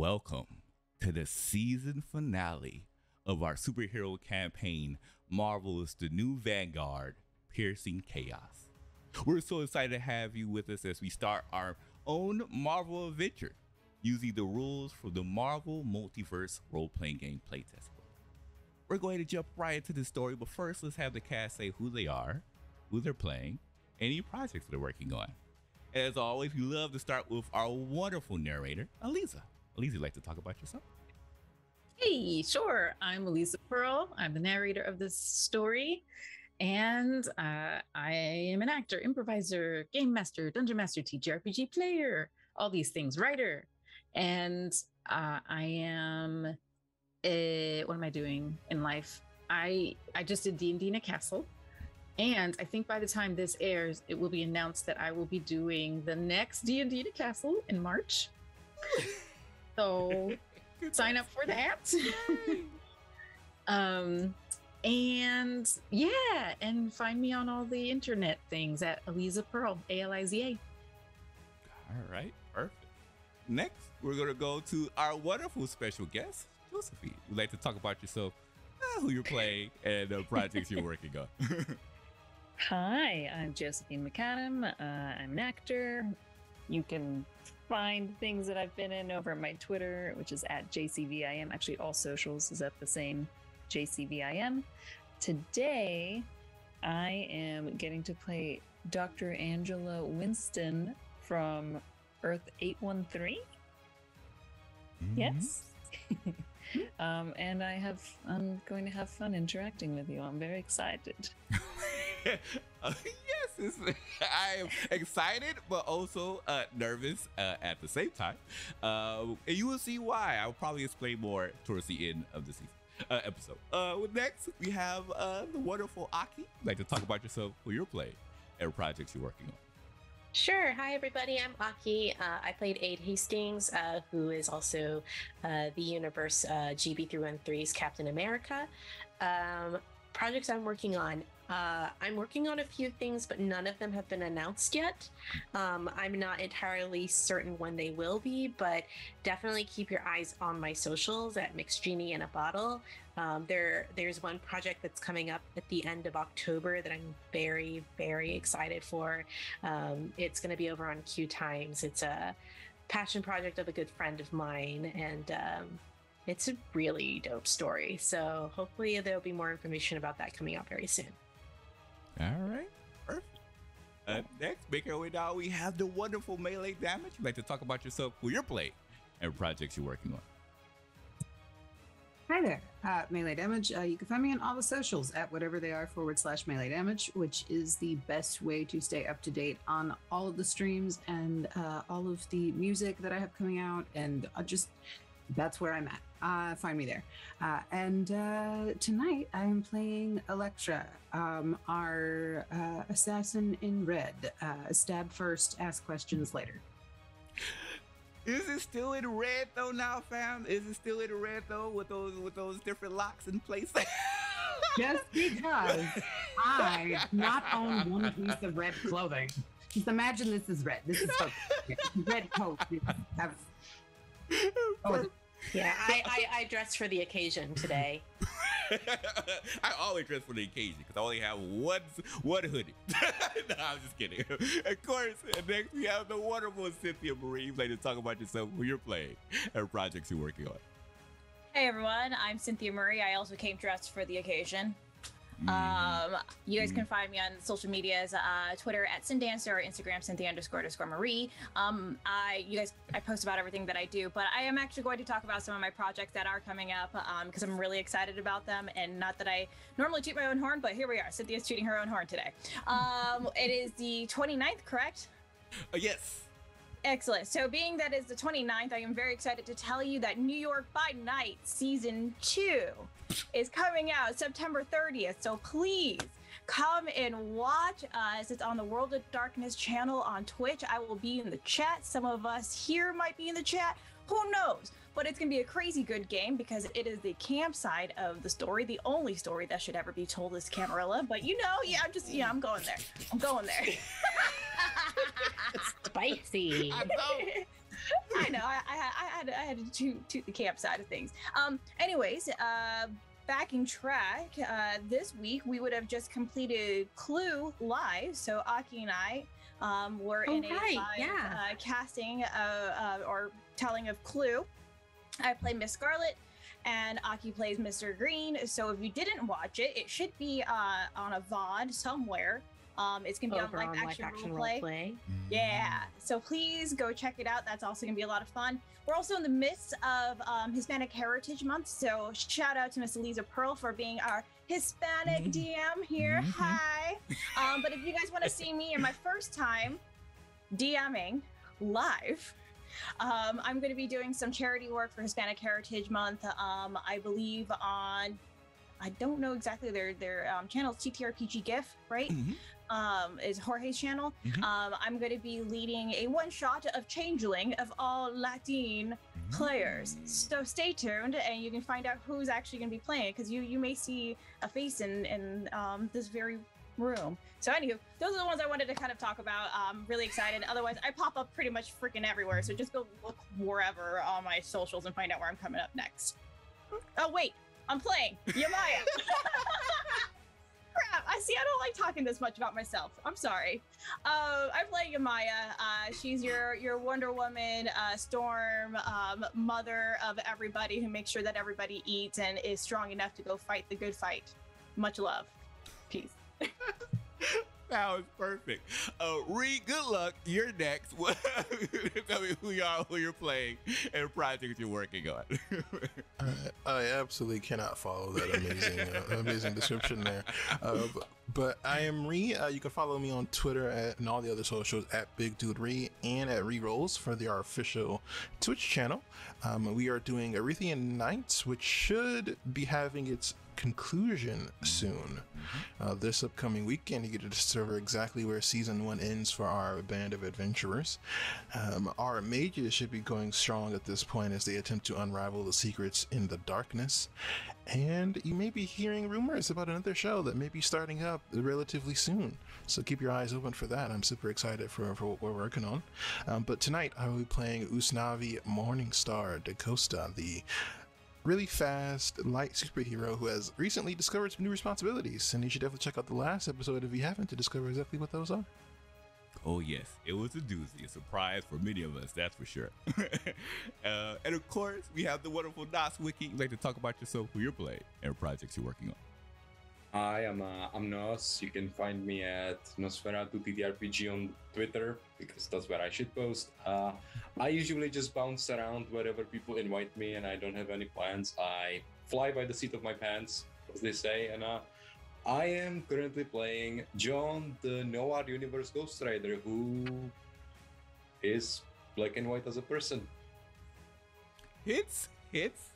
Welcome to the season finale of our superhero campaign, Marvel is the New Vanguard, Piercing Chaos. We're so excited to have you with us as we start our own Marvel adventure using the rules from the Marvel Multiverse role playing game playtest. We're going to jump right into the story, but first, let's have the cast say who they are, who they're playing, any projects they're working on. As always, we love to start with our wonderful narrator, Aliza. Aliza, you like to talk about yourself? Hey, sure. I'm Aliza Pearl. I'm the narrator of this story. And uh, I am an actor, improviser, game master, dungeon master, TTRPG player, all these things, writer. And uh, I am, a, what am I doing in life? I I just did D&D in a castle. And I think by the time this airs, it will be announced that I will be doing the next D&D in a castle in March. So sign up for that. um, and yeah, and find me on all the internet things at Aliza Pearl, A L I Z A. All right, perfect. Next, we're going to go to our wonderful special guest, Josephine. Would like to talk about yourself, uh, who you're playing, and the projects you're working on. Hi, I'm Josephine McAdam. Uh, I'm an actor. You can find things that I've been in over my Twitter, which is at JCVIM. Actually, all socials is at the same JCVIM. Today, I am getting to play Dr. Angela Winston from Earth 813. Mhm. Yes. um, and I have I'm going to have fun interacting with you. I'm very excited. Uh, I am excited, but also uh, nervous uh, at the same time. Uh, and you will see why. I'll probably explain more towards the end of the season uh, episode. Uh, next, we have uh, the wonderful Aki. You'd like to talk about yourself, who you're playing, and projects you're working on. Sure. Hi, everybody. I'm Aki. Uh, I played Aid Hastings, uh, who is also uh, the universe uh, GB313's Captain America. Um, projects I'm working on. Uh, I'm working on a few things, but none of them have been announced yet. Um, I'm not entirely certain when they will be, but definitely keep your eyes on my socials at Mixed Genie in a Bottle. Um, there, there's one project that's coming up at the end of October that I'm very, very excited for. Um, it's going to be over on Q Times. It's a passion project of a good friend of mine, and um, it's a really dope story. So hopefully there'll be more information about that coming out very soon. All right, perfect. Uh, next, making our way down, we have the wonderful Melee Damage. You'd like to talk about yourself, who you're playing, and projects you're working on. Hi there, uh, Melee Damage. Uh, you can find me on all the socials at whatever they are forward slash Melee Damage, which is the best way to stay up to date on all of the streams and uh, all of the music that I have coming out. And uh, just that's where I'm at. Uh, find me there. Uh, and uh, tonight I'm playing Elektra, um, our uh, assassin in red. Uh, stab first, ask questions later. Is it still in red though now, fam? Is it still in red though with those with those different locks in place? just because I not own one piece of red clothing. Just imagine this is red. This is red coat. Have, oh, Yeah, I, I, I dressed for the occasion today. I always dress for the occasion because I only have one one hoodie. no, I'm just kidding. of course, next we have the wonderful Cynthia Marie. You'd like to talk about yourself, who you're playing, and projects you're working on. Hey everyone, I'm Cynthia Murray. I also came dressed for the occasion. Mm-hmm. Um, you guys can find me on social medias, uh, Twitter at Cindancer or Instagram Cynthia underscore underscore Marie. Um, I you guys I post about everything that I do, but I am actually going to talk about some of my projects that are coming up because I'm really excited about them. And not that I normally toot my own horn, but here we are. Cynthia's tooting her own horn today. Um, it is the 29th, correct? Uh, yes. Excellent. So, being that is the 29th, I am very excited to tell you that New York by Night Season 2 is coming out September 30th. So, please come and watch us. It's on the World of Darkness channel on Twitch. I will be in the chat. Some of us here might be in the chat. Who knows? But it's going to be a crazy good game because it is the camp side of the story, the only story that should ever be told is Camarilla. But you know, yeah, I'm just, yeah, I'm going there. I'm going there. Spicy. I know. I know. I, I, I had I had to toot, toot the camp side of things. Um. Anyways, uh, backing track. Uh, this week we would have just completed Clue live. So Aki and I um were Oh, in a right, live yeah. uh, casting uh, uh, or telling of Clue. I play Miss Scarlet. And Aki plays Mr. Green. So if you didn't watch it, it should be uh, on a VOD somewhere. Um, it's gonna be Over on on live live action, action role play. roleplay. Yeah. So please go check it out. That's also going to be a lot of fun. We're also in the midst of um, Hispanic Heritage Month. So shout out to Miss Aliza Pearl for being our Hispanic Mhm. DM here. Mhm. Hi. Um, but if you guys want to see me in my first time DMing live, um, I'm going to be doing some charity work for Hispanic Heritage Month. Um, I believe on, I don't know exactly their their um, channel, TTRPG GIF, right? Mhm. Um, is Jorge's channel. Mhm. Um, I'm going to be leading a one shot of Changeling of all Latin players. So stay tuned, and you can find out who's actually going to be playing because you you may see a face in in um, this very room. So anywho, those are the ones I wanted to kind of talk about. I'm really excited. Otherwise, I pop up pretty much freaking everywhere. So just go look wherever on my socials and find out where I'm coming up next. Oh wait, I'm playing Yamaya. Crap! I see. I don't like talking this much about myself. I'm sorry. Uh, I play Yamaya. Uh, she's your your Wonder Woman, uh, Storm, um, mother of everybody who makes sure that everybody eats and is strong enough to go fight the good fight. Much love. Peace. That was perfect. Uh, Ree, good luck. You're next. Tell me who you are, who you're playing, and projects you're working on. I, I absolutely cannot follow that amazing, uh, amazing description there. Uh, but, but I am Ree. Uh, you can follow me on Twitter at, and all the other socials at Big Dude Ree and at Rerolls for the, our official Twitch channel. Um, we are doing Arethian Nights, which should be having its conclusion soon. Uh, this upcoming weekend, you get to discover exactly where season one ends for our band of adventurers. Um, our mages should be going strong at this point as they attempt to unravel the secrets in the darkness. And you may be hearing rumors about another show that may be starting up relatively soon. So keep your eyes open for that. I'm super excited for, for what we're working on. Um, but tonight, I will be playing Usnavi Morningstar Da Costa, the really fast, light superhero who has recently discovered some new responsibilities. And you should definitely check out the last episode if you haven't to discover exactly what those are. Oh yes, it was a doozy, a surprise for many of us, that's for sure. uh, and of course, we have the wonderful Nas Wiki. You'd like to talk about yourself, who you're playing, and projects you're working on. Hi, I'm uh, I'm Nos. You can find me at Nosferatu TTRPG on Twitter because that's where I should post. Uh, I usually just bounce around wherever people invite me, and I don't have any plans. I fly by the seat of my pants, as they say, and uh, I am currently playing John, the Noir Universe Ghost Rider, who is black and white as a person. Hits, hits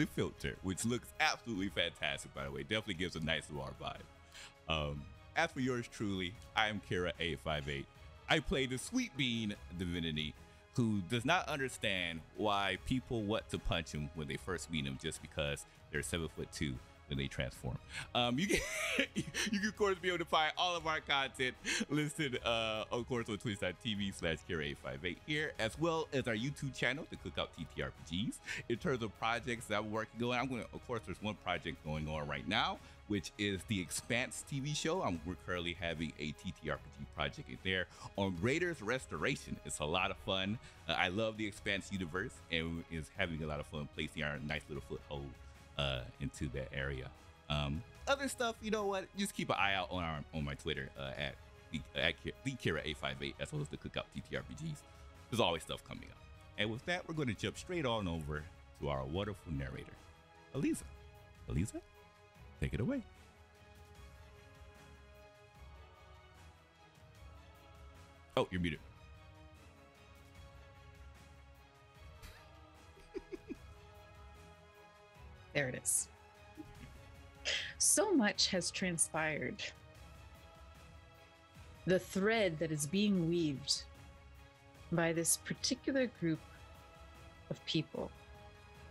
the filter, which looks absolutely fantastic, by the way. Definitely gives a nice noir vibe. Um, as for yours truly, I am Kira858. I play the Sweet Bean Divinity, who does not understand why people want to punch him when they first meet him just because they're seven foot two when they transform. Um, you can you can of course be able to find all of our content listed uh of course on twitch.tv slash kira858 here, as well as our YouTube channel, the Cookout TTRPGs. In terms of projects that I'm working on, I'm gonna of course there's one project going on right now, which is the Expanse TV show. I'm we're currently having a TTRPG project in there on Raiders Restoration. It's a lot of fun. Uh, I love the Expanse universe and is having a lot of fun placing our nice little foothold uh, into that area. Um, other stuff, you know what? Just keep an eye out on our on my Twitter uh, at the at the Kira eight five eight as well as the Cookout TTRPGs. There's always stuff coming up. And with that, we're going to jump straight on over to our wonderful narrator, Aliza. Aliza, take it away. Oh, you're muted. There it is. So much has transpired. The thread that is being weaved by this particular group of people,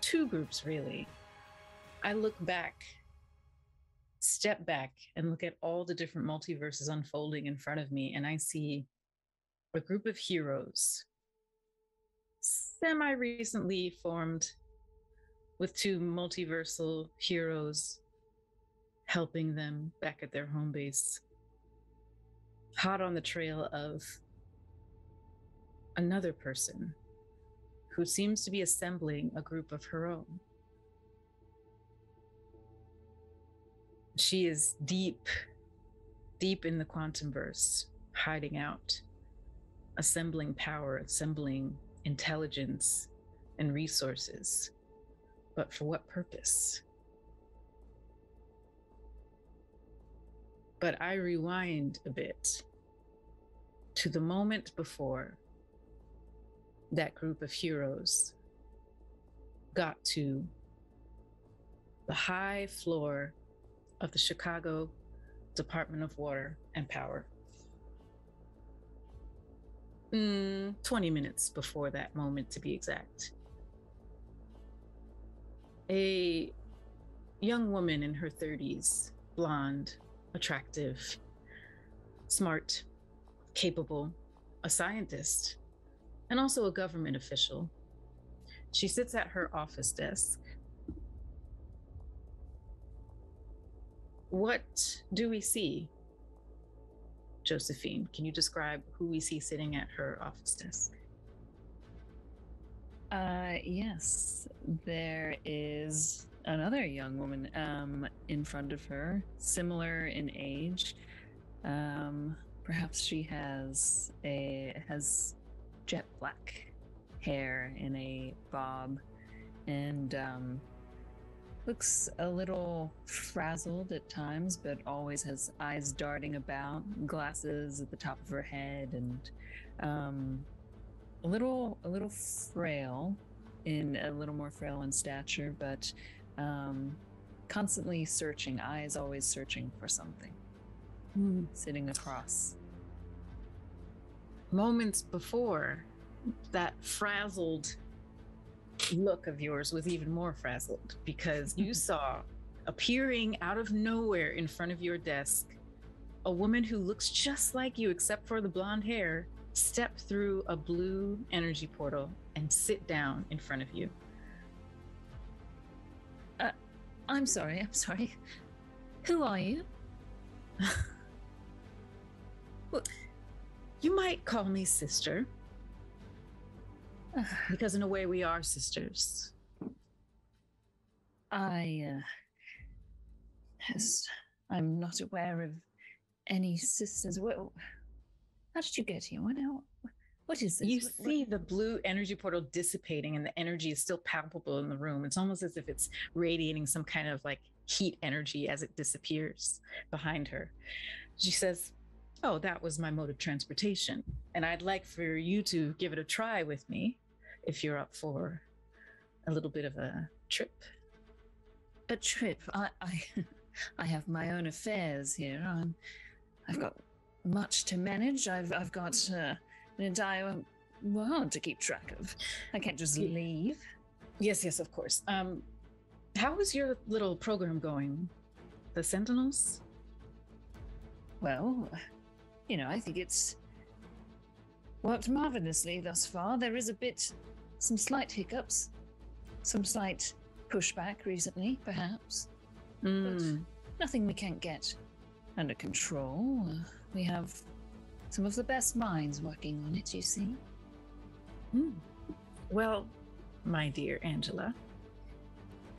two groups really. I look back, step back, and look at all the different multiverses unfolding in front of me, and I see a group of heroes semi recently formed with two multiversal heroes helping them back at their home base. Hot on the trail of another person who seems to be assembling a group of her own. She is deep, deep in the quantum verse, hiding out, assembling power, assembling intelligence and resources. But for what purpose? But I rewind a bit to the moment before that group of heroes got to the high floor of the Chicago Department of Water and Power. Mm, 20 minutes before that moment, to be exact. A young woman in her 30s, blonde, attractive, smart, capable, a scientist, and also a government official. She sits at her office desk. What do we see? Josephine, can you describe who we see sitting at her office desk? Uh, yes, there is another young woman um, in front of her, similar in age. Um, perhaps she has a has jet black hair in a bob, and um, looks a little frazzled at times, but always has eyes darting about, glasses at the top of her head, and um, a little a little frail in a little more frail in stature, but um, constantly searching, eyes always searching for something. Hmm. Sitting across. Moments before, that frazzled look of yours was even more frazzled because you saw appearing out of nowhere in front of your desk a woman who looks just like you except for the blonde hair step through a blue energy portal and sit down in front of you. I'm sorry, I'm sorry. Who are you? You might call me sister because, in a way, we are sisters. I, uh, I'm not aware of any sisters. How did you get here? What, what is this? You What- what- see the blue energy portal dissipating, and the energy is still palpable in the room. It's almost as if it's radiating some kind of like heat energy as it disappears behind her. She says, Oh, that was my mode of transportation. And I'd like for you to give it a try with me if you're up for a little bit of a trip. a trip. I, I, I have my own affairs here. I'm, I've got much to manage. I've, I've got uh, an entire world to keep track of. I can't just leave. Yes, yes, of course. Um, how is your little program going? The Sentinels? Well, you know, I think it's worked marvelously thus far. There is a bit, some slight hiccups, some slight pushback recently, perhaps. Mm. Nothing we can't get under control. We have some of the best minds working on it, you see. Hmm. Well, my dear Angela,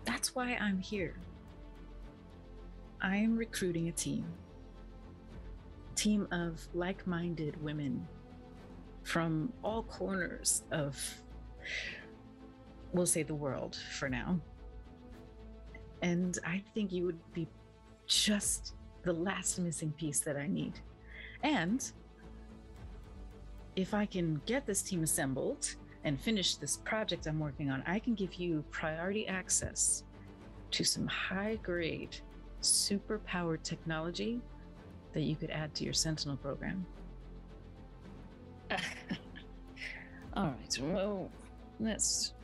that's why I'm here. I am recruiting a team. A Team of like minded women from all corners of, we'll say, the world for now. And I think you would be just the last missing piece that I need. And if I can get this team assembled and finish this project I'm working on, I can give you priority access to some high grade, super powered technology that you could add to your Sentinel program. All right, well, let's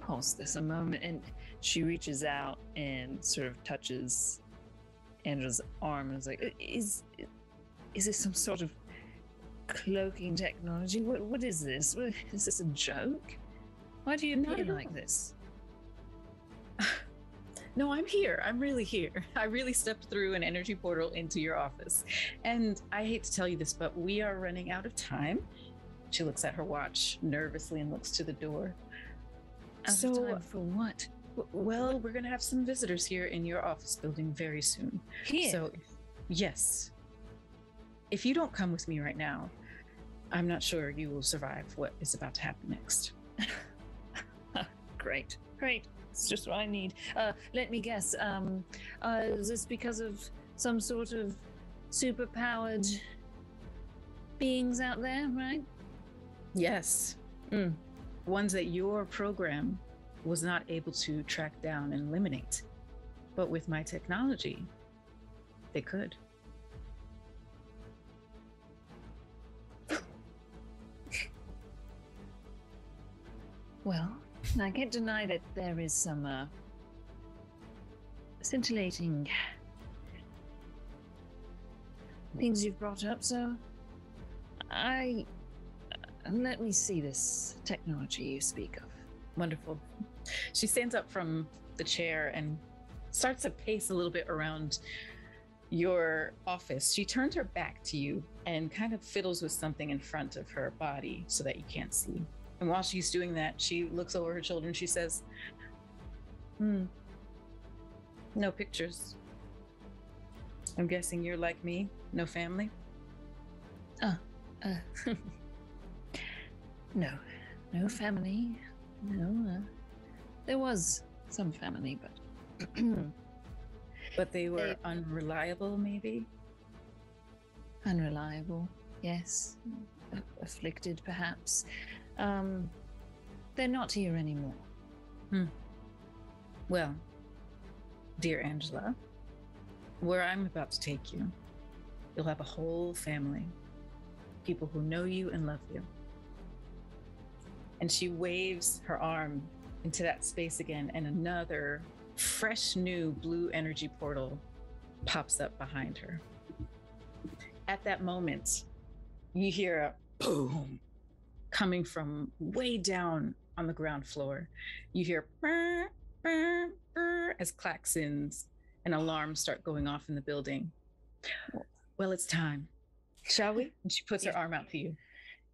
pause this a moment. And she reaches out and sort of touches Angela's arm and is like, uh, "Is is this some sort of cloaking technology. What what is this? Is this a joke? Why do you Not appear like this? No, I'm here. I'm really here. I really stepped through an energy portal into your office. And I hate to tell you this, but we are running out of time. She looks at her watch nervously and looks to the door. Out of So- time for what? Well, we're going to have some visitors here in your office building very soon. Here. So, yes. If you don't come with me right now, I'm not sure you will survive what is about to happen next. Great, great. It's just what I need. Uh, let me guess. Um, uh, is this because of some sort of super-powered beings out there, right? Yes. Mm. Ones that your program was not able to track down and eliminate. But with my technology, they could. Well, I can't deny that there is some uh, scintillating things you've brought up. So, I uh, let me see this technology you speak of. Wonderful. She stands up from the chair and starts to pace a little bit around your office. She turns her back to you and kind of fiddles with something in front of her body so that you can't see. And while she's doing that, she looks over her shoulder and she says, Hmm. No pictures. I'm guessing you're like me, no family? Uh, no, no family. No, uh, there was some family, but But they were unreliable, maybe? unreliable. Yes, afflicted, perhaps. Um, they're not here anymore. Hmm. Well, dear Angela, where I'm about to take you, you'll have a whole family. People who know you and love you. And she waves her arm into that space again, and another fresh new blue energy portal pops up behind her. At that moment, you hear a boom coming from way down on the ground floor. You hear "Brr, brr, brr," as klaxons and alarms start going off in the building. Well, it's time. Shall we? And she puts her arm out to you.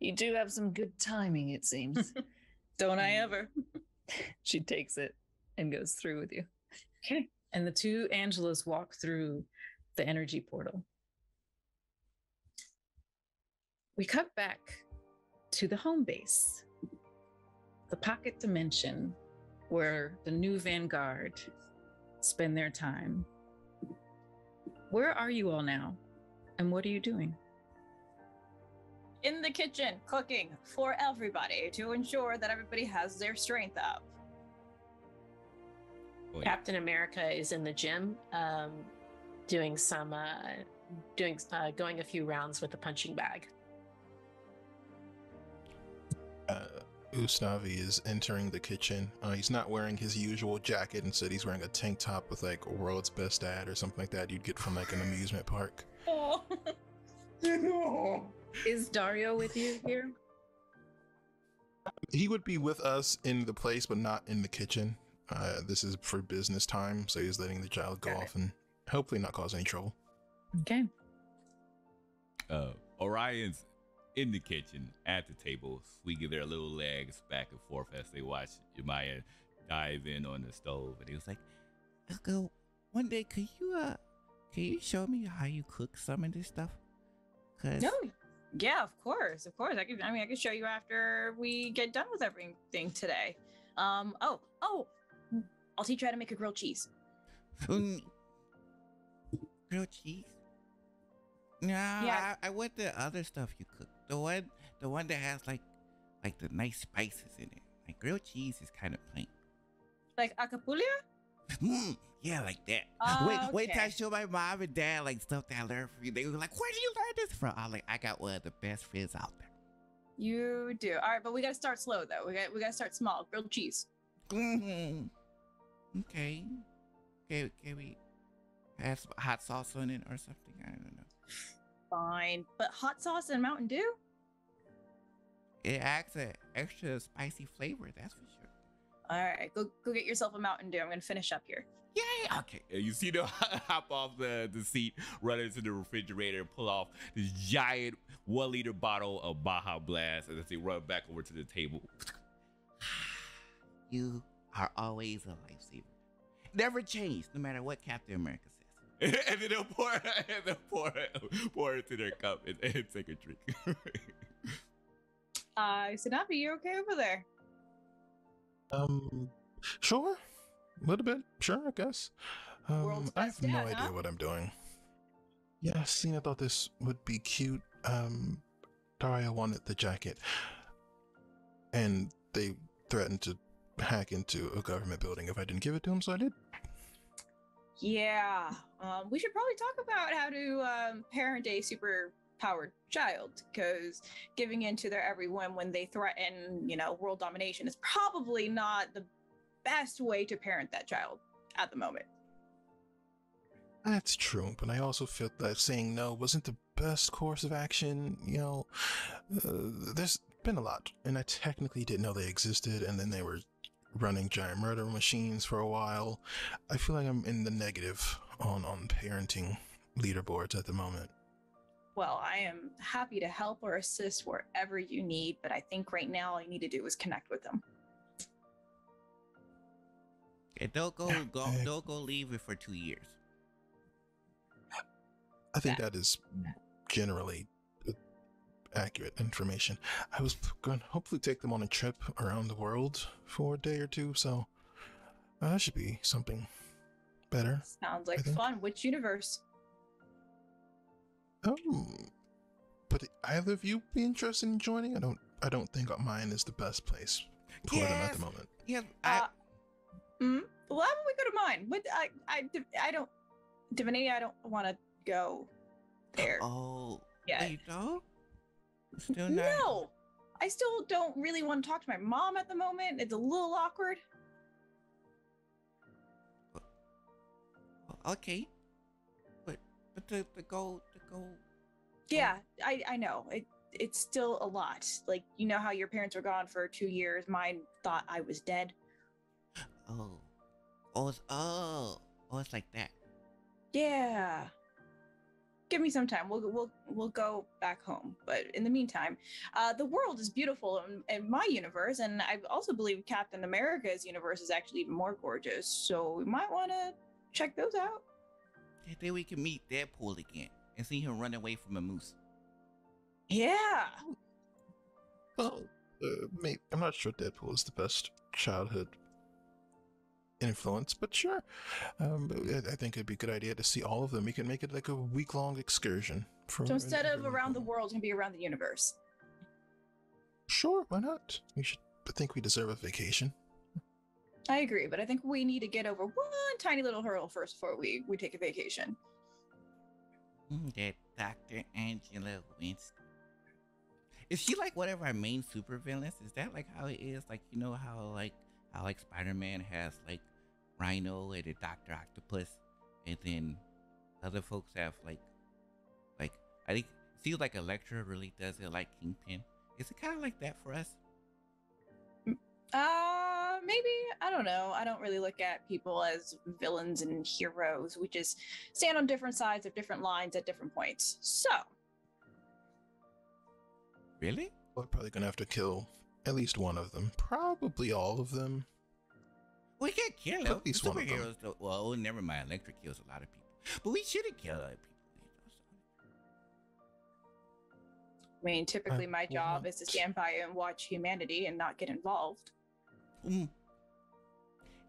You do have some good timing, it seems. Don't I mm. ever? she takes it and goes through with you. Okay. And the two Angelas walk through the energy portal. We cut back to the home base, the pocket dimension where the new Vanguard spend their time. Where are you all now? And what are you doing? In the kitchen, cooking for everybody to ensure that everybody has their strength up. Wait, Captain America is in the gym, um, doing some, uh, doing, uh, going a few rounds with the punching bag. Uh, Usnavi is entering the kitchen. Uh, he's not wearing his usual jacket. Instead, he's wearing a tank top with like "World's Best Dad" or something like that you'd get from like an amusement park. Oh, Is Dario with you here? He would be with us in the place, but not in the kitchen. Uh, this is for business time, so he's letting the child go Got it. off and hopefully not cause any trouble. Okay. uh, Orion's in the kitchen at the table, swinging their little legs back and forth as they watch Yamaya dive in on the stove. And he was like, Uncle, one day could you uh can you show me how you cook some of this stuff? Cause no. Yeah, of course, of course. I could. I mean, I could show you after we get done with everything today. Um. Oh. Oh. I'll teach you how to make a grilled cheese. Mm, grilled cheese. No, Yeah. I, I want the other stuff you cook. The one, the one that has like, like the nice spices in it. Like grilled cheese is kind of plain. Like acapulia? Mm, yeah, like that. Oh, wait, wait till I show my mom and dad like stuff that I learned from you. They were like, "Where did you learn this from?" I was like, "I got one of the best friends out there." You do. All right, but we gotta start slow though. We got we gotta start small. Grilled cheese. hmm Okay. Can, can we have some hot sauce on it or something? I don't know. Fine. But hot sauce and Mountain Dew? It adds an extra spicy flavor, that's for sure. All right, go go get yourself a Mountain Dew. I'm gonna finish up here. Yay! Okay. You see them hop off the, the seat, run into the refrigerator, pull off this giant one liter bottle of Baja Blast, and then they run back over to the table. You are always a lifesaver. Never change, no matter what Captain America says. and then they'll pour, and they'll pour, pour it into their cup and, and take a drink. Uh, Sanapi, you're okay over there? Um, sure, a little bit, sure, I guess. Um, I have best no dad, idea huh? what I'm doing. Yeah, Cena thought this would be cute. Um, Daria wanted the jacket, and they threatened to hack into a government building if I didn't give it to him, so I did. Yeah. Um, we should probably talk about how to um, parent a super powered child because giving in to their every whim when they threaten, you know, world domination is probably not the best way to parent that child at the moment. That's true, but I also felt that saying no wasn't the best course of action. You know, uh, there's been a lot, and I technically didn't know they existed, and then they were running giant murder machines for a while. I feel like I'm in the negative on on parenting leaderboards at the moment. Well, I am happy to help or assist wherever you need, but I think right now all you need to do is connect with them. and don't go, go, Uh, don't go leave it for two years. I think that is generally accurate information. I was going to hopefully take them on a trip around the world for a day or two, so uh, that should be something better. Sounds like fun. Which universe? Um, but either of you be interested in joining? I don't. I don't think mine is the best place for them at the moment. Yeah, Uh, mm, why would we go to mine? What I I I don't Divinity. I don't want to go there. Oh, Yeah. you don't? Still not? No, I still don't really want to talk to my mom at the moment. It's a little awkward. Okay, but but the the goal the goal. Yeah, I I know it. It's still a lot. Like you know how your parents were gone for two years. Mine thought I was dead. Oh, oh, it's, oh, oh, it's like that. Yeah. Give me some time. We'll we'll we'll go back home. But in the meantime, uh, the world is beautiful in, in my universe, and I also believe Captain America's universe is actually even more gorgeous. So we might want to check those out. And then we can meet Deadpool again and see him run away from a moose. Yeah. Well, uh, mate, I'm not sure Deadpool is the best childhood influence, but sure. Um, I I think it'd be a good idea to see all of them. We can make it like a week long excursion. For So instead of around the world, it's gonna be around the universe. Sure, why not? We should. I think we deserve a vacation. I agree, but I think we need to get over one tiny little hurdle first before we we take a vacation. Mm, that Dr. Angela Winston. Is she like one of our main supervillains? Is that like how it is? Like you know how like how like Spider-Man has like Rhino and a Doctor Octopus, and then other folks have like like I think it seems like Elektra really does it like Kingpin. Is it kind of like that for us? Uh, maybe I don't know. I don't really look at people as villains and heroes. We just stand on different sides of different lines at different points. So, Really? We're probably gonna have to kill at least one of them. Probably all of them. We can't kill At them. least one of them. Superheroes don't. Well, oh, never mind. Elektra kills a lot of people, but we shouldn't kill other people. I mean, typically my Uh, job is to stand by and watch humanity and not get involved. Mm.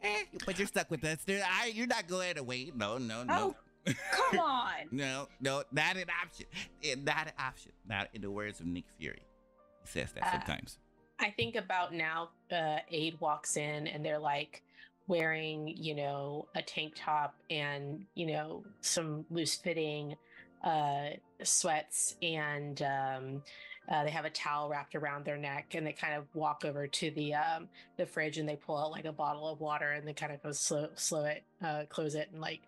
Eh, but you're stuck with us. There, I, you're not going away. No, no, no. Come on. no, no, not an option. Eh, Not an option. Not in the words of Nick Fury. He says that Uh, sometimes. I think about now, uh, Aid walks in and they're like wearing, you know, a tank top and, you know, some loose fitting uh, sweats and um, uh, they have a towel wrapped around their neck and they kind of walk over to the um, the fridge and they pull out like a bottle of water and they kind of go slow, slow it, uh, close it and like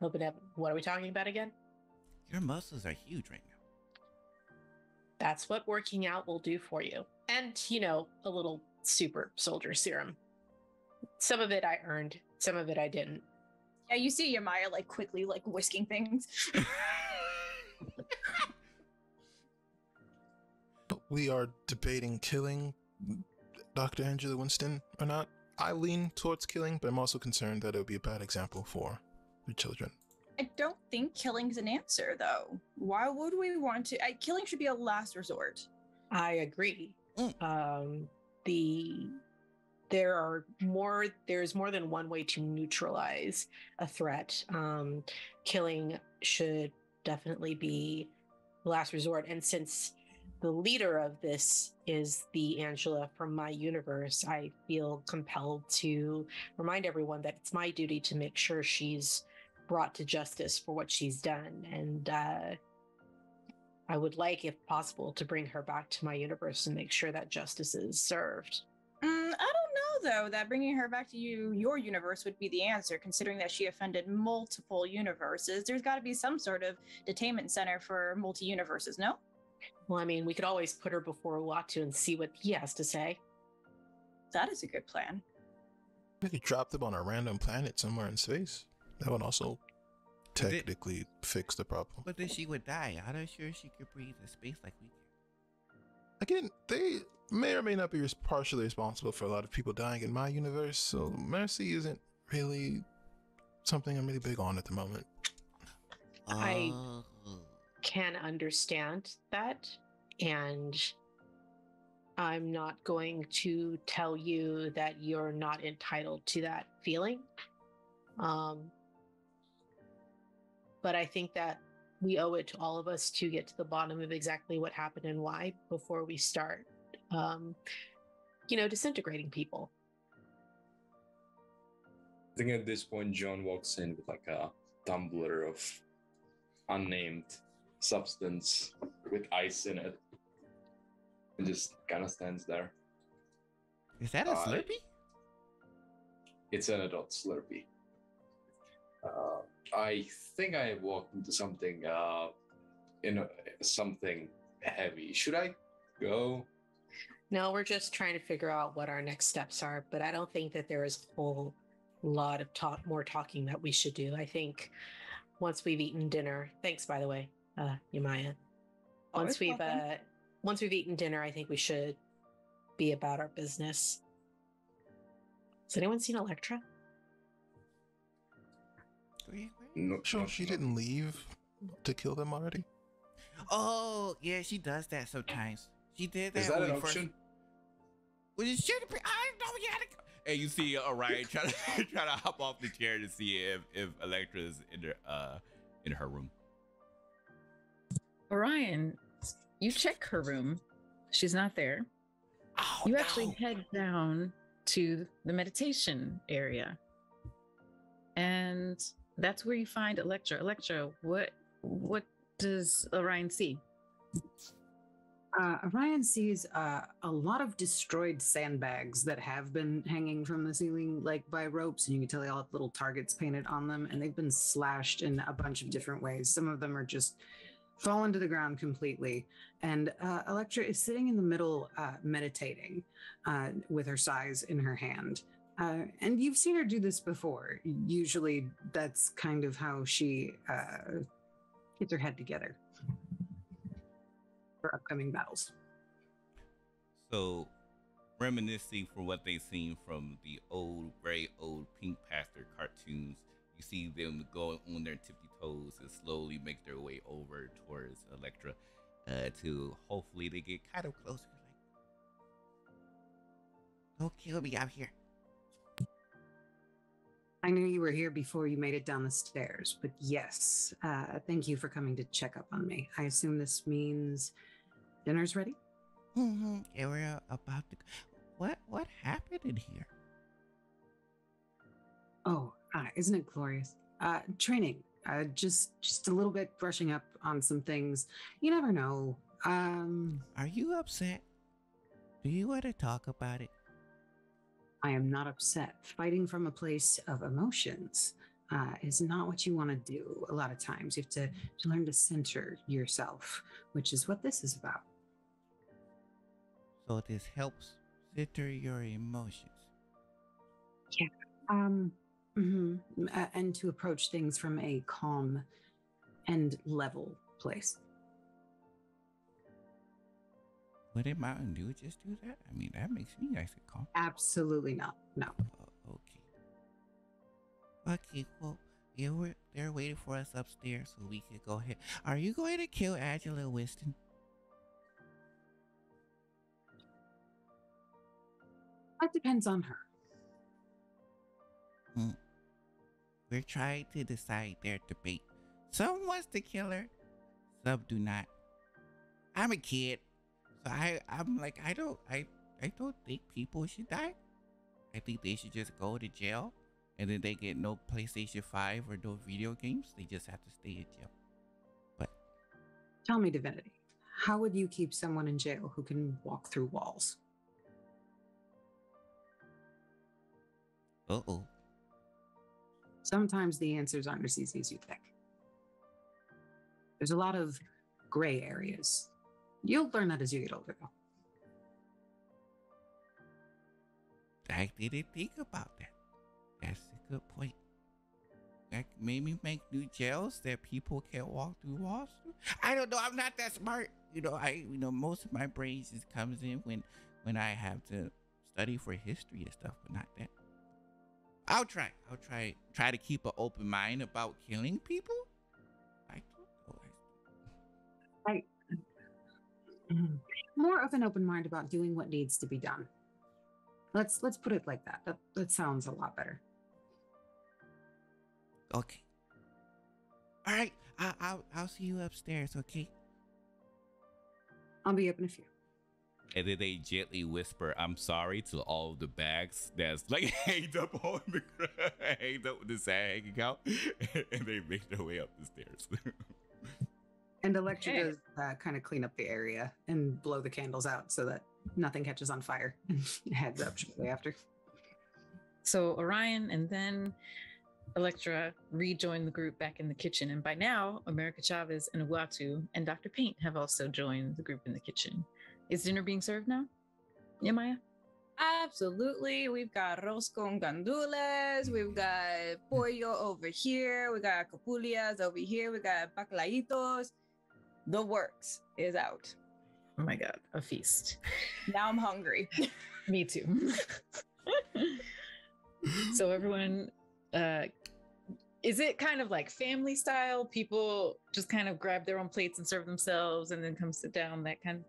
open up. What are we talking about again? Your muscles are huge right now. that's what working out will do for you. And, you know, a little super soldier serum. Some of it I earned, some of it I didn't. Yeah, you see Yamaya like quickly like whisking things. we are debating killing Dr. Angela Winston or not. I lean towards killing, but I'm also concerned that it would be a bad example for the children. I don't think killing's an answer though. Why would we want to? I, killing should be a last resort. I agree. Mm. Um, the there are more. There's more than one way to neutralize a threat. Um, killing should definitely be the last resort. And since the leader of this is the Angela from my universe, I feel compelled to remind everyone that it's my duty to make sure she's brought to justice for what she's done. And uh, I would like, if possible, to bring her back to my universe and make sure that justice is served. Mm, though that bringing her back to you, your universe, would be the answer, considering that she offended multiple universes. There's got to be some sort of detainment center for multi universes, no? Well, I mean, we could always put her before Uatu and see what he has to say. That is a good plan. We could drop them on a random planet somewhere in space. That would also But technically fix the problem. But then she would die. I'm not sure she could breathe in space like we can. Again, they may or may not be partially responsible for a lot of people dying in my universe, so mercy isn't really something I'm really big on at the moment. I- Oh. Can understand that. And I'm not going to tell you that you're not entitled to that feeling. Um, but I think that we owe it to all of us to get to the bottom of exactly what happened and why before we start, um, you know, disintegrating people. I think at this point, John walks in with like a tumbler of unnamed substance with ice in it and just kind of stands there. Is that a Uh, Slurpee? It's an adult Slurpee. Uh, I think I walked into something, uh, in a, something heavy. Should I go? No, we're just trying to figure out what our next steps are, but I don't think that there is a whole lot of talk more talking that we should do. I think once we've eaten dinner, thanks by the way, uh Yamaya. Once Always we've uh once we've eaten dinner, I think we should be about our business. Has anyone seen Elektra? Where- where- No, Sure, no, she no. didn't leave to kill them already. Oh, yeah, she does that sometimes. She did that. Is that an we first- option? Well, it should be. I know you had to. And you see Orion trying to try to hop off the chair to see if if Elektra's in her uh in her room. Orion, you check her room. She's not there. Oh, You actually head down to the meditation area. And that's where you find Elektra. Elektra, what what does Orion see? Uh, Orion sees uh, a lot of destroyed sandbags that have been hanging from the ceiling, like by ropes, and you can tell they all have little targets painted on them, and they've been slashed in a bunch of different ways. Some of them are just fallen to the ground completely. And uh, Elektra is sitting in the middle, uh, meditating uh, with her sais in her hand. Uh, and you've seen her do this before. Usually, that's kind of how she uh, gets her head together for upcoming battles. So, reminiscing from what they've seen from the old, very old Pink Panther cartoons, you see them going on their tippy toes and slowly make their way over towards Elektra uh, to hopefully they get kind of closer. Like, don't kill me, I'm here. I knew you were here before you made it down the stairs, but yes, uh, thank you for coming to check up on me. I assume this means dinner's ready. Mm-hmm. Yeah, we're uh, about to. What what happened in here? Oh, ah, isn't it glorious? Uh, training. Uh, just just a little bit brushing up on some things. You never know. Um, Are you upset? Do you want to talk about it? I am not upset. Fighting from a place of emotions uh, is not what you want to do. A lot of times, you have to, to learn to center yourself, which is what this is about. So this helps center your emotions. Yeah. Um, mhm, uh, and to approach things from a calm and level place. Would a Mountain Dew just do that? I mean, that makes me nice and calm. Absolutely not. No. Oh, okay. Okay, well, yeah, we're, they're waiting for us upstairs so we can go ahead. Are you going to kill Angela Winston? That depends on her. Mm. We're trying to decide their debate. Some wants to kill her, some do not. I'm a kid, so I I'm like I don't I I don't think people should die. I think they should just go to jail, and then they get no PlayStation Five or no video games. They just have to stay in jail. But tell me, Divinity, how would you keep someone in jail who can walk through walls? Uh oh. Sometimes the answers aren't as easy as you think. There's a lot of gray areas. You'll learn that as you get older, though. I didn't think about that. That's a good point. Like maybe make new jails that people can't walk through walls. through? I don't know. I'm not that smart. You know, I you know most of my brains just comes in when when I have to study for history and stuff, but not that. I'll try. I'll try try to keep an open mind about killing people. I. I- More of an open mind about doing what needs to be done. Let's let's put it like that. That that sounds a lot better. Okay. All right. I, I'll I'll see you upstairs. Okay. I'll be up in a few. And then they gently whisper, "I'm sorry" to all of the bags that's like hanged up on the ground, hanged up with the sand hanging out, and they make their way up the stairs. And Elektra Okay. does uh, kind of clean up the area and blow the candles out so that nothing catches on fire. And heads up shortly after. So Orion and then Elektra rejoin the group back in the kitchen. And by now, America Chavez and Uatu and Dr. Paint have also joined the group in the kitchen. Is dinner being served now? Yeah, Maya? Absolutely. We've got arroz con gandules. We've got pollo over here. We got capullas over here. We got bacalaitos. The works is out. Oh my God, a feast. Now I'm hungry. Me too. so everyone, uh, is it kind of like family style? People just kind of grab their own plates and serve themselves and then come sit down, that kind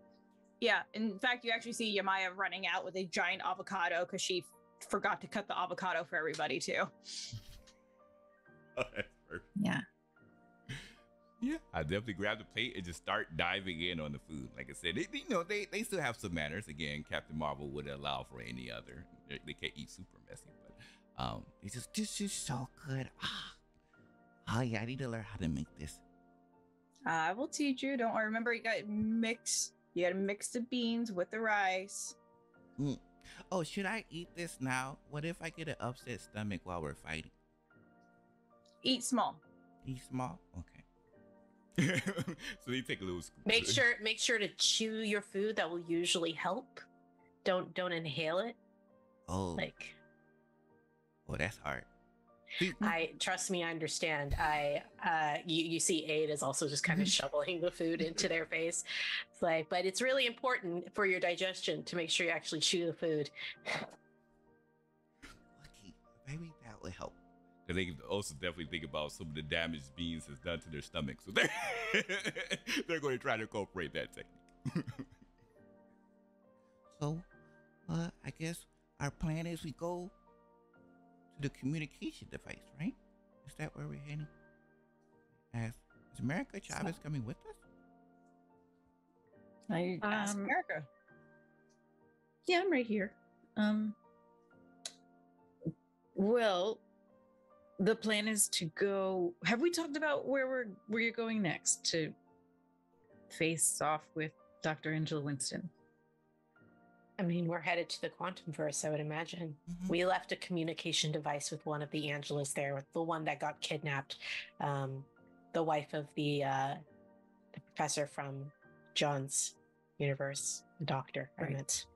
Yeah. In fact, you actually see Yamaya running out with a giant avocado because she f- forgot to cut the avocado for everybody too. Yeah. Yeah, I definitely grab the plate and just start diving in on the food. Like I said, they, you know, they, they still have some manners. Again, Captain Marvel would allow for any other. They, they can't eat super messy, but um, it's just this is so good. Ah, oh yeah, I need to learn how to make this. I will teach you. Don't worry. Remember, you got mix. You got to mix the beans with the rice. Mm. Oh, should I eat this now? What if I get an upset stomach while we're fighting? Eat small. Eat small, okay. so they take a little scoop. Make sure make sure to chew your food. That will usually help. Don't don't inhale it. Oh, Like oh, that's hard. See, I trust me, I understand. I uh you, you see Aid is also just kind of shoveling the food into their face. It's like, but it's really important for your digestion to make sure you actually chew the food. lucky. Maybe that would help. Because they can also definitely think about some of the damage beans has done to their stomach. So they're, they're going to try to incorporate that technique. so, uh, I guess our plan is we go to the communication device, right? Is that where we're heading? As, is America Chavez coming with us? I ask Um, America. Yeah, I'm right here. Um well, the plan is to go have we talked about where we're where you're going next to face off with Dr. Angela Winston? I mean, we're headed to the quantum verse, I would imagine. Mhm. We left a communication device with one of the Angelas there, the one that got kidnapped, um, the wife of the uh, the professor from John's universe, the doctor. I meant.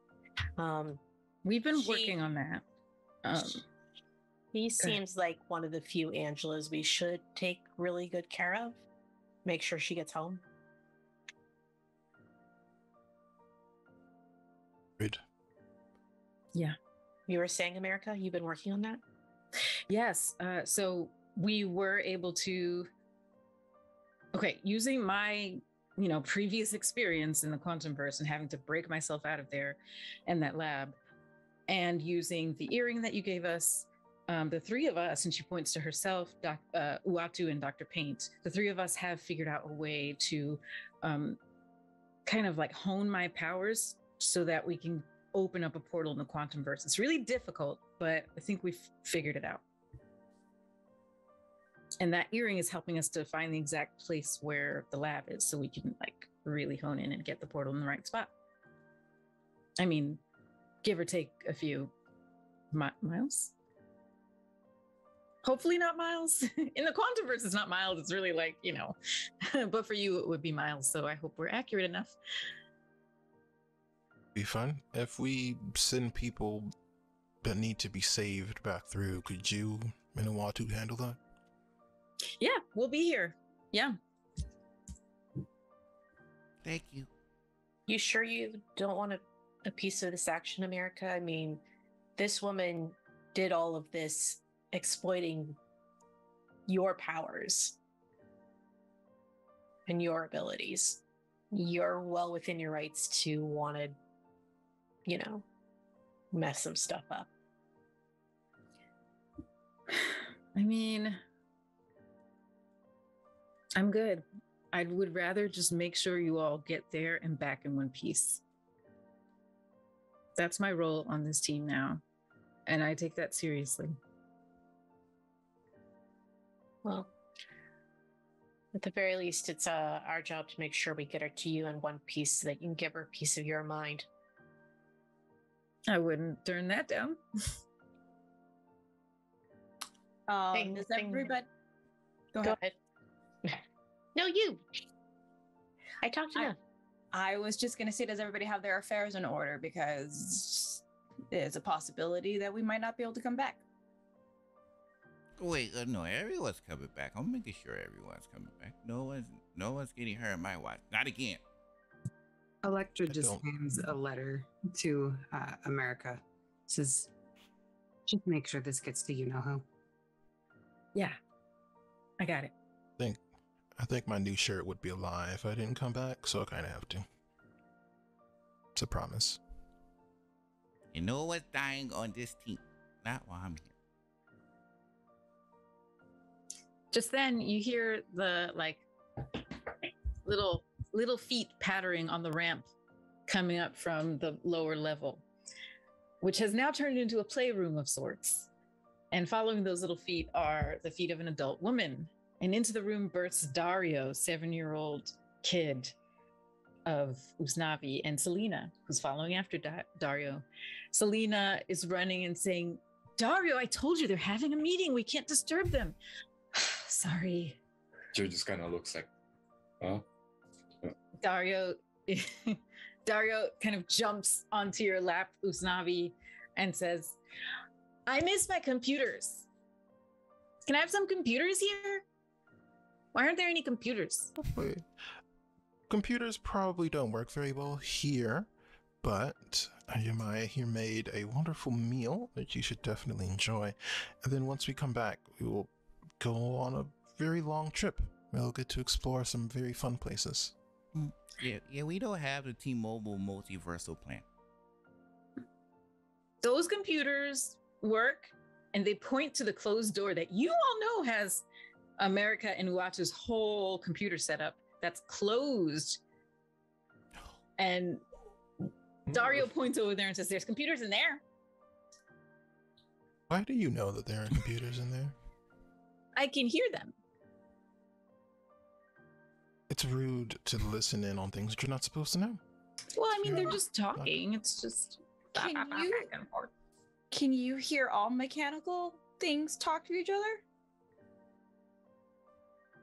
Um, We've been She- working on that. Um, he seems like one of the few Angelas we should take really good care of. Make sure she gets home. You were saying, America, you've been working on that? Yes. Uh, so we were able to. Okay, using my you know previous experience in the quantum verse and having to break myself out of there and that lab, and using the earring that you gave us, um, the three of us, and she points to herself, Doc, uh, Uatu, and Doctor Paint. The three of us have figured out a way to um, kind of like hone my powers so that we can open up a portal in the quantum verse. It's really difficult, but I think we've figured it out. And that earring is helping us to find the exact place where the lab is so we can like really hone in and get the portal in the right spot. I mean, give or take a few mi- miles. Hopefully not miles. In the quantum verse, it's not miles. It's really like, you know, but for you, it would be miles. So I hope we're accurate enough. Be fun. If we send people that need to be saved back through, could you, Minawatu, handle that? Yeah, we'll be here. Yeah. Thank you. You sure you don't want a, a piece of this action, America? I mean, this woman did all of this exploiting your powers and your abilities. You're well within your rights to want to, you know, mess some stuff up. I mean, I'm good. I would rather just make sure you all get there and back in one piece. That's my role on this team now. And I take that seriously. Well, at the very least, it's uh, our job to make sure we get her to you in one piece so that you can give her a piece of your mind. I wouldn't turn that down. Um, Thing- does everybody go Go ahead? ahead. no, you. I talked to I- I was just gonna say, does everybody have their affairs in order? Because there's a possibility that we might not be able to come back. Wait, uh, no, everyone's coming back. I'm making sure everyone's coming back. No one's, no one's getting hurt in my watch. Not again. Elektra I just don't- hands a letter to uh, America. Says, just make sure this gets to you know who. Yeah. I got it. I think I think my new shirt would be a lie if I didn't come back, so I kind of have to. It's a promise. You know what's dying on this team. Not while I'm here. Just then you hear the like little little feet pattering on the ramp coming up from the lower level, which has now turned into a playroom of sorts. And following those little feet are the feet of an adult woman. And into the room bursts Dario, seven year old kid of Usnavi, and Selena, who's following after Da- Dario. Selena is running and saying, Dario, I told you they're having a meeting. We can't disturb them. Sorry. Joe just kind of looks like, huh? Dario Dario kind of jumps onto your lap, Usnavi, and says, I miss my computers. Can I have some computers here? Why aren't there any computers? Wait. Computers probably don't work very well here, but Yamaya here made a wonderful meal that you should definitely enjoy. And then once we come back, we will go on a very long trip. We'll get to explore some very fun places. Yeah, yeah, we don't have the T-Mobile multiversal plan. Those computers work and they point to the closed door that you all know has America and Uatu's whole computer setup that's closed. And hmm. Dario points over there and says, There's computers in there. Why do you know that there are computers in there? I can hear them. It's rude to listen in on things that you're not supposed to know. Well, I mean, they're just talking. It's just Can back you- and forth. Can you hear all mechanical things talk to each other?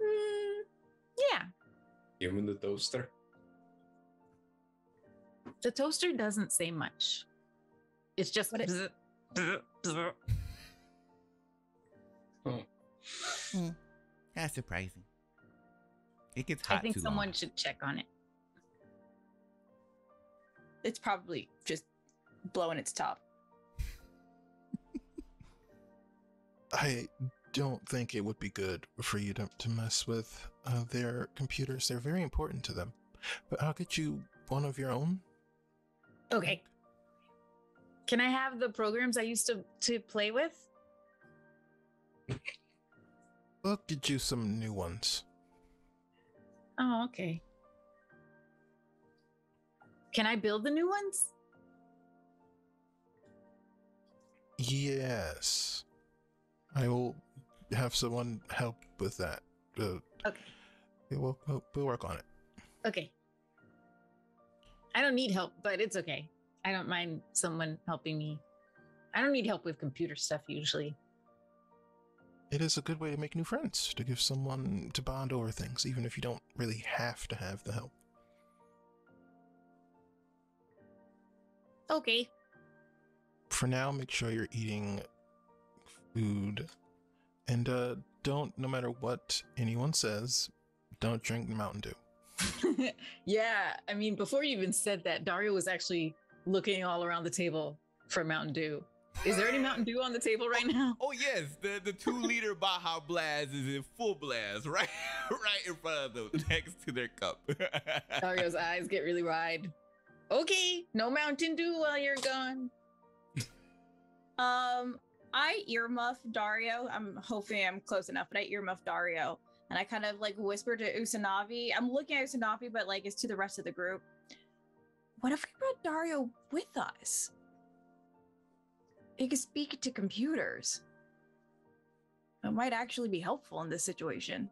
Mm, yeah, Even the toaster. the toaster doesn't say much. It's just But it- bzz, bzz, bzz. Oh. That's surprising. It gets I think too someone long. should check on it. It's probably just blowing its top. I don't think it would be good for you to, to mess with uh, their computers. They're very important to them. But I'll get you one of your own. Okay. Can I have the programs I used to to play with? We'll get you some new ones. Oh, okay. Can I build the new ones? Yes. I will have someone help with that. Uh, Okay. we'll, we'll, we'll work on it. Okay. I don't need help, but it's okay. I don't mind someone helping me. I don't need help with computer stuff usually. It is a good way to make new friends, to give someone to bond over things, even if you don't really have to have the help. Okay. For now, make sure you're eating food. And uh, don't, no matter what anyone says, don't drink Mountain Dew. yeah, I mean, before you even said that, Dario was actually looking all around the table for Mountain Dew. Is there any Mountain Dew on the table right now? Oh yes, the the two liter Baja Blast is in full blast, right, right in front of them, next to their cup. Dario's eyes get really wide. Okay, no Mountain Dew while you're gone. Um, I earmuff Dario. I'm hoping I'm close enough, but I earmuff Dario. And I kind of like whisper to Usnavi. I'm looking at Usnavi, but like it's to the rest of the group. What if we brought Dario with us? He could speak to computers. It might actually be helpful in this situation.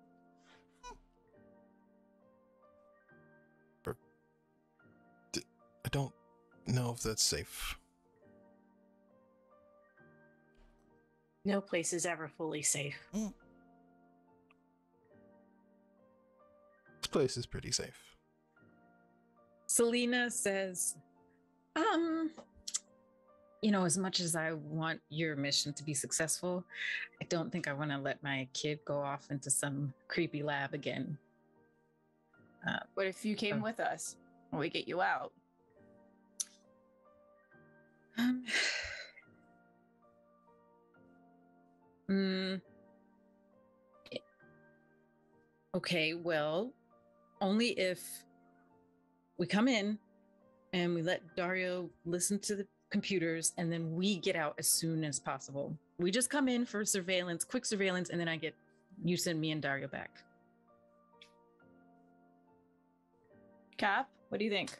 I don't know if that's safe. No place is ever fully safe. This place is pretty safe. Selena says, um, you know, as much as I want your mission to be successful, I don't think I want to let my kid go off into some creepy lab again. What if you came Oh. with us when we get you out? Um, mm, okay, well, only if we come in and we let Dario listen to the computers and then we get out as soon as possible. We just come in for surveillance, quick surveillance, and then I get you send me and Dario back. Cap, what do you think?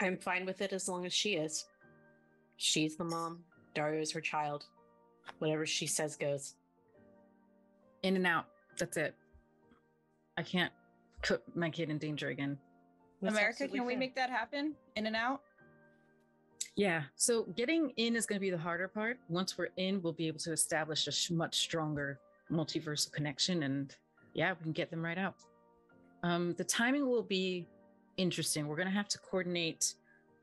I'm fine with it as long as she is. She's the mom. Dario's her child. Whatever she says goes. In and out. That's it. I can't put my kid in danger again. That's America, can we make that happen? In and out? Yeah. So getting in is going to be the harder part. Once we're in, we'll be able to establish a sh- much stronger multiversal connection, and yeah, we can get them right out. Um, the timing will be interesting. We're going to have to coordinate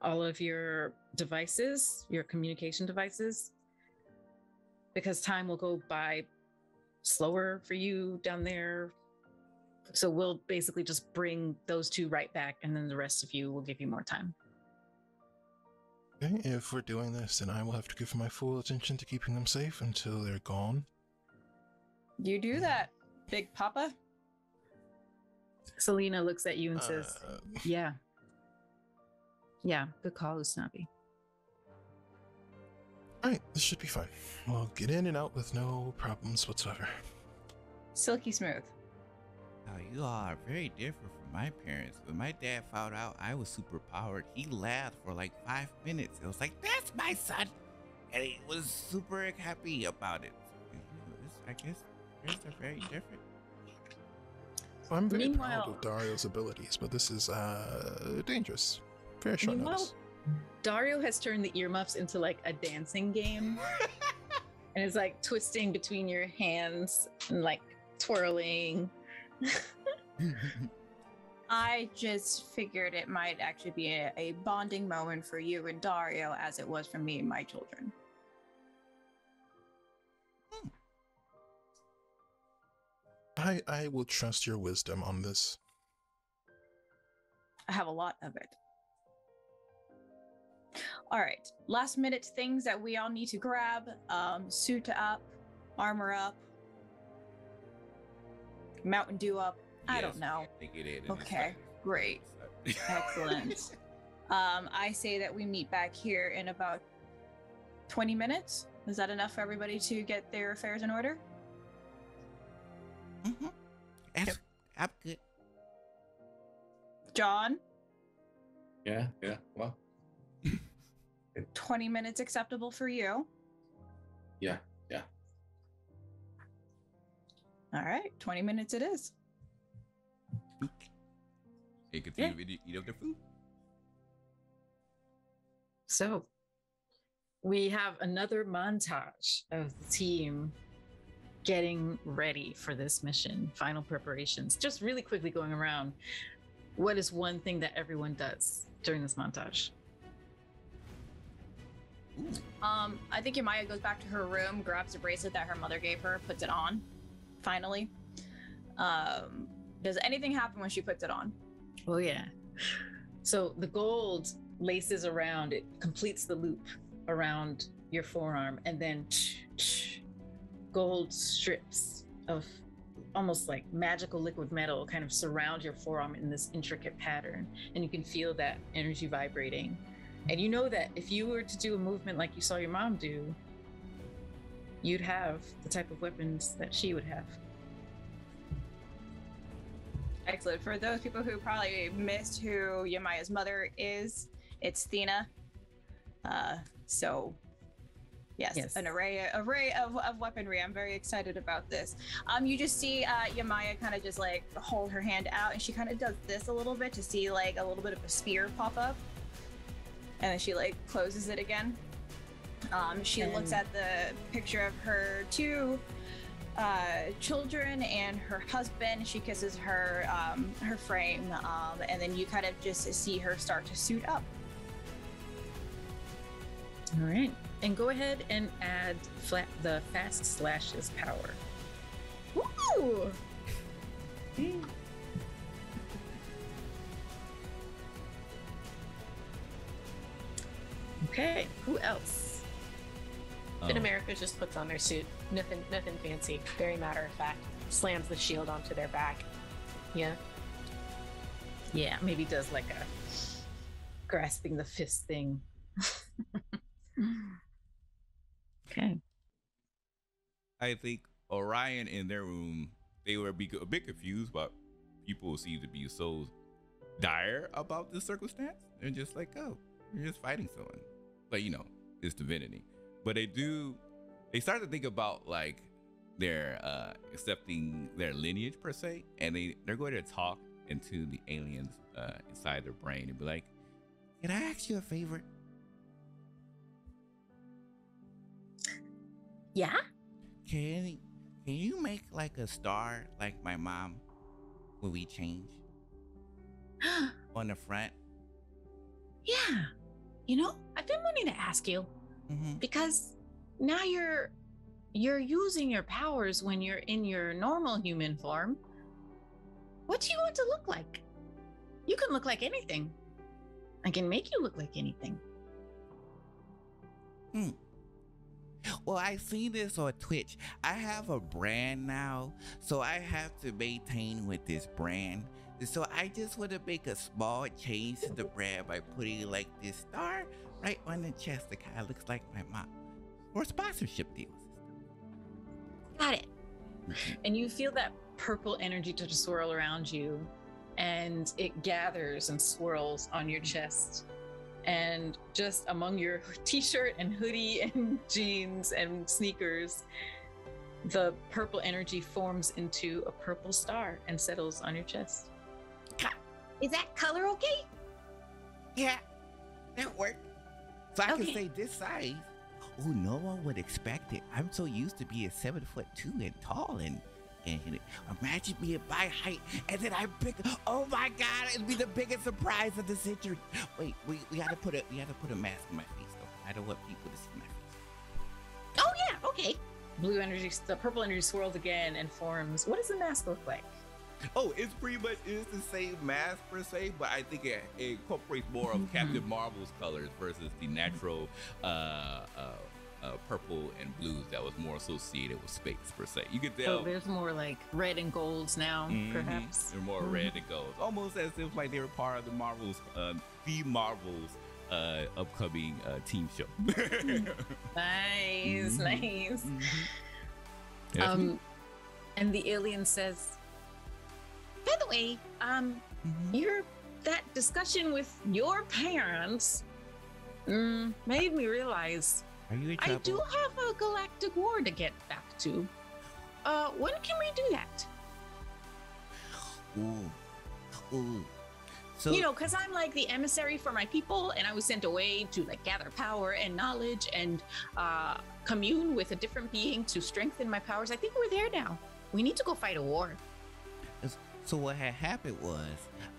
all of your devices, your communication devices, because time will go by slower for you down there. So we'll basically just bring those two right back, and then the rest of you will give you more time. Okay, if we're doing this, then I will have to give my full attention to keeping them safe until they're gone. You do that, Big Papa. Selena looks at you and says, Uh, Yeah. Yeah, good call, Usnavi. Alright, this should be fine. We'll get in and out with no problems whatsoever. Silky smooth. Now, you all are very different from my parents. When my dad found out I was super powered, he laughed for like five minutes. It was like, "That's my son," and he was super happy about it. You know, it's- I guess parents are very different. Well, I'm very proud Meanwhile- of Dario's abilities, but this is uh dangerous. Very short Meanwhile, notice. Dario has turned the earmuffs into like a dancing game. and it's like twisting between your hands and like twirling. I just figured it might actually be a, a bonding moment for you and Dario as it was for me and my children. I I will trust your wisdom on this. I have a lot of it. All right, last minute things that we all need to grab um, suit up, armor up, Mountain Dew up. I don't know. They get in and it's Okay, great. Excellent. Um, I say that we meet back here in about 20 minutes. Is that enough for everybody to get their affairs in order? Mm-hmm. That's, I'm good. John, Yeah, yeah. Well, 20 minutes acceptable for you. yeah, All right, 20 minutes it is. They continue to eat up their food. So we have another montage of the team getting ready for this mission, final preparations. Just really quickly going around. What is one thing that everyone does during this montage? Um, I think Yamaya goes back to her room, grabs a bracelet that her mother gave her, puts it on. Finally, um, does anything happen when she puts it on? Oh, yeah. So the gold laces around, it completes the loop around your forearm, and then gold strips of almost like magical liquid metal kind of surround your forearm in this intricate pattern. And you can feel that energy vibrating. And you know that if you were to do a movement like you saw your mom do, you'd have the type of weapons that she would have. Excellent. For those people who probably missed who Yamaya's mother is, it's Thena. Uh, so, yes, Yes. an array array of, of weaponry. I'm very excited about this. Um, you just see uh, Yamaya kind of just like hold her hand out, and she kind of does this a little bit to see like a little bit of a spear pop up, and then she like closes it again. Um, she looks at the picture of her two uh, children and her husband. She kisses her um, her frame, um, and then you kind of just see her start to suit up. All right. And go ahead and add flat the fast slashes power. Woo! Okay. Who else? But Um, America just puts on their suit. Nothing, nothing fancy. Very matter of fact. Slams the shield onto their back. Yeah. Yeah, maybe does like a grasping the fist thing. okay. I think Orion in their room, they were be- a bit confused, but people seem to be so dire about this circumstance. They're just like, oh, you're just fighting someone. But you know, it's divinity. But they do, they start to think about like their uh accepting their lineage per se, and they they're going to talk into the aliens uh inside their brain and be like, can I ask you a favor? Yeah. Can can you make like a star like my mom when we change on the front? yeah. You know, I've been wanting to ask you Mm-hmm. because now you're you're using your powers when you're in your normal human form. What do you want to look like? You can look like anything. I can make you look like anything. Hmm well, I see this on Twitch. I have a brand now, so I have to maintain with this brand. So I just want to make a small change to the brand by putting like this star right on the chest that kind of looks like my mom. Or sponsorship deals. Got it. Mm-hmm. And you feel that purple energy to swirl around you, and it gathers and swirls on your mm-hmm. chest. And just among your t shirt and hoodie and jeans and sneakers, the purple energy forms into a purple star and settles on your chest. Is that color okay? Yeah, that worked. So I Okay. can say this size. Oh, no one would expect it. I'm so used to being seven foot two and tall and it. Imagine being my height and then I pick. Oh my God! It'd be the biggest surprise of the century. Wait, we we had to put a we had to put a mask on my face though. I don't want people to see my face. Oh yeah, okay. Blue energy, the purple energy swirls again and forms. What does the mask look like? Oh, it's pretty much it's the same mask per se, but I think it, it incorporates more of Captain Marvel's colors versus the natural uh, uh, uh, purple and blues that was more associated with space per se. You could tell. Oh, there's more like red and golds now, Mhm. perhaps. They're more Mhm. red and golds, almost as if like they were part of the Marvels, uh, the Marvels uh, upcoming uh, team show. Nice, Mhm. nice. Mhm. Me. Um, and the alien says, "By the way, um, Mhm. your that discussion with your parents mm, made me realize Are you in I do have a galactic war to get back to. Uh, when can we do that? Ooh, ooh. So you know, because I'm like the emissary for my people, and I was sent away to like gather power and knowledge and uh, commune with a different being to strengthen my powers. I think we're there now. We need to go fight a war. So what had happened was,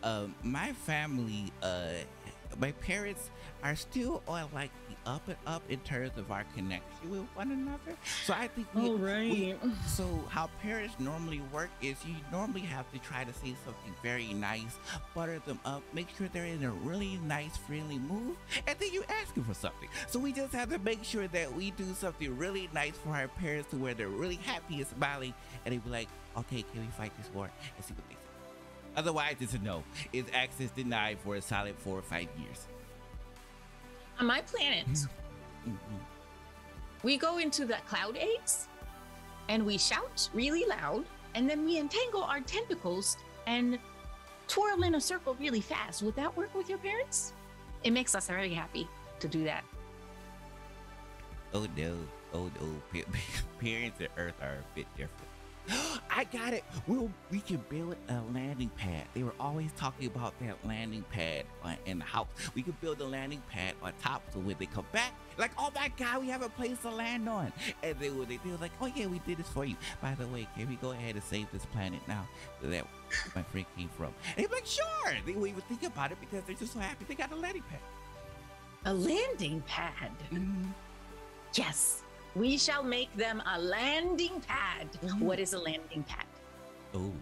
um, my family, uh, my parents are still on like the up and up in terms of our connection with one another. So I think we, we- so how parents normally work is you normally have to try to say something very nice, butter them up, make sure they're in a really nice, friendly mood, and then you ask them for something. So we just have to make sure that we do something really nice for our parents to where they're really happy and smiling, and they be like, okay, can we fight this war? And see what they. Otherwise, it's a no. It's access denied for a solid four or five years. On my planet, Mhm. we go into the cloud eggs and we shout really loud, and then we entangle our tentacles and twirl in a circle really fast. Would that work with your parents? It makes us very happy to do that. Oh no, oh no, parents and Earth are a bit different. I got it. We'll we can build a landing pad. They were always talking about that landing pad in the house. We could build a landing pad on top so when they come back, like, oh my god, we have a place to land on. And then when they, they were like, oh yeah, we did this for you. By the way, can we go ahead and save this planet now that my friend came from? And they're like, sure. They won't even think about it because they're just so happy they got a landing pad. A landing pad. Mm-hmm. Yes, we shall make them a landing pad. What is a landing pad? Oh.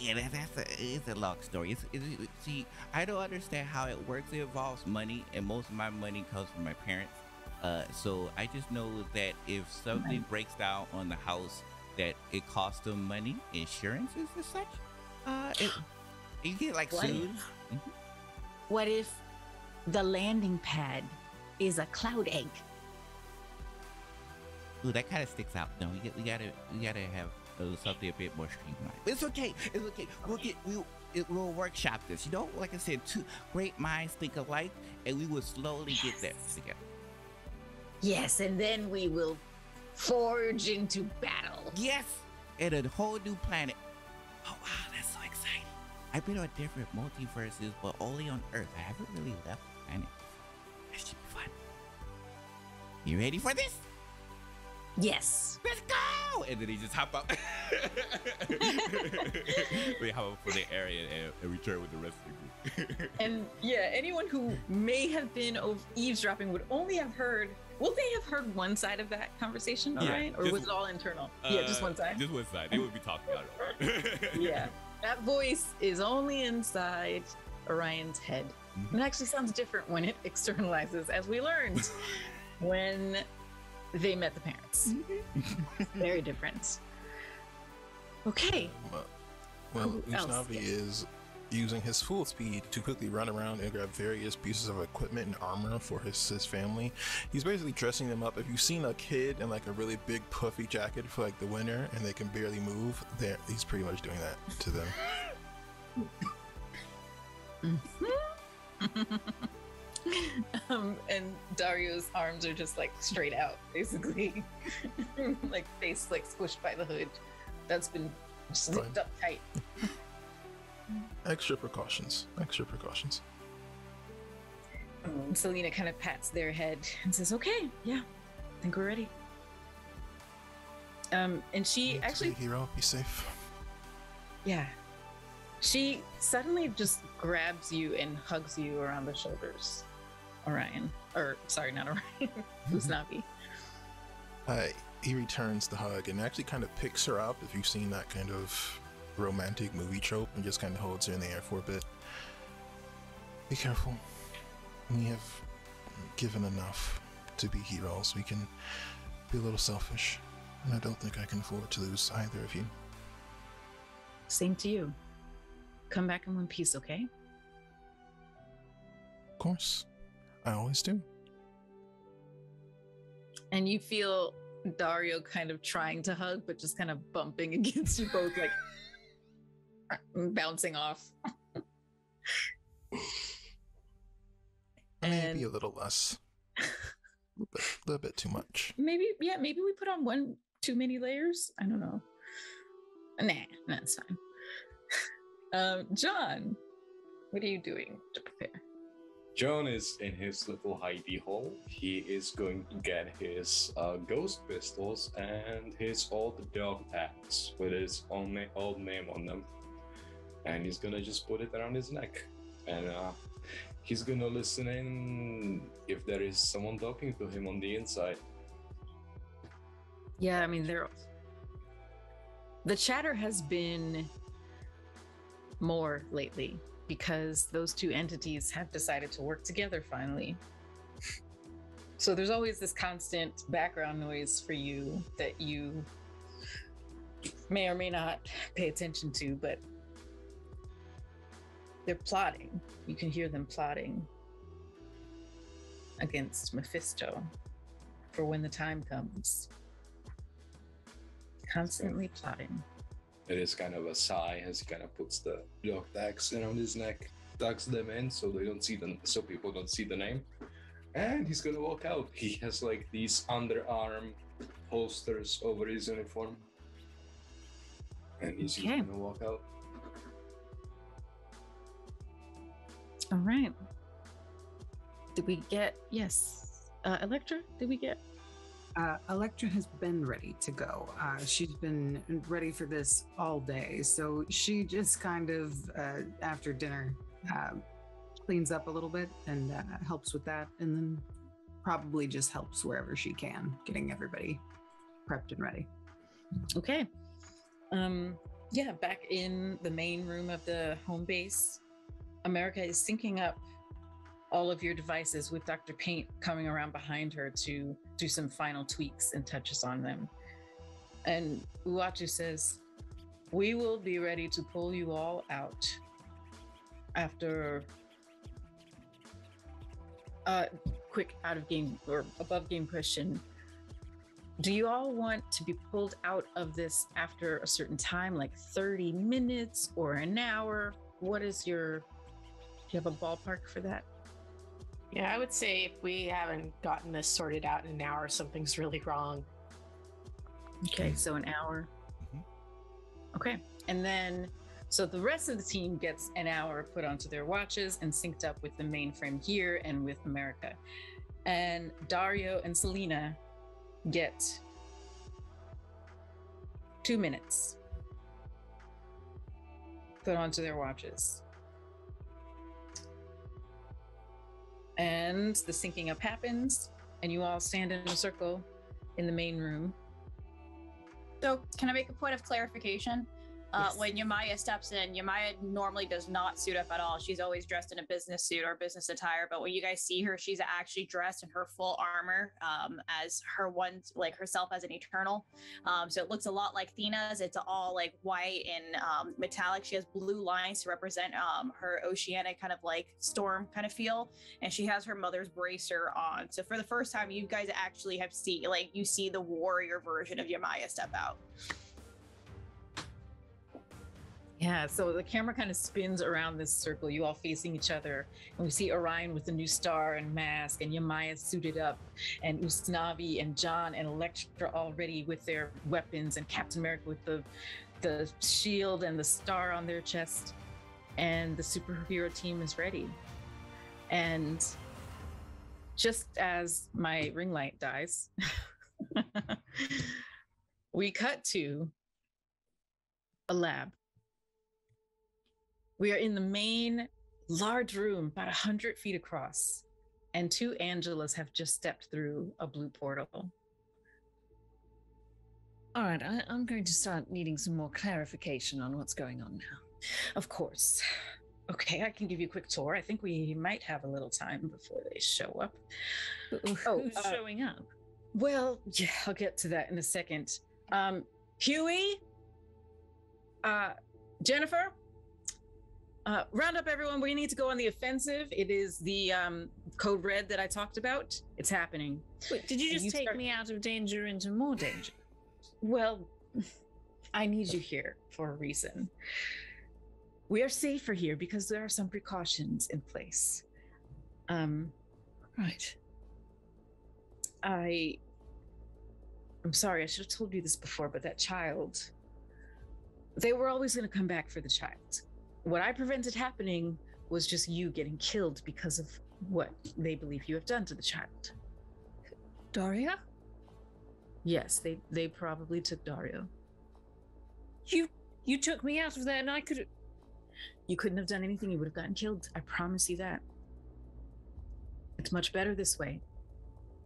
Yeah, that, that's a, it's a long story. It's, it, it- see, I don't understand how it works. It involves money, and most of my money comes from my parents. Uh, so I just know that if something breaks down on the house, that it costs them money, insurances and such. Uh, it, you get like What? sued. What if the landing pad is a cloud egg? Ooh, that kind of sticks out. No, we, get, we gotta we gotta have uh, something a bit more streamlined. It's okay. It's okay. We'll get we'll it, we'll workshop this. You know, like I said, two great minds think alike, and we will slowly get that together. Yes, and then we will forge into battle. Yes, and a whole new planet. Oh wow, that's so exciting! I've been on different multiverses, but only on Earth. I haven't really left the planet. That should be fun. You ready for this? Yes. Let's go! And then they just hop out. they hop up for the area and, and return with the rest of the group. And yeah, anyone who may have been eavesdropping would only have heard. Will they have heard one side of that conversation, Yeah, right? Or just- was it all internal? yeah, just Uh, one side. Just one side. They would be talking about it. yeah. That voice is only inside Orion's head. Mhm. It actually sounds different when it externalizes, as we learned when they met the parents. Mm-hmm. Very different. Okay. Well, well Who else? Usnavi is using his full speed to quickly run around and grab various pieces of equipment and armor for his, his family. He's basically dressing them up. If you've seen a kid in like a really big puffy jacket for like the winter and they can barely move, there he's pretty much doing that to them. Mm-hmm. um, and Dario's arms are just like straight out, basically, like face like squished by the hood. That's been zipped up tight. Extra precautions. Extra precautions. Um, Selena kind of pats their head and says, "Okay, yeah, I think we're ready." Um, and she to actually, hero, be safe. yeah, she suddenly just grabs you and hugs you around the shoulders, Orion. Or sorry, not Orion, Usnavi. Uh, he returns the hug and actually kind of picks her up. If you've seen that kind of romantic movie trope, and just kind of holds her in the air for a bit. Be careful. We have given enough to be heroes. We can be a little selfish, and I don't think I can afford to lose either of you. Same to you. Come back in one piece, okay? Of course, I always do. And you feel Dario kind of trying to hug, but just kind of bumping against you both, like bouncing off. Maybe And- a little less. A little bit, little bit too much. Maybe, yeah, maybe we put on one too many layers. I don't know. Nah, that's fine. um, John, what are you doing to prepare? John is in his little hidey hole. He is going to get his uh, ghost pistols and his old dog tags with his own na- old name on them, and he's gonna just put it around his neck, and uh, he's gonna listen in if there is someone talking to him on the inside. Yeah, I mean, there. The chatter has been more lately because those two entities have decided to work together finally. So there's always this constant background noise for you that you may or may not pay attention to, but they're plotting. You can hear them plotting against Mephisto for when the time comes constantly plotting. It is kind of a sigh as he kind of puts the dog tags around his neck, tucks them in so they don't see them, so people don't see the name, and he's gonna walk out. He has like these underarm holsters over his uniform, and he's just gonna walk out. All right. Did we get yes? Uh, Elektra, did we get? Uh, Elektra has been ready to go. Uh, she's been ready for this all day. So she just kind of, uh, after dinner, uh, cleans up a little bit and uh, helps with that. And then probably just helps wherever she can, getting everybody prepped and ready. Okay. Um, yeah, back in the main room of the home base, America is syncing up all of your devices with Dr. Paint coming around behind her to do some final tweaks and touches on them. And Uatu says, We will be ready to pull you all out after a quick out of game or above game question. Do you all want to be pulled out of this after a certain time, like 30 minutes or an hour? What is your do you have a ballpark for that? Yeah, I would say if we haven't gotten this sorted out in an hour, something's really wrong. Okay, so an hour. Mhm. Okay. And then, so the rest of the team gets an hour put onto their watches and synced up with the mainframe here and with America. And Dario and Selena get two minutes put onto their watches. And the syncing up happens, and you all stand in a circle in the main room. So, can I make a point of clarification? Uh, Yes. When Yamaya steps in, Yamaya normally does not suit up at all. She's always dressed in a business suit or business attire. But when you guys see her, she's actually dressed in her full armor um, as her one, like herself as an eternal. Um, so it looks a lot like Thena's. It's all like white and um, metallic. She has blue lines to represent um, her oceanic kind of like storm kind of feel. And she has her mother's bracer on. So for the first time, you guys actually have see like you see the warrior version of Yamaya step out. Yeah, so the camera kind of spins around this circle, you all facing each other. And we see Orion with the new star and mask, and Yamaya suited up, and Usnavi and John and Elektra already with their weapons, and Captain America with the the shield and the star on their chest. And the superhero team is ready. And just as my ring light dies, we cut to a lab. We are in the main large room, about 100 feet across, and two Angelas have just stepped through a blue portal. All right, I, I'm going to start needing some more clarification on what's going on now. Of course. Okay, I can give you a quick tour. I think we might have a little time before they show up. Oh, Who's uh, showing up? Well, yeah, I'll get to that in a second. Um, Huey, uh, Jennifer, uh, round up everyone. We need to go on the offensive. It is the um, code red that I talked about. It's happening. Wait, did you just you take start- me out of danger into more danger? Well, I need you here for a reason. We are safer here because there are some precautions in place. Um, Right. I I'm sorry, I should have told you this before, but that child they were always going to come back for the child. What I prevented happening was just you getting killed because of what they believe you have done to the child. Daria? Yes, they they probably took Dario. You you took me out of there and I could You couldn't have done anything, you would have gotten killed. I promise you that. It's much better this way.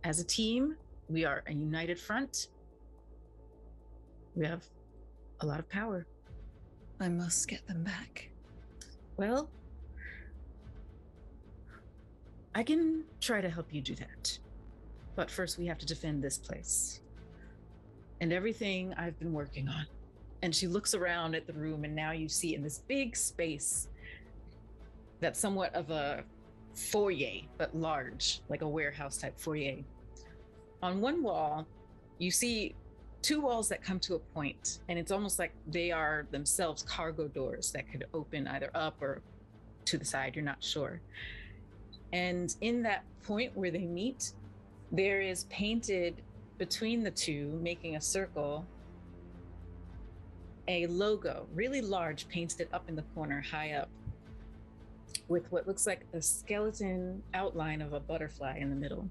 As a team, we are a united front. We have a lot of power. I must get them back. Well, I can try to help you do that. But first, we have to defend this place and everything I've been working on. And she looks around at the room, and now you see in this big space that's somewhat of a foyer, but large, like a warehouse type foyer. On one wall, you see two walls that come to a point, and it's almost like they are themselves cargo doors that could open either up or to the side, you're not sure. And in that point where they meet, there is painted between the two, making a circle, a logo, really large, painted up in the corner, high up, with what looks like a skeleton outline of a butterfly in the middle.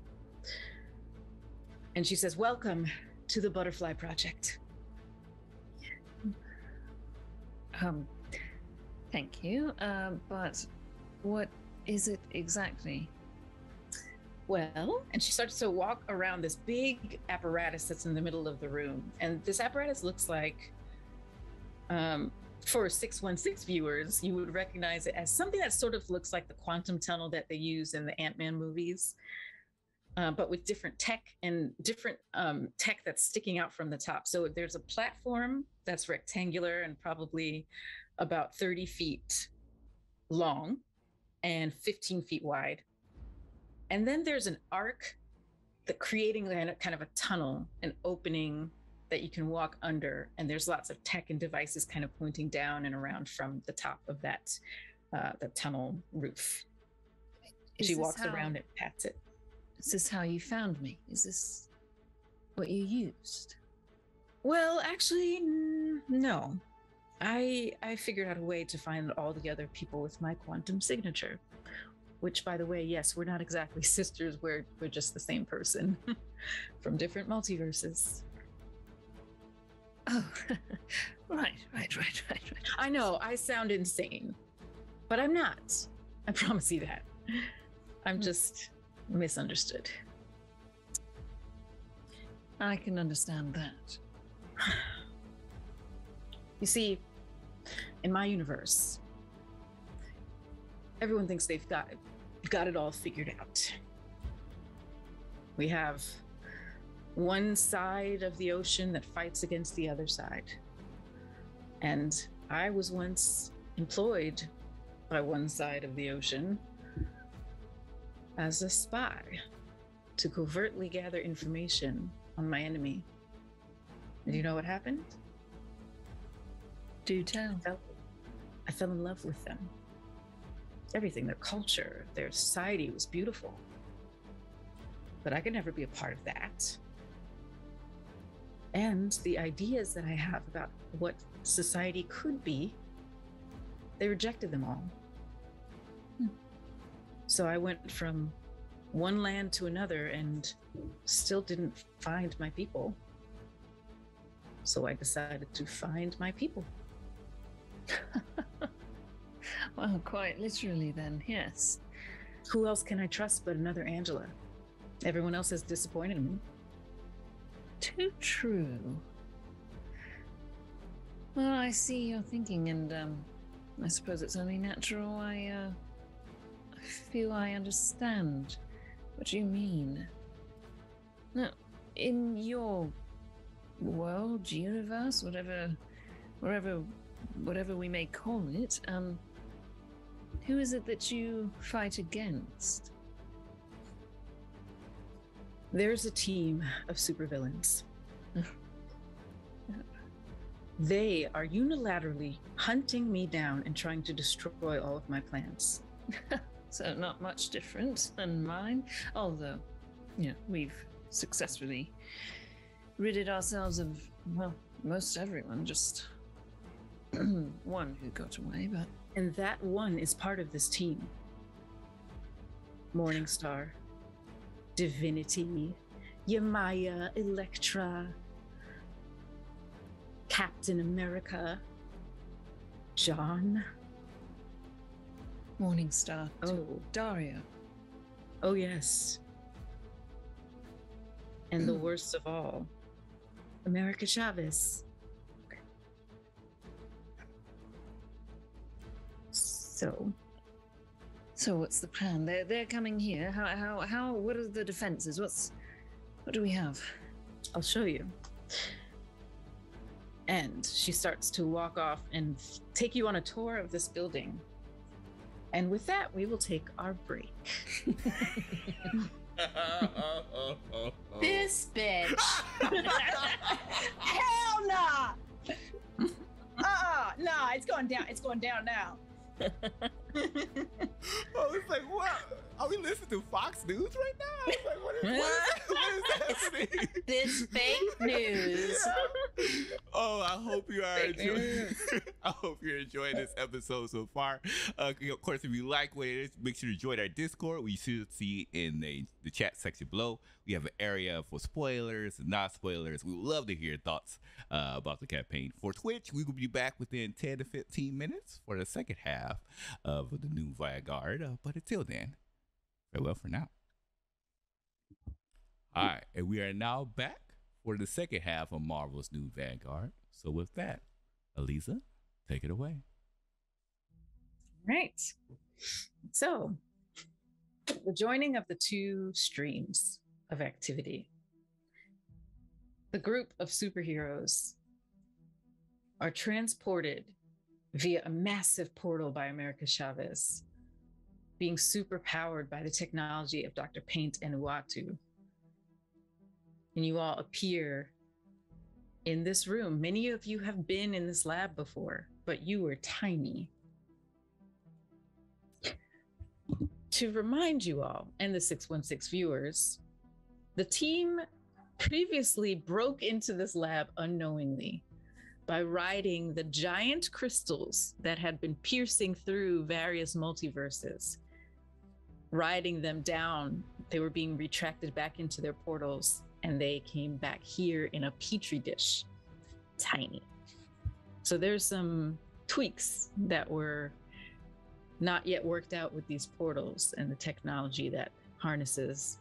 And she says, Welcome to the Butterfly Project. Um thank you. Uh, but what is it exactly? Well, and she starts to walk around this big apparatus that's in the middle of the room. And this apparatus looks like, um, for 616 viewers, you would recognize it as something that sort of looks like the quantum tunnel that they use in the Ant Man movies, uh, but with different tech and different um, tech that's sticking out from the top. So there's a platform that's rectangular and probably about 30 feet long and 15 feet wide. And then there's an arc that creating kind of- kind of a tunnel, an opening that you can walk under. And there's lots of tech and devices kind of pointing down and around from the top of that uh, the tunnel roof. Is she walks how- around it, pats it. Is this how you found me? Is this what you used? Well, actually, no. I I figured out a way to find all the other people with my quantum signature. Which, by the way, yes, we're not exactly sisters. We're we're just the same person from different multiverses. Oh, right, right, right, right, right. I know I sound insane, but I'm not. I promise you that. I'm hmm. just misunderstood. I can understand that. You see, in my universe, everyone thinks they've got got it all figured out. We have one side of the ocean that fights against the other side. And I was once employed by one side of the ocean as a spy to covertly gather information on my enemy. And you know what happened? Do tell. I fell, I fell in love with them. Everything, their culture, their society was beautiful. But I could never be a part of that. And the ideas that I have about what society could be, they rejected them all. So I went from one land to another and still didn't find my people. So I decided to find my people. well, quite literally, then, yes. Who else can I trust but another Angela? Everyone else has disappointed me. Too true. Well, I see your thinking, and um, I suppose it's only natural I, uh, I feel I understand what you mean. Now, in your world, universe, whatever, wherever, whatever we may call it, um, who is it that you fight against? There's a team of supervillains. they are unilaterally hunting me down and trying to destroy all of my plans. so not much different than mine, although, you know, we've successfully ridded ourselves of well, most everyone. Just one who got away, but And that one is part of this team. Morningstar, Divinity, Yamaya, Elektra, Captain America, John. Morningstar. Oh, Daria. oh yes. And the mm. worst of all, America Chavez. So, So what's the plan? They're they're coming here. How how how? What are the defenses? What's what do we have? I'll show you. And she starts to walk off and take you on a tour of this building. And with that, we will take our break. This bitch. Hell nah. Uh-uh. Nah, it's going down. It's going down now. oh, it's like what? Are we listening to Fox News right now? It's like what is, what is, what is happening? This fake news. oh, I hope you are Fake enjoying. I hope you're enjoying this episode so far. Uh, of course, if you like what it is, make sure to join our Discord. We should see in the, the chat section below. We have an area for spoilers and not spoilers. We would love to hear your thoughts uh, about the campaign. For Twitch, we will be back within 10 to 15 minutes for the second half of the new Vanguard. Uh, but until then, farewell for now. All right, and we are now back for the second half of Marvel's new Vanguard. So with that, Aliza, take it away. Right. So, the joining of the two streams of activity. The group of superheroes are transported via a massive portal by America Chavez, being super powered by the technology of Dr. Paint and Uatu. And you all appear in this room. Many of you have been in this lab before, but you were tiny. to remind you all and the 616 viewers, the team previously broke into this lab unknowingly by riding the giant crystals that had been piercing through various multiverses. Riding them down, they were being retracted back into their portals, and they came back here in a petri dish, tiny. So there's some tweaks that were not yet worked out with these portals and the technology that harnesses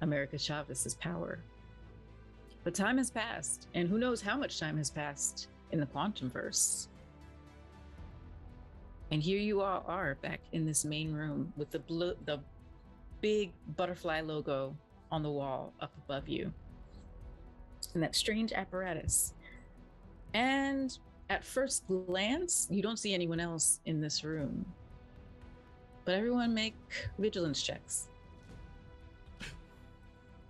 America Chavez's power. But time has passed, and who knows how much time has passed in the quantum verse. And here you all are back in this main room with the blue, the big butterfly logo on the wall up above you, and that strange apparatus. And at first glance, you don't see anyone else in this room. But everyone make vigilance checks.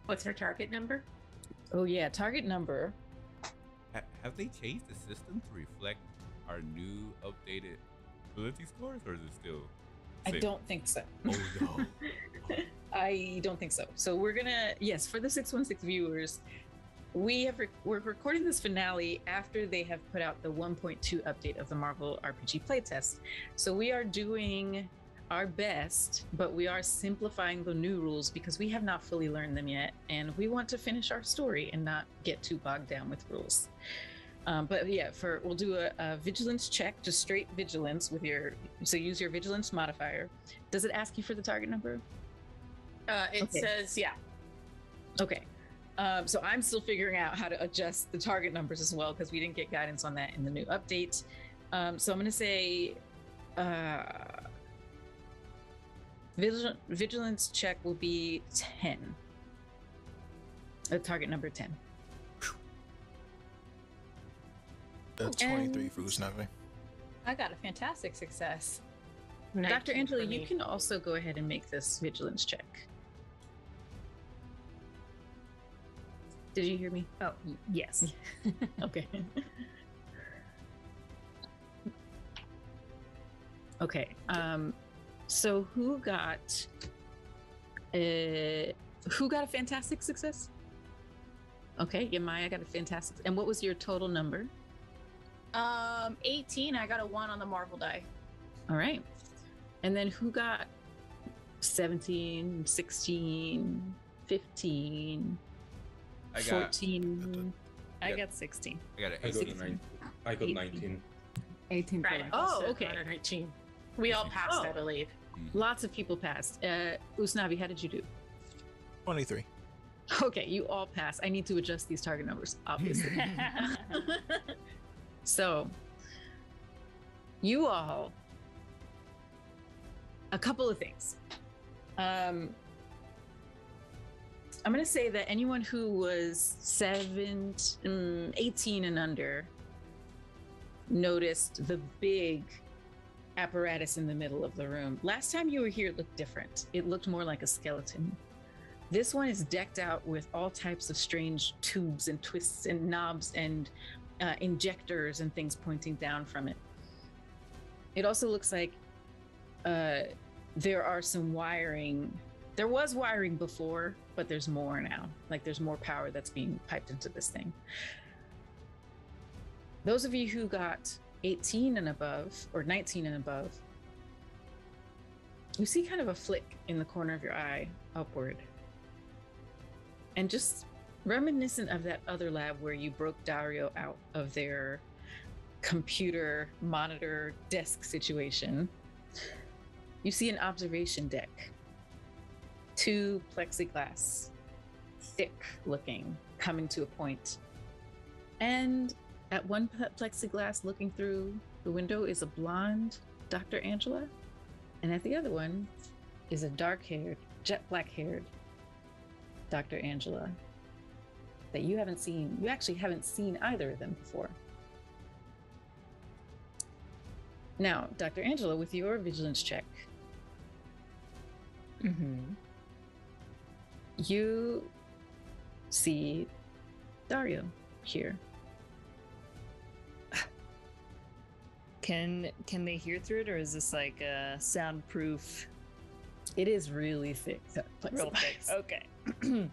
What's her target number? Oh yeah, target number. Ha- have they changed the system to reflect our new updated ability scores, or is it still? I don't think so. Oh no. Oh. I don't think so. So we're gonna yes for the six one six viewers, we have rec- we're recording this finale after they have put out the 1.2 update of the Marvel RPG playtest. So we are doing our best, but we are simplifying the new rules because we have not fully learned them yet, and we want to finish our story and not get too bogged down with rules. Um, but yeah, for we'll do a, a vigilance check, just straight vigilance with your. So use your vigilance modifier. Does it ask you for the target number? Uh, it Okay. says, yeah. Okay. Um, so I'm still figuring out how to adjust the target numbers as well because we didn't get guidance on that in the new update. Um, so I'm going to say uh, vigil- vigilance check will be 10. A target number 10. That's And- 23 for Usnavi. I got a fantastic success. Dr. 19 Angela, you can also go ahead and make this vigilance check. Did you hear me? Oh, y- yes. okay. okay. Um so who got uh who got a fantastic success? Okay, yeah, Maya got a fantastic. And what was your total number? Um, 18. I got a one on the Marvel die. All right. And then who got 17, 16, 15, I got 14? I Yep. got 16. I got an I got 18. I got 19. 18 for Right. Oh, also okay. 19. We all passed, Oh. I believe. Lots of people passed. Uh, Usnavi, how did you do? 23. Okay, you all passed. I need to adjust these target numbers, obviously. so, you all, a couple of things. Um, I'm going to say that anyone who was seven, mm, 18 and under noticed the big apparatus in the middle of the room. Last time you were here, it looked different. It looked more like a skeleton. This one is decked out with all types of strange tubes and twists and knobs and uh, injectors and things pointing down from it. It also looks like uh, there are some wiring. There was wiring before, but there's more now. Like there's more power that's being piped into this thing. Those of you who got 18 and above, or 19 and above, you see kind of a flick in the corner of your eye upward. And just reminiscent of that other lab where you broke Dario out of their computer monitor desk situation, you see an observation deck. Two plexiglass, thick looking, coming to a point. And at one plexiglass looking through the window is a blonde Dr. Angela. And at the other one is a dark haired, jet black haired Dr. Angela that you haven't seen. You actually haven't seen either of them before. Now, Dr. Angela, with your vigilance check, Mm-hmm. you see Dario here. Can can they hear through it, or is this like a soundproof? It is really thick. Real thick. Okay.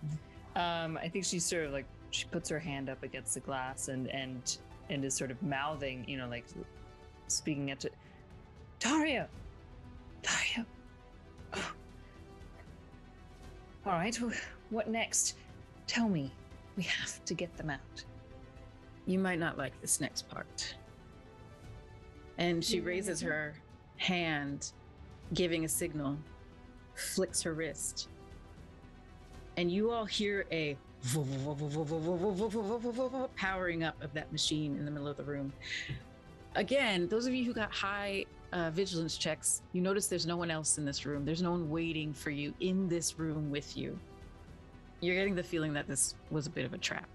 um, I think she's sort of like she puts her hand up against the glass and and and is sort of mouthing, you know, like speaking at. Dario, Dario. Oh. All right. What next? Tell me. We have to get them out. You might not like this next part. And she raises her hand, giving a signal, flicks her wrist. And you all hear a powering up of that machine in the middle of the room. Again, those of you who got high uh, vigilance checks, you notice there's no one else in this room. There's no one waiting for you in this room with you. You're getting the feeling that this was a bit of a trap.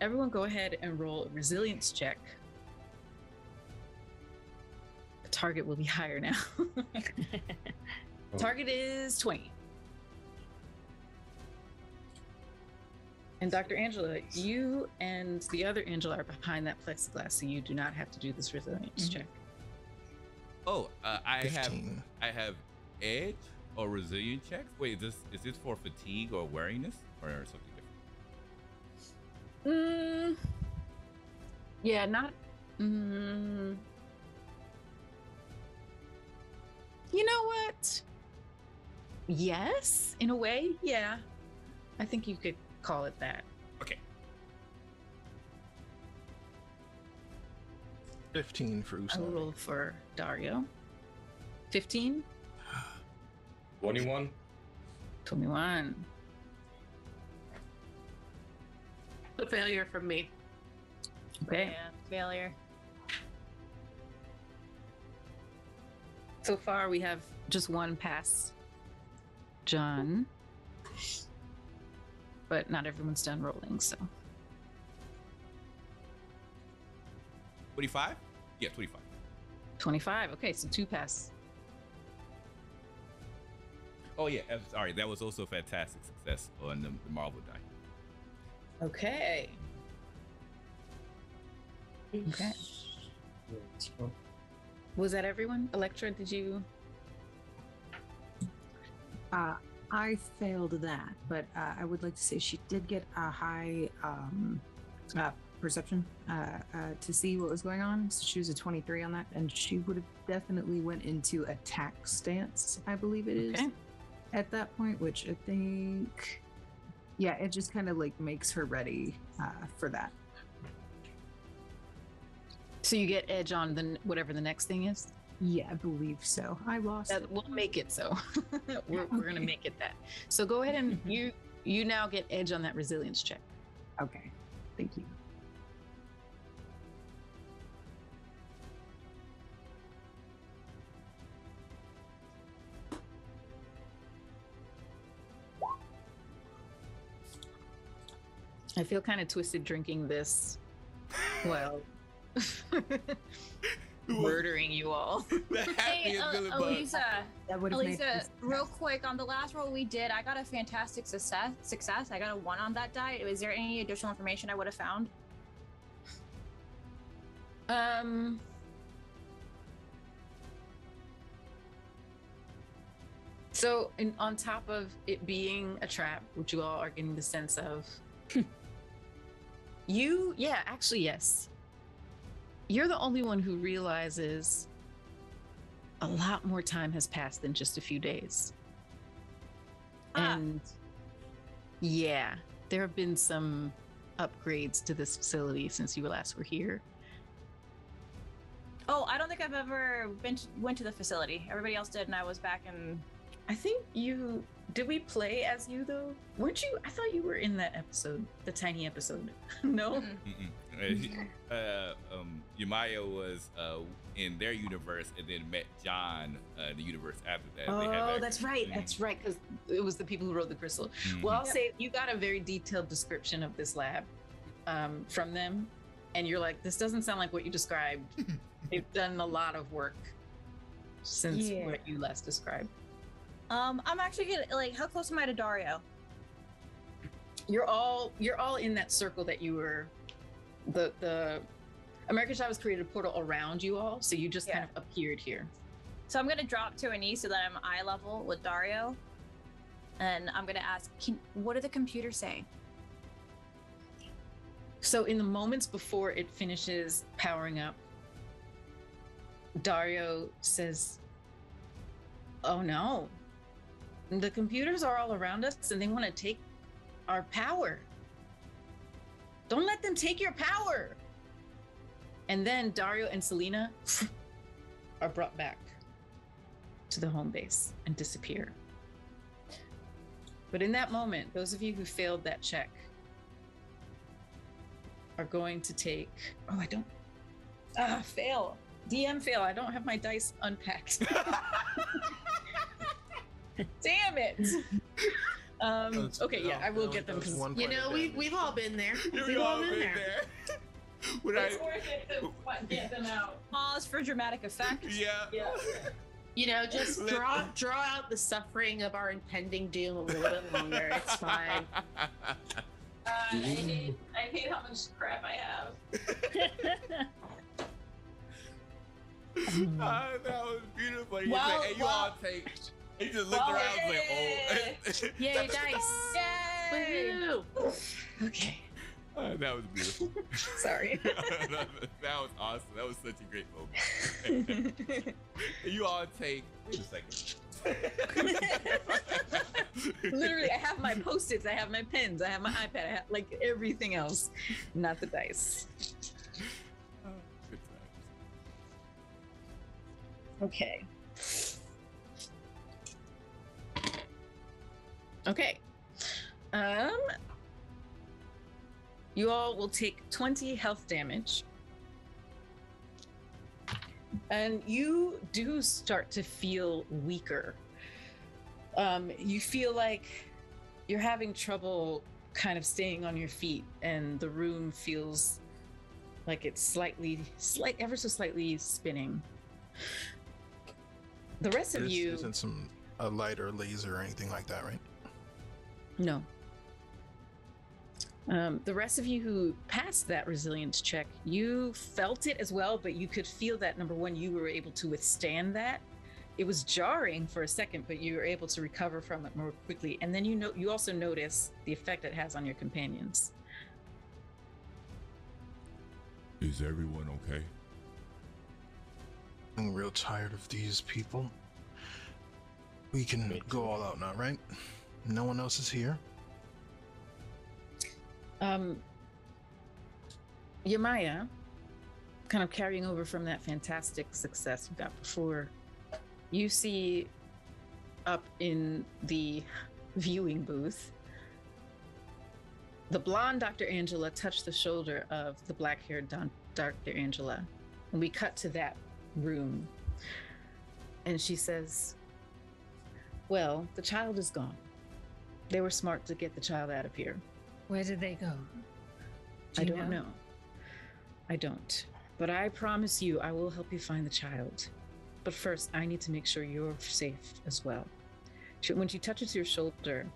Everyone, go ahead and roll a resilience check. The target will be higher now. target is 20. And Dr. Angela, you and the other Angela are behind that plexiglass, so you do not have to do this resilience Mhm. check. Oh, uh, I have I have edge or resilience checks. Wait, is this is this for fatigue or weariness or something different? Mm, yeah, not. Mm, you know what? Yes, in a way, yeah. I think you could call it that. Okay. 15 for Usnavi. For Dario. 15? 21. 21. A failure from me. Okay. Yeah, failure. So far, we have just one pass. John. But not everyone's done rolling, so. 25? Yeah, 25. 25. Okay, so two pass. Oh, yeah. Sorry, that was also a fantastic success on the, the Marvel die. Okay. Okay. Was that everyone? Elektra, did you? Uh, I failed that, but uh, I would like to say she did get a high um, uh, perception uh, uh, to see what was going on. So she was a 23 on that, and she would have definitely went into attack stance, I believe it is, Okay. at that point, which I think, yeah, it just kind of like makes her ready uh, for that. So you get edge on the whatever the next thing is. Yeah, I believe so. I lost. That we'll make it so. we're, we're gonna make it that. So go ahead and mm-hmm. you you now get edge on that resilience check. Okay, thank you. I feel kind of twisted drinking this. Well, murdering you all. The Hey, uh, Aliza, That would have made Aliza, real quick on the last roll we did, I got a fantastic success. Success. I got a one on that die. Is there any additional information I would have found? Um. So, in, on top of it being a trap, which you all are getting the sense of, you, yeah, actually, yes. You're the only one who realizes a lot more time has passed than just a few days. Ah. And yeah, there have been some upgrades to this facility since you last were here. Oh, I don't think I've ever been to, went to the facility. Everybody else did, and I was back in. I think you did we play as you though? Weren't you? I thought you were in that episode, the tiny episode. no. Mm-mm. Mm-mm. Uh, uh, um, Yamaya was uh, in their universe and then met John uh, in the universe after that. They had Oh, that- that's right. That's right. Because it was the people who wrote the crystal. Mhm. Well, I'll say you got a very detailed description of this lab um, from them, and you're like, this doesn't sound like what you described. They've done a lot of work since Yeah. what you last described. Um, I'm actually gonna like. How close am I to Dario? You're all you're all in that circle that you were. The the America Chavez created a portal around you all, so you just kind of appeared here. So I'm gonna drop to a knee so that I'm eye level with Dario, and I'm gonna ask, Can, "What did the computer say?" So in the moments before it finishes powering up, Dario says, "Oh no. The computers are all around us and they want to take our power. Don't let them take your power." And then Dario and Selena are brought back to the home base and disappear. But in that moment, those of you who failed that check are going to take. Oh, I don't. Ah, fail. DM fail. I don't have my dice unpacked. Damn it. Um, That's- okay, yeah, I will that get them because one You know, we, damage. we've all been there. We We've all all been been there. there. When I, it's worth it to get them out. Pause for dramatic effect. yeah. Yeah. You know, just Let- draw draw out the suffering of our impending doom a little bit longer. It's fine. Uh, I, hate, I hate how much crap I have. Ah, that was beautiful. He Wow, said, hey, you wow. all take. He just looked Wow. around and was like, oh. Yay, dice. Yay! Woohoo. Okay. Ah, that was beautiful. Sorry. that was awesome. That was such a great moment. you all take. Wait a second. Literally, I have my post-its, I have my pens, I have my iPad, I have like everything else, not the dice. Good times. Okay. Okay. Um you all will take 20 health damage. And you do start to feel weaker. Um, you feel like you're having trouble kind of staying on your feet, and the room feels like it's slightly, slight, ever so slightly spinning. The rest of This you, isn't some a lighter laser or anything like that, right? No. Um, the rest of you who passed that resilience check, you felt it as well, but you could feel that number one, you were able to withstand that. It was jarring for a second, but you were able to recover from it more quickly. And then you know you also notice the effect it has on your companions. Is everyone okay? I'm real tired of these people. We can go all out now, right? No one else is here. Um, Yamaya, kind of carrying over from that fantastic success you got before, you see up in the viewing booth the blonde Dr. Angela touched the shoulder of the black haired Dr. Angela. And we cut to that room. And she says, Well, the child is gone. They were smart to get the child out of here. Where did they go? Do I don't know? I don't. But I promise you, I will help you find the child. But first, I need to make sure you're safe as well. She, when she touches your shoulder,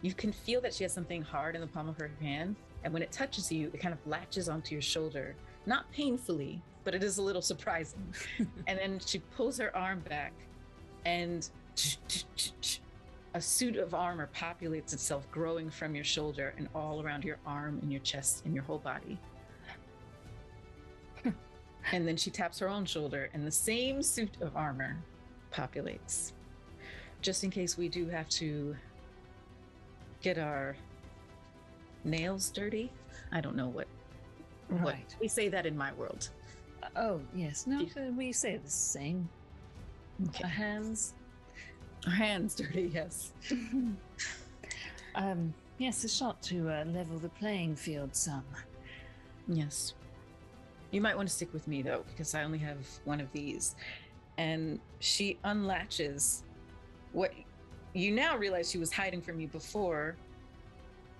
you can feel that she has something hard in the palm of her hand. And when it touches you, it kind of latches onto your shoulder. Not painfully, but it is a little surprising. and then she pulls her arm back, and a suit of armor populates itself, growing from your shoulder and all around your arm and your chest and your whole body. and then she taps her own shoulder, and the same suit of armor populates. Just in case we do have to get our nails dirty. I don't know what what Right. we say that in my world. Oh, yes. No, we say the same. Okay. Our hands. Our hands dirty, yes. um, yes, a shot to uh, level the playing field some. Yes. You might want to stick with me though, because I only have one of these. And she unlatches what you now realize she was hiding from you before,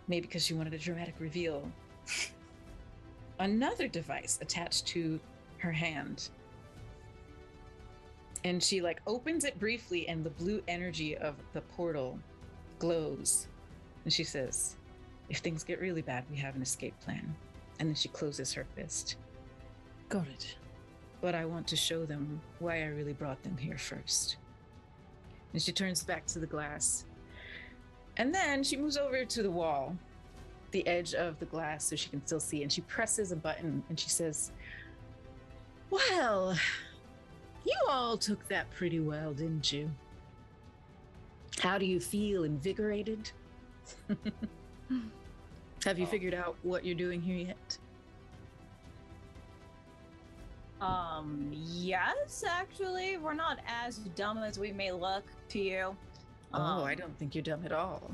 maybe because she wanted a dramatic reveal. Another device attached to her hand. And she like opens it briefly, and the blue energy of the portal glows. And she says, If things get really bad, we have an escape plan. And then she closes her fist. Got it. But I want to show them why I really brought them here first. And she turns back to the glass. And then she moves over to the wall, the edge of the glass, so she can still see. And she presses a button and she says, Well, you all took that pretty well, didn't you? How do you feel? Invigorated? Have you figured out what you're doing here yet? Um, yes, actually, we're not as dumb as we may look to you. Oh, I Um, don't think you're dumb at all.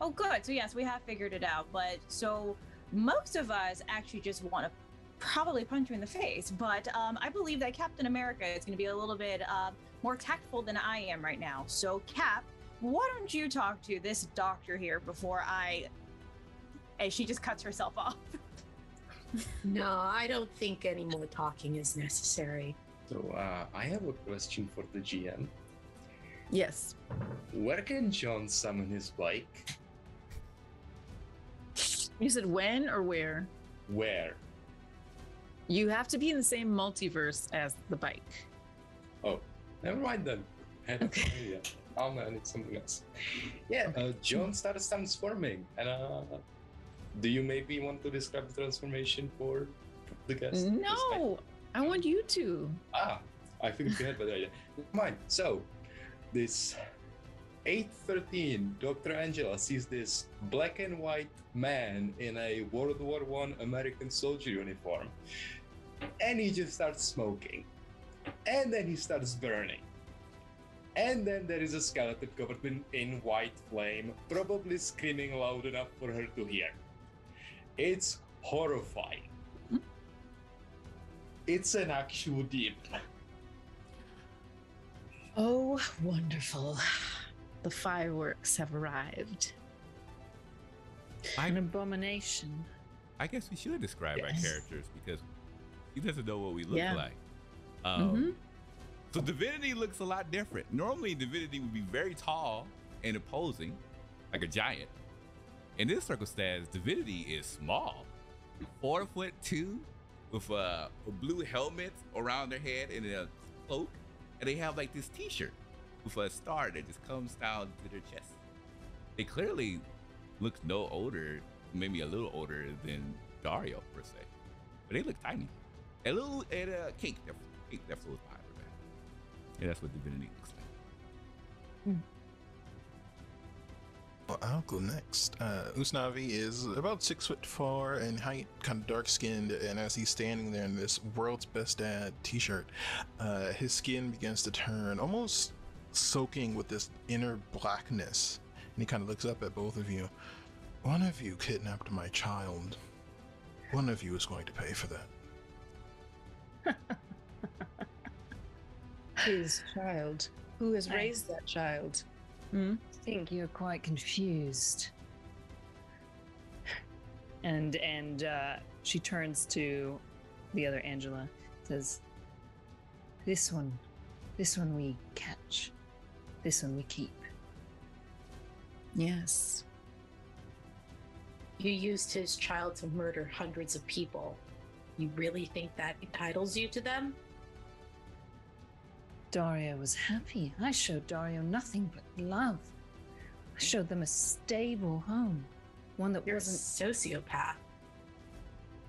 Oh, good. So yes, we have figured it out. But so most of us actually just want to probably punch you in the face. But um, I believe that Captain America is going to be a little bit uh, more tactful than I am right now. So Cap, why don't you talk to this doctor here before I? And she just cuts herself off. No, I don't think any more talking is necessary. So uh, I have a question for the GM. Yes. Where can John summon his bike? You said when or where? Where? You have to be in the same multiverse as the bike. Oh, never mind then. I Okay. no. Oh man, it's something else. Yeah, uh, John starts transforming, and uh, do you maybe want to describe the transformation for the guests? No, I want you to. Ah, I figured you had better idea. Never mind. So, this 813 Dr. Angela sees this black and white man in a World War One American soldier uniform, and he just starts smoking. and then he starts burning. And then there is a skeleton covered in, in white flame, probably screaming loud enough for her to hear. It's horrifying. It's an actual demon. Oh, wonderful. The fireworks have arrived. I, An abomination. I guess we should describe our characters because he doesn't know what we look Yeah. like. Um, Mhm. So Divinity looks a lot different. Normally, Divinity would be very tall and imposing, like a giant. In this circumstance, Divinity is small, four foot two, with a, a blue helmet around their head and a cloak, and they have like this T-shirt with a star that just comes down to their chest. They clearly look no older, maybe a little older than Dario per se, but they look tiny. A little and uh, Cake, that Cake that flows behind her back. Yeah, that's what Divinity looks like. Well, I'll go next. Uh, Usnavi is about six foot four in height, kind of dark skinned, and as he's standing there in this world's best dad t shirt, uh, his skin begins to turn almost soaking with this inner blackness. And he kind of looks up at both of you. One of you kidnapped my child. One of you is going to pay for that. His child. Who has raised that child? Hmm? I think you're quite confused. And and uh, she turns to the other Angela, says, "This one, this one we catch. This one we keep." Yes. You used his child to murder hundreds of people. You really think that entitles you to them? Dario was happy. I showed Dario nothing but love. I showed them a stable home, one that You're wasn't. a sociopath.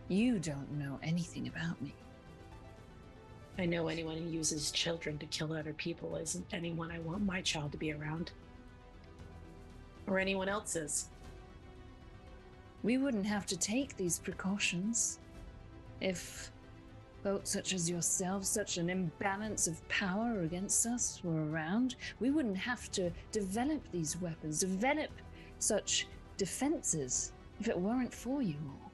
You don't know anything about me. I know anyone who uses children to kill other people isn't anyone I want my child to be around. Or anyone else's. We wouldn't have to take these precautions if folks such as yourselves, such an imbalance of power against us, were around. We wouldn't have to develop these weapons, develop such defenses if it weren't for you all.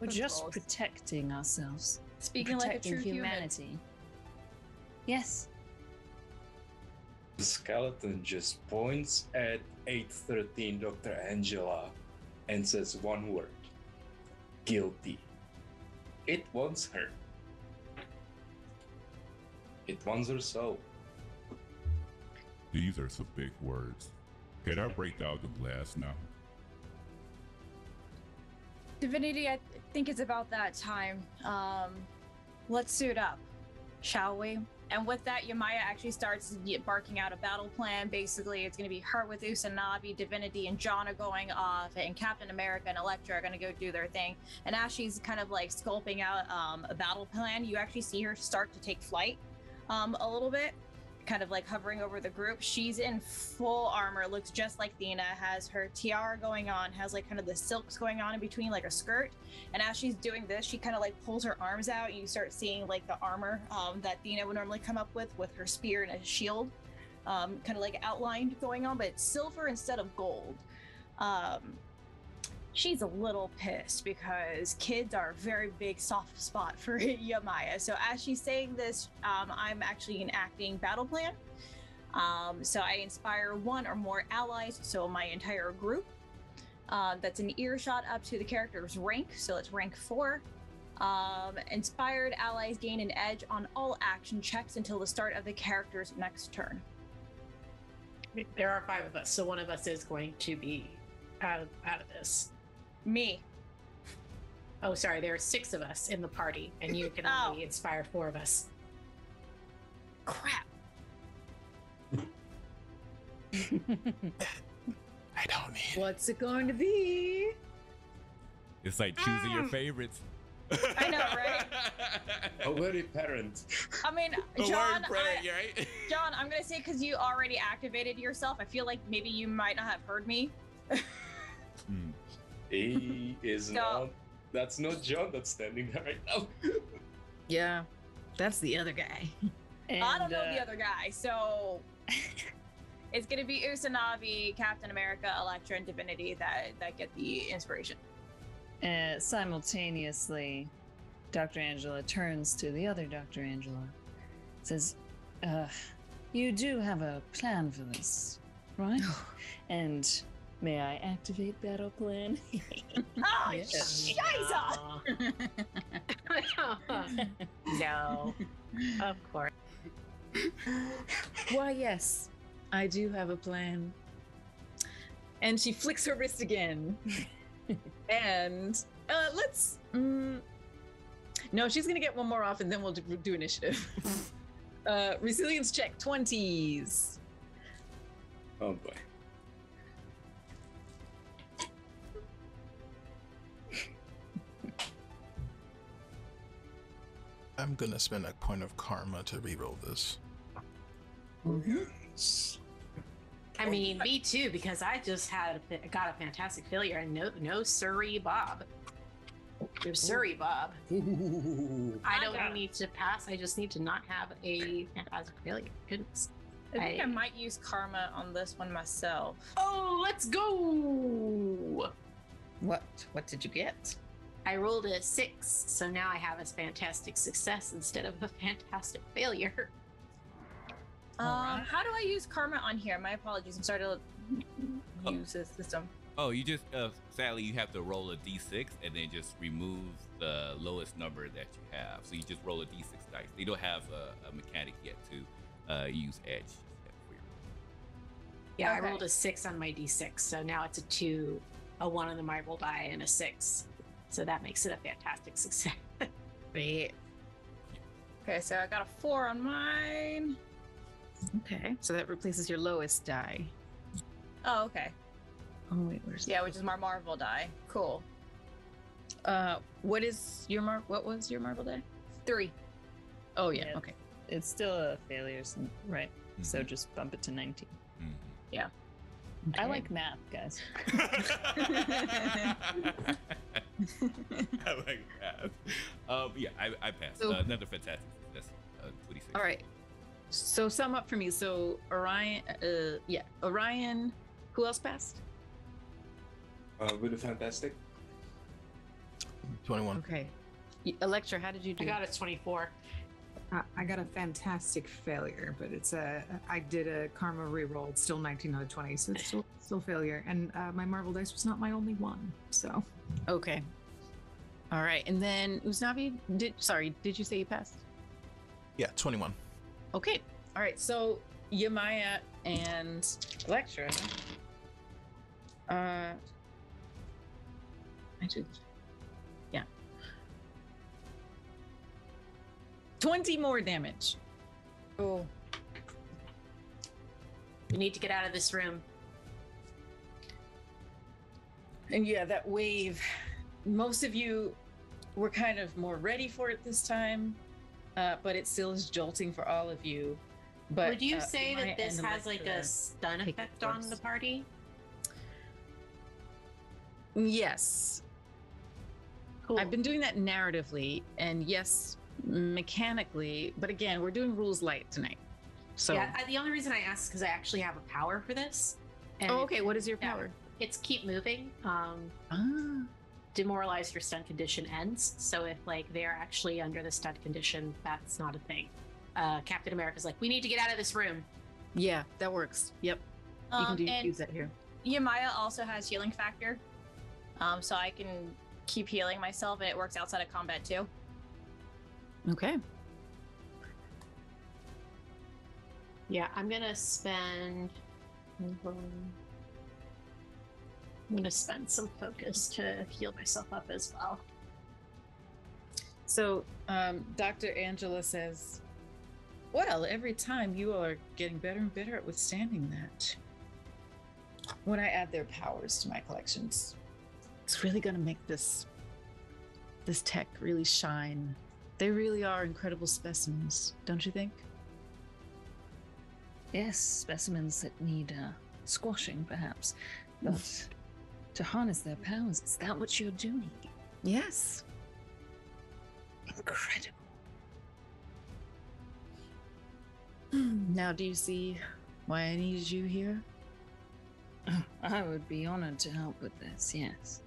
We're just protecting ourselves, Speaking like a protecting true human. humanity. Yes, The skeleton just points at 813 Dr. Angela and says one word guilty. It wants her. It wants her soul. These are some big words. Can I break down the glass now? Divinity, I think it's about that time. Um, let's suit up, shall we? And with that, Yamaya actually starts barking out a battle plan. Basically, it's going to be her with Usnavi, Divinity, and John are going off, and Captain America and Elektra are going to go do their thing. And as she's kind of like sculpting out um, a battle plan, you actually see her start to take flight um, a little bit, kind of like hovering over the group. She's in full armor, looks just like Dina, has her tiara going on, has like kind of the silks going on in between, like a skirt. And as she's doing this, she kind of like pulls her arms out, you start seeing like the armor um, that Dina would normally come up with, with her spear and a shield, um, kind of like outlined going on, but it's silver instead of gold. Um, she's a little pissed because kids are a very big soft spot for Yamaya. So as she's saying this, um, I'm actually enacting battle plan. Um, so I inspire one or more allies, so my entire group. Uh, that's an earshot up to the character's rank, so it's rank four. Um, inspired allies gain an edge on all action checks until the start of the character's next turn. There are five of us, so one of us is going to be out of, out of this. Me. Oh, sorry, there are six of us in the party, and you can Oh. only inspire four of us. Crap. I don't need What's it going to be? It's like choosing your favorites. I know, right? A very parent. I mean, John, word prayer, I- right? John, I'm gonna say because you already activated yourself. I feel like maybe you might not have heard me. Hmm. He is No. not. That's not John that's standing there right now. Yeah. That's the other guy. I don't And, know the uh, other guy, so it's gonna be Usnavi, Captain America, Elektra, and Divinity that that get the inspiration. Uh, simultaneously, Dr. Angela turns to the other Dr. Angela. Says, uh, You do have a plan for this, right? and may I activate battle plan? Oh, Yes. Shiza! no, of course. Why, yes, I do have a plan. And she flicks her wrist again. and uh, let's. Mm, no, she's going to get one more off and then we'll do, do initiative. uh, resilience check 20s. Oh boy. I'm gonna spend a point of karma to reroll this. Oh, yes. I mean, me too, because I just had a, got a fantastic failure and no, no Surrey Bob. No Surrey Bob. I don't got- need to pass. I just need to not have a fantastic failure. Goodness. I think I I- might use karma on this one myself. Oh, let's go! What? What did you get? I rolled a six, so now I have a fantastic success instead of a fantastic failure. Um, Alright. how do I use karma on here? My apologies. I'm sorry to Oh. use this system. Oh, you just uh, sadly you have to roll a d6 and then just remove the lowest number that you have. So you just roll a d6 dice. They don't have a, a mechanic yet to uh, use edge. Yeah, Okay. I rolled a six on my d6, so now it's a two, a one on the Marvel die, and a six. So that makes it a fantastic success. Great. Okay, so I got a four on mine. Okay. So that replaces your lowest die. Oh, okay. Oh, wait, where's Yeah, which is my Marvel die. Cool. Uh, what is your mar? What was your Marvel die? Three. Oh yeah. Yeah. Okay. it's still a failure, right? So Mhm. just bump it to 19. Mhm. I Okay. like math, guys. I like math. Um, yeah, I, I passed. So- uh, another fantastic success. Uh, 26. All right. So sum up for me. So Orion, uh, yeah, Orion. Who else passed? Uh, with a fantastic. 21. Okay. Elektra, how did you do? I got a 24. Uh, I got a fantastic failure, but it's a. I did a karma reroll. It's still 19 out of 20, so it's still still failure. And uh, my Marvel dice was not my only one. So Okay. All right, and then Usnavi did. Sorry, did you say you passed? Yeah, 21. Okay. All right. So Yamaya and Elektra. Uh, I did. 20 more damage. Oh. We need to get out of this room. And yeah, that wave, most of you were kind of more ready for it this time, uh, but it still is jolting for all of you. But would you uh, say that this has like a stun effect on the party? Yes. Cool. I've been doing that narratively, and yes, mechanically. But again, we're doing rules light tonight. So, yeah, I, the only reason I asked is because I actually have a power for this. And oh, okay. What is your yeah. power? It's keep moving. Um, Ah, demoralized your stun condition ends. So if like they're actually under the stun condition, that's not a thing. Uh, Captain America's like, we need to get out of this room. yeah, that works. Yep, you can Um, do, and use that here. Yamaya also has healing factor. Um, so I can keep healing myself and it works outside of combat too. Okay. Yeah, I'm gonna spend. I'm gonna spend some focus to heal myself up as well. So, um, Dr. Angela says, Well, every time you all are getting better and better at withstanding that. When I add their powers to my collections, it's really going to make this this tech really shine. They really are incredible specimens, don't you think? Yes, specimens that need uh, squashing, perhaps. But to harness their powers, is that what you're doing? Yes. Incredible. Now, do you see why I needed you here? I would be honored to help with this, yes.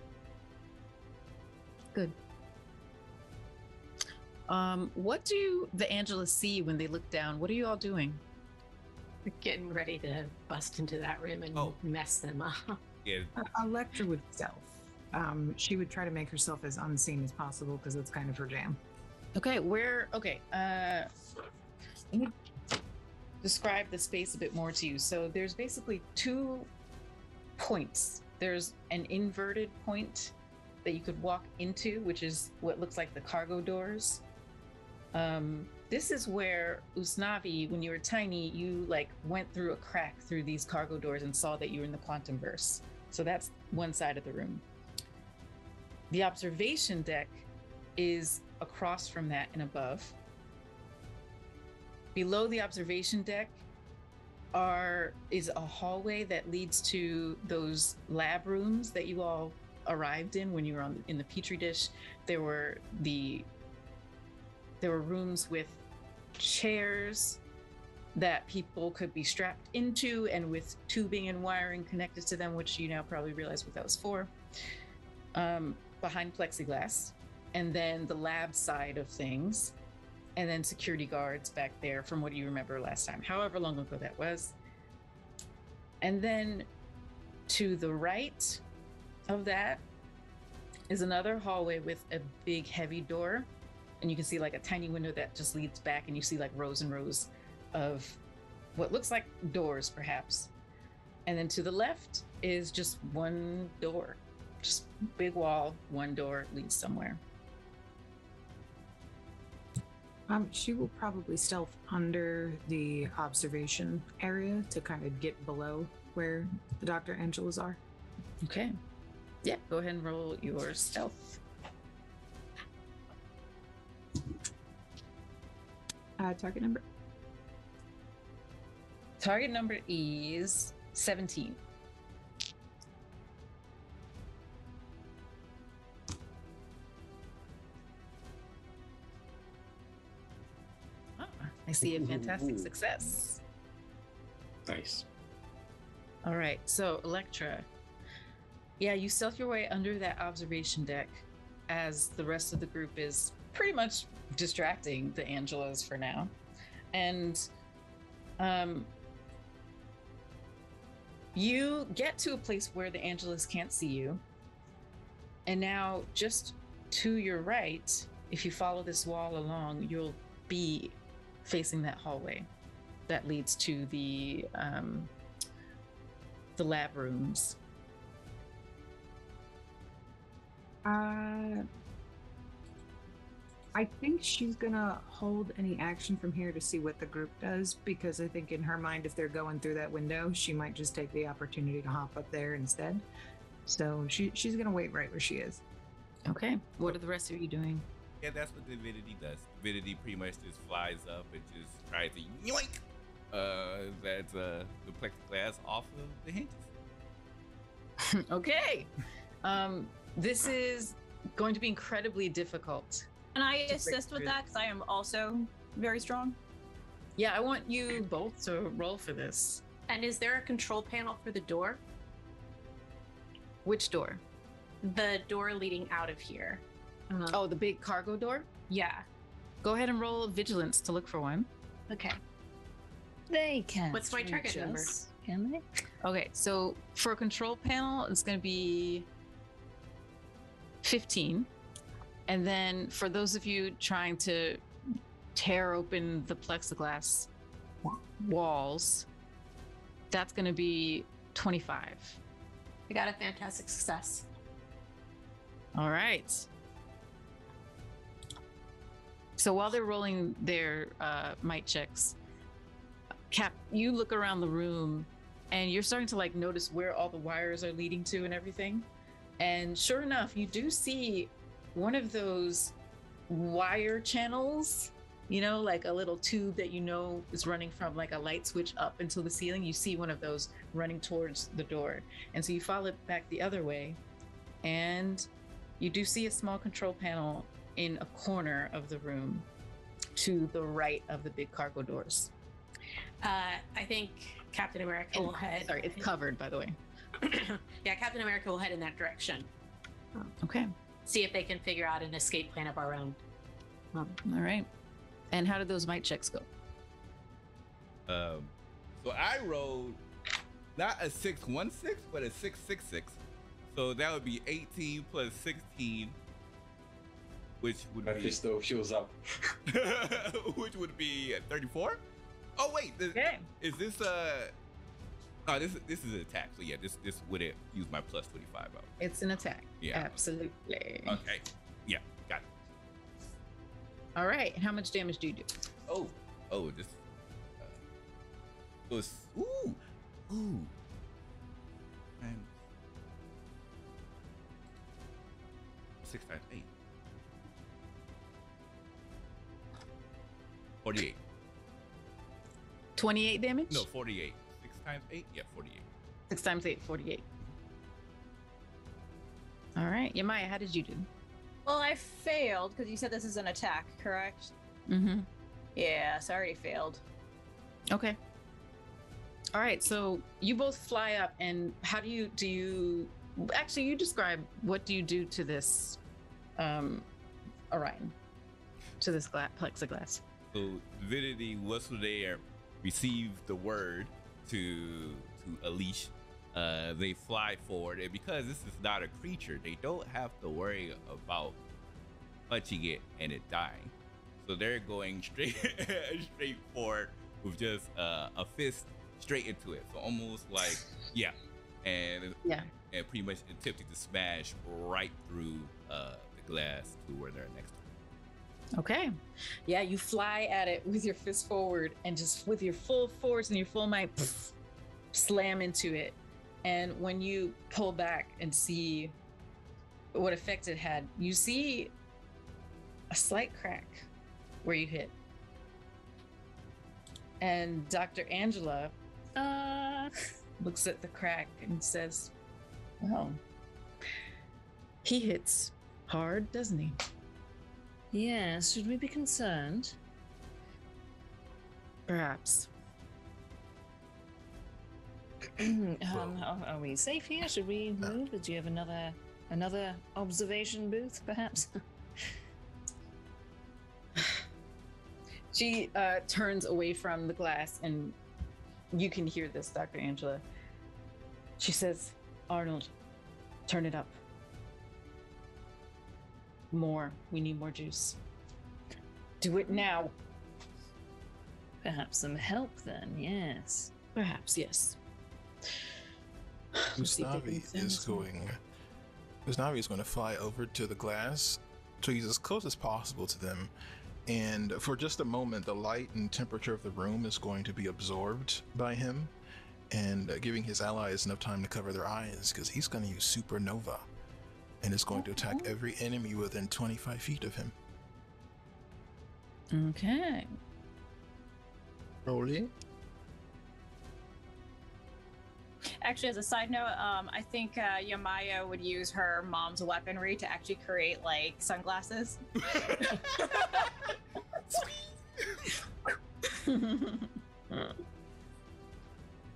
Good. Um, what do the Angelas see when they look down? What are you all doing? We're getting ready to bust into that room and Oh. mess them up. Yeah, Uh, Elektra would stealth. Um, she would try to make herself as unseen as possible because it's kind of her jam. Okay, where? Okay, uh, let me describe the space a bit more to you. So there's basically two points. There's an inverted point that you could walk into, which is what looks like the cargo doors. Um, this is where Usnavi, when you were tiny, you like went through a crack through these cargo doors and saw that you were in the quantum verse. So that's one side of the room. The observation deck is across from that and above. Below the observation deck are is a hallway that leads to those lab rooms that you all arrived in when you were on in the petri dish. There were the there were rooms with chairs that people could be strapped into and with tubing and wiring connected to them, which you now probably realize what that was for. Um, behind plexiglass, and then the lab side of things, and then security guards back there from what you remember last time, however long ago that was. And then to the right of that is another hallway with a big heavy door. And you can see like a tiny window that just leads back, and you see like rows and rows of what looks like doors, perhaps. And then to the left is just one door, just big wall, one door leads somewhere. Um, she will probably stealth under the observation area to kind of get below where the Dr. Angelas are. Okay. Yeah, go ahead and roll your stealth. Uh, target number. Target number is 17. Ah, I see a fantastic Ooh. success. Nice. All right, so Elektra, yeah, you stealth your way under that observation deck as the rest of the group is pretty much distracting the Angelas for now. And um you get to a place where the Angelas can't see you. And now just to your right, if you follow this wall along, you'll be facing that hallway that leads to the um the lab rooms. Uh, I think she's gonna hold any action from here to see what the group does because I think in her mind, if they're going through that window, she might just take the opportunity to hop up there instead. So she she's gonna wait right where she is. Okay. What are the rest of you doing? yeah, that's what Divinity does. Divinity pretty much just flies up and just tries to yoink uh, that uh, the plexiglass off of the hinges. okay. Um, this is going to be incredibly difficult. Can I assist with that? Because I am also very strong. Yeah, I want you both to roll for this. And is there a control panel for the door? Which door? The door leading out of here. Uh, Oh, the big cargo door? yeah. Go ahead and roll vigilance to look for one. Okay. They can. What's my target number? Can they? Okay, so for a control panel, it's going to be 15. And then for those of you trying to tear open the plexiglass walls, that's going to be 25. I got a fantastic success. All right. So while they're rolling their uh, might checks, Cap, you look around the room and you're starting to like notice where all the wires are leading to and everything. And sure enough, you do see one of those wire channels, you know, like a little tube that you know is running from like a light switch up into the ceiling. You see one of those running towards the door. And so you follow it back the other way. And you do see a small control panel in a corner of the room to the right of the big cargo doors. Uh, I think Captain America will head. Sorry, it's covered, by the way. yeah, Captain America will head in that direction. Okay. See if they can figure out an escape plan of our own. All right. And how did those might checks go? Um, so I rolled not a six one six, but a six six six. So that would be eighteen plus sixteen, which would be Mephisto shows up. which would be thirty four. Oh wait, this, Okay. is this uh? Oh, this this is an attack. So yeah, this this wouldn't use my plus twenty five out. It's an attack. Yeah. Absolutely. Okay. Yeah, got it. All right. How much damage do you do? Oh, oh, this. Uh, it's ooh, ooh. And six times eight. Forty-eight. 28 damage? No, forty-eight. Six times eight. Yeah, forty-eight. Six times eight, 48. All right. Yamaya, how did you do? Well, I failed because you said this is an attack, correct? Mm-hmm. Yeah, so I already failed. Okay. All right. So you both fly up, and how do you do you actually you describe what do you do to this um Orion? To this gla- plexiglass. So Divinity was there, received the word to to unleash. Uh, they fly forward, and because this is not a creature, they don't have to worry about touching it and it dying. So they're going straight straight forward with just uh, a fist straight into it. So almost like yeah, and Yeah. and pretty much attempting to smash right through uh, the glass to where they're next to. Okay. Yeah, you fly at it with your fist forward and just with your full force and your full might pff, slam into it. And when you pull back and see what effect it had, you see a slight crack where you hit. And Dr. Angela Uh, looks at the crack and says, Well, he hits hard, doesn't he? Yes, should we be concerned? Perhaps. um, are, are we safe here? Should we move? Do you have another another observation booth, perhaps? She uh, turns away from the glass, and you can hear this, Dr. Angela. She says, Arnold, turn it up. More. We need more juice. Do it now. perhaps some help then. Yes. Perhaps, yes. Let's see if they can Usnavi is us more. going. Usnavi is going to fly over to the glass, so he's as close as possible to them. And for just a moment, the light and temperature of the room is going to be absorbed by him, and uh, giving his allies enough time to cover their eyes because he's going to use supernova, and is going to attack every enemy within 25 feet of him. Okay. Rolly. Actually, as a side note, um, I think uh, Yamaya would use her mom's weaponry to actually create like sunglasses.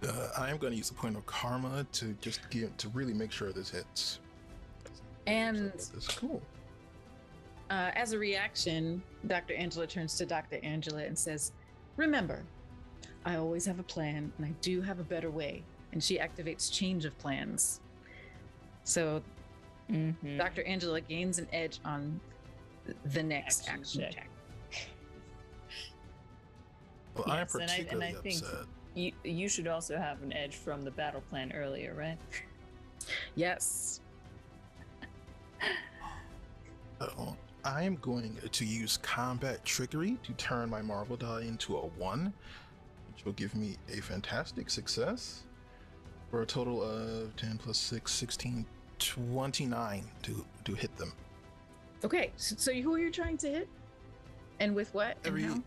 Uh, I am going to use a point of karma to just give to really make sure this hits. And That's cool. uh, as a reaction, Dr. Angela turns to Dr. Angela and says, Remember, I always have a plan and I do have a better way. And she activates change of plans. So Mm-hmm. Dr. Angela gains an edge on the next Action action, check. check. Well, I am Yes, and I- and I particularly think- upset. You you should also have an edge from the battle plan earlier, right? Yes. So I am going to use combat trickery to turn my Marvel die into a one, which will give me a fantastic success for a total of 10 plus 6, 16, 29 to, to hit them. Okay. So, so who are you trying to hit? And with what? And Every, how?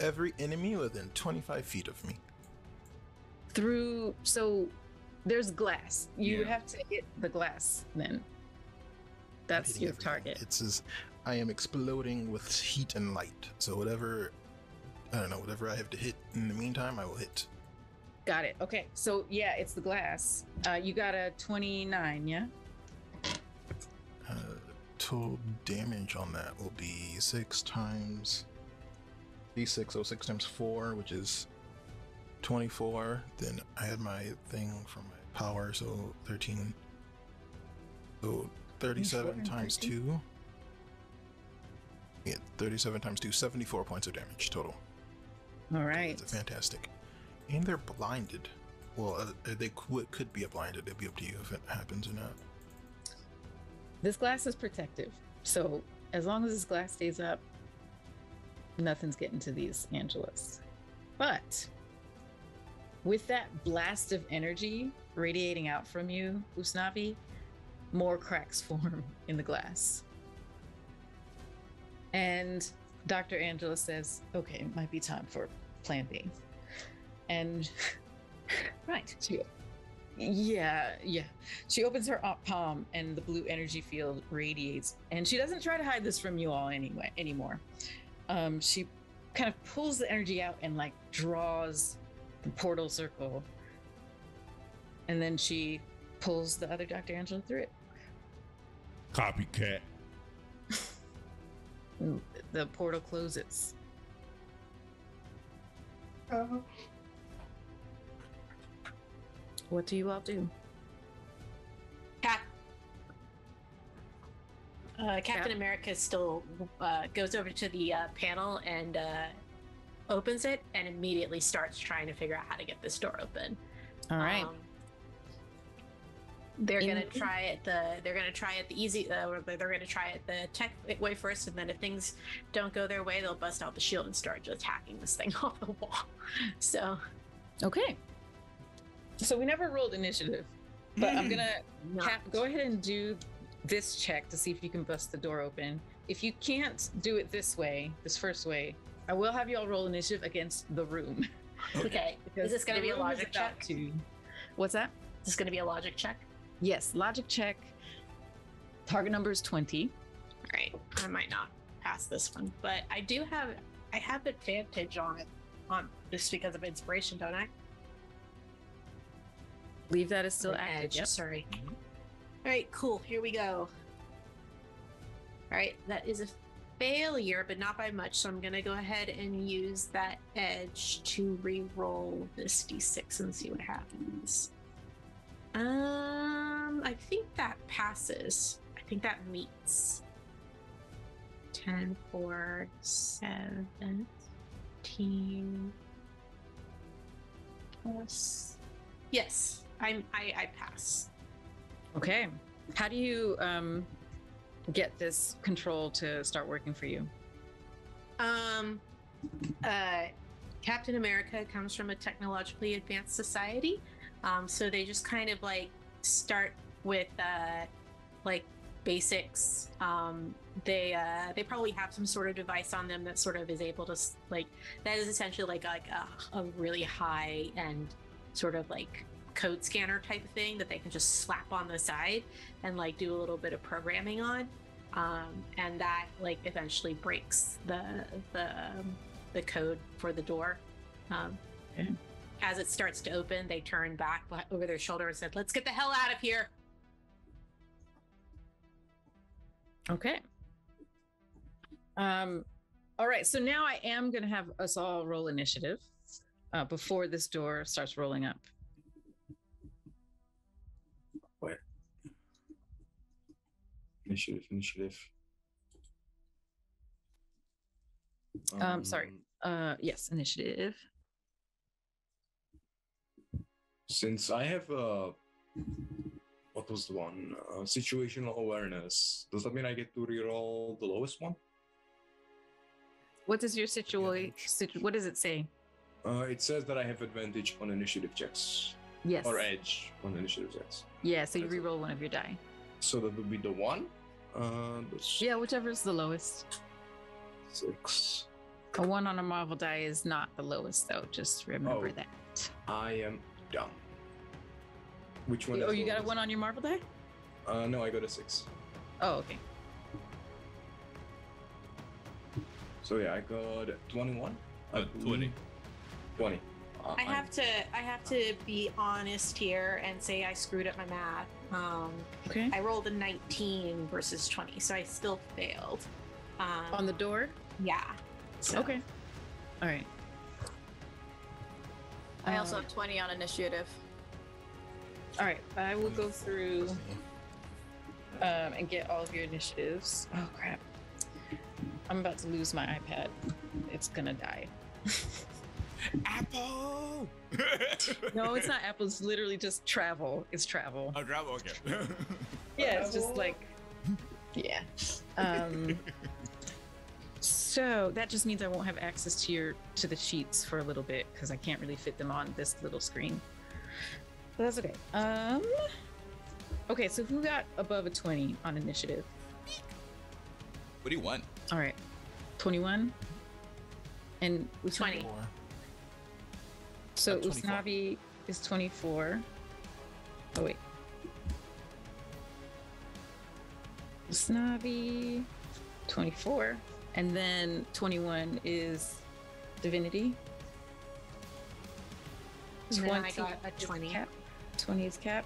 every enemy within 25 feet of me. Through. So there's glass. You would Yeah. have to hit the glass then. That's your target. It says I am exploding with heat and light. So whatever I don't know, whatever I have to hit in the meantime, I will hit. Got it. Okay. So yeah, it's the glass. Uh, you got a 29, yeah? Uh, total damage on that will be six times d6, so six times four, which is 24. Then I had my thing from my power, so 13. So 37 times 2. Yeah, 37 times 2, 74 points of damage total. All right. It's fantastic. And they're blinded. Well, uh, they could, could be blinded. It'd be up to you if it happens or not. This glass is protective. So as long as this glass stays up, nothing's getting to these Angelas. But with that blast of energy radiating out from you, Usnavi, more cracks form in the glass. And Dr. Angela says, okay, it might be time for plan B. And Right. she, yeah, yeah. She opens her palm and the blue energy field radiates. And she doesn't try to hide this from you all anyway anymore. Um, she kind of pulls the energy out and like draws the portal circle. And then she pulls the other Dr. Angela through it. Copycat. The portal closes. What do you all do? Cap. Uh, Captain America still uh, goes over to the uh, panel and uh, opens it and immediately starts trying to figure out how to get this door open. All right. Um, they're gonna try it the they're gonna try it the easy uh, they're gonna try it the tech way first and then if things don't go their way they'll bust out the shield and start just hacking this thing off the wall so Okay. So we never rolled initiative, but I'm gonna Cap, go ahead and do this check to see if you can bust the door open. If you can't do it this way, this first way, I will have you all roll initiative against the room. okay because is this gonna be a logic check To... What's that? is this gonna be a logic check Yes, logic check. Target number is 20. all right i might not pass this one but i do have i have advantage on it on just because of inspiration don't i Leave that is still active. edge, Yep. sorry all right cool here we go all right that is a failure but not by much so i'm gonna go ahead and use that edge to re-roll this d6 and see what happens um i think that passes. I think that meets. 10 4 17 plus. Yes i'm i i pass. Okay. How do you um, get this control to start working for you? Um, uh, Captain America comes from a technologically advanced society, um, so they just kind of like start with uh, like basics. Um, they uh, they probably have some sort of device on them that sort of is able to like that is essentially like like a, a really high end sort of like code scanner type of thing that they can just slap on the side and like do a little bit of programming on um, and that like eventually breaks the the um, the code for the door. Um, Okay. As it starts to open, they turn back over their shoulder and said, "Let's get the hell out of here." Okay. Um, all right. So now I am going to have us all roll initiative uh, before this door starts rolling up. Wait. Initiative, initiative. Um, sorry. Uh, yes, initiative. Since I have uh what was the one? Uh, situational awareness. Does that mean I get to reroll the lowest one? What does your situation? Situ- what does it say? Uh, it says that I have advantage on initiative checks Yes. or edge on initiative checks. Yeah. So you That's it. re-roll one of your die. So that would be the one. Uh, Yeah, whichever is the lowest. six. A one on a Marvel die is not the lowest, though. Just remember Oh. that. I am done. Which one? Oh, is you got a one on your Marvel die? Uh, no, I got a six. Oh, okay. So yeah, I got 21 I Uh, 20. 20. Uh, I I'm- have to I have to be honest here and say I screwed up my math. Um, Okay. I rolled a 19 versus 20, so I still failed. Um, On the door? yeah. So, Okay. All right. I also Um, have 20 on initiative. All right. I will go through um, and get all of your initiatives. Oh crap! I'm about to lose my iPad. It's gonna die. Apple! No, it's not Apple. It's literally just travel. It's travel. Oh, travel, okay. Yeah, it's just like, yeah. Um, so that just means I won't have access to your to the sheets for a little bit because I can't really fit them on this little screen. But that's okay. Um, okay. So who got above a twenty on initiative? what do you want? All right, twenty-one. And 20. Four. So Uh, 24. Usnavi is 24. Oh, wait. Usnavi, 24. And then 21 is Divinity. And then I 20 got a is 20. Cap. 20 is Cap.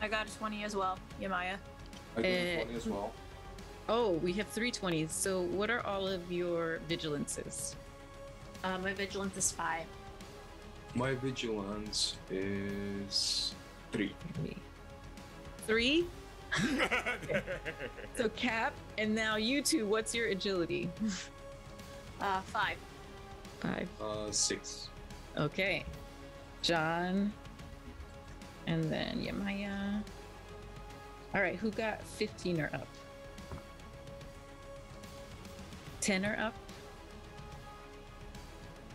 I got a 20 as well. Yamaya. I got uh, 20 as well. Oh, we have three 20s. So what are all of your vigilances? Uh, my vigilance is five. My vigilance is 3. Three? So Cap, and now you two, what's your agility? Uh, five. Five. Uh, 6. Okay. John. And then Yamaya. All right, who got 15 or up? 10 or up?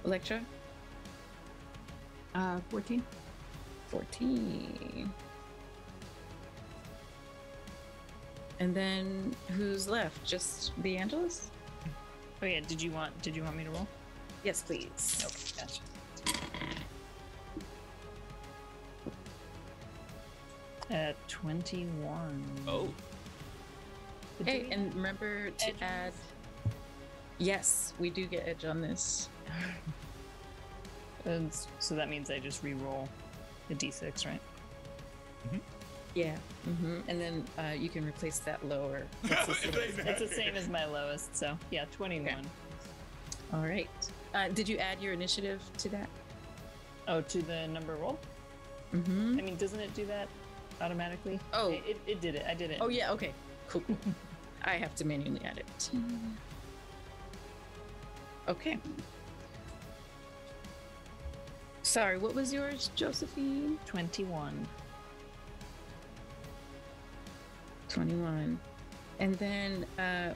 Elektra? Uh, 14. 14. And then who's left? Just the Angelas? Oh yeah, did you want did you want me to roll? Yes, please. Okay, gotcha. At 21. oh, Did Hey, and remember to edge add. Yes, we do get edge on this. and so that means I just re-roll the d6, right? Mm-hmm. Yeah. hmm And then uh, you can replace that lower. It's the same as my lowest, so yeah, 21. All right. Uh, did you add your initiative to that? Oh, to the number roll? Mm-hmm. I mean, doesn't it do that automatically? Oh. It, it, it did it. I did it. Oh yeah. Okay. Cool. cool. I have to manually add it. Okay. Sorry, what was yours, Josephine? 21. 21. And then uh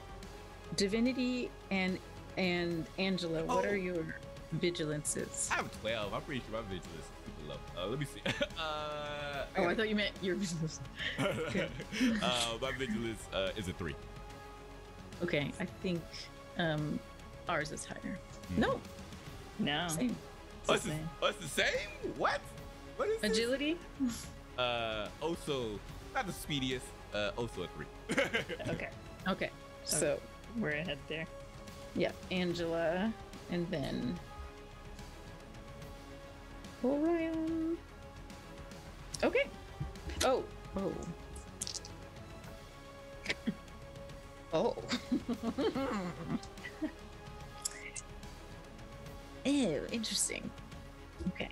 Divinity and and Angela, what Oh. are your vigilances? I have 12. I'm pretty sure my vigilance is super low. Uh, let me see. uh, Oh, I thought you meant your vigilance. uh, my vigilance uh, is a 3. Okay, I think um ours is higher. Hmm. No, No. same. Oh, the the, same. oh, it's the same? What? What is this? Agility? Uh, also, not the speediest. Uh, also a 3. Okay. Okay. So We're ahead there. Yeah, Angela, and then Orion. Okay. Oh, oh, oh. Ew, interesting. Okay.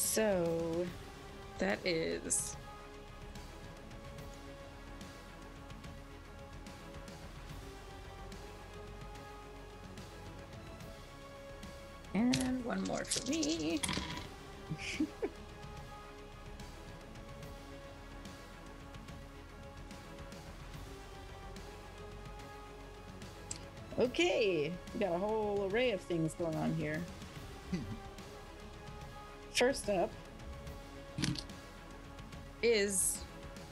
So that is And one more for me. okay, we got a whole array of things going on here. First up is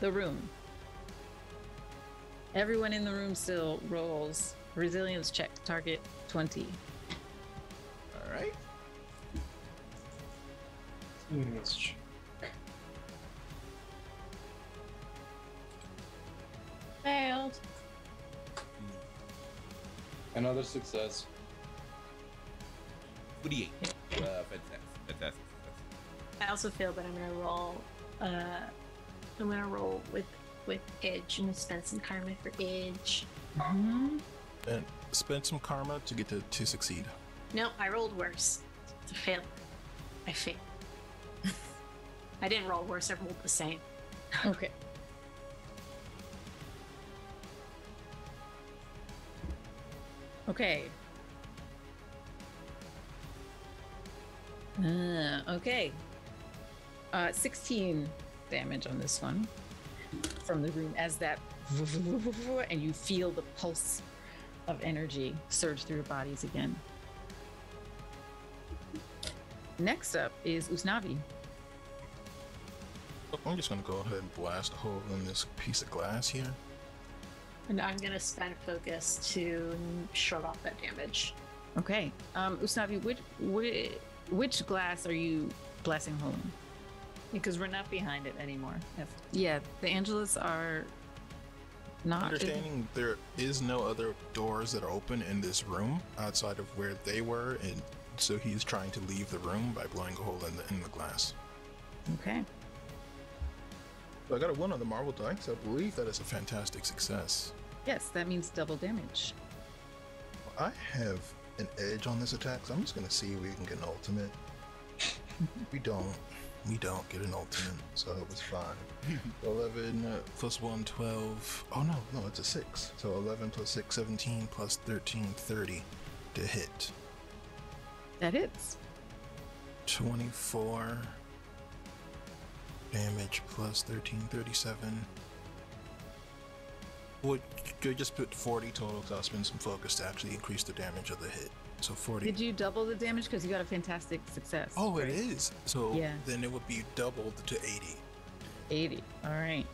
the room. Everyone in the room still rolls resilience check, target 20. All right. Let's check. Failed. Another success. 28. Uh, fantastic. Fantastic. I also feel that I'm gonna roll. Uh, I'm gonna roll with with edge and spend some karma for edge. Mm-hmm. And spend some karma to get to, to succeed. No, I rolled worse. It's a fail. I failed. I didn't roll worse. I rolled the same. Okay. Okay. Uh, okay. Uh, 16 damage on this one from the room as that and you feel the pulse of energy surge through your bodies again. Next up is Usnavi. I'm just gonna go ahead and blast a hole in this piece of glass here. And I'm gonna spend focus to shrug off that damage. Okay. Um, Usnavi, which, which which glass are you blasting a hole in? Because we're not behind it anymore. If Yeah, the Angelas are not. Understanding there is no other doors that are open in this room outside of where they were, and so he's trying to leave the room by blowing a hole in the in the glass. Okay. So I got a one on the Marvel dice. I believe that is a fantastic success. Yes, that means double damage. I have an edge on this attack, so I'm just gonna see if we can get an ultimate. we don't. We don't get an ultimate, so it was fine. 11 uh, plus 1, 12. Oh no, no, it's a 6. So 11 plus 6, 17 plus 13, 30 to hit. That hits. 24 damage plus 13, 37. Would you just put 40 total because I'll spend some focus to actually increase the damage of the hit. So 40. Did you double the damage because you got a fantastic success? Oh, right? it is. So Yeah. then it would be doubled to 80. 80. All right.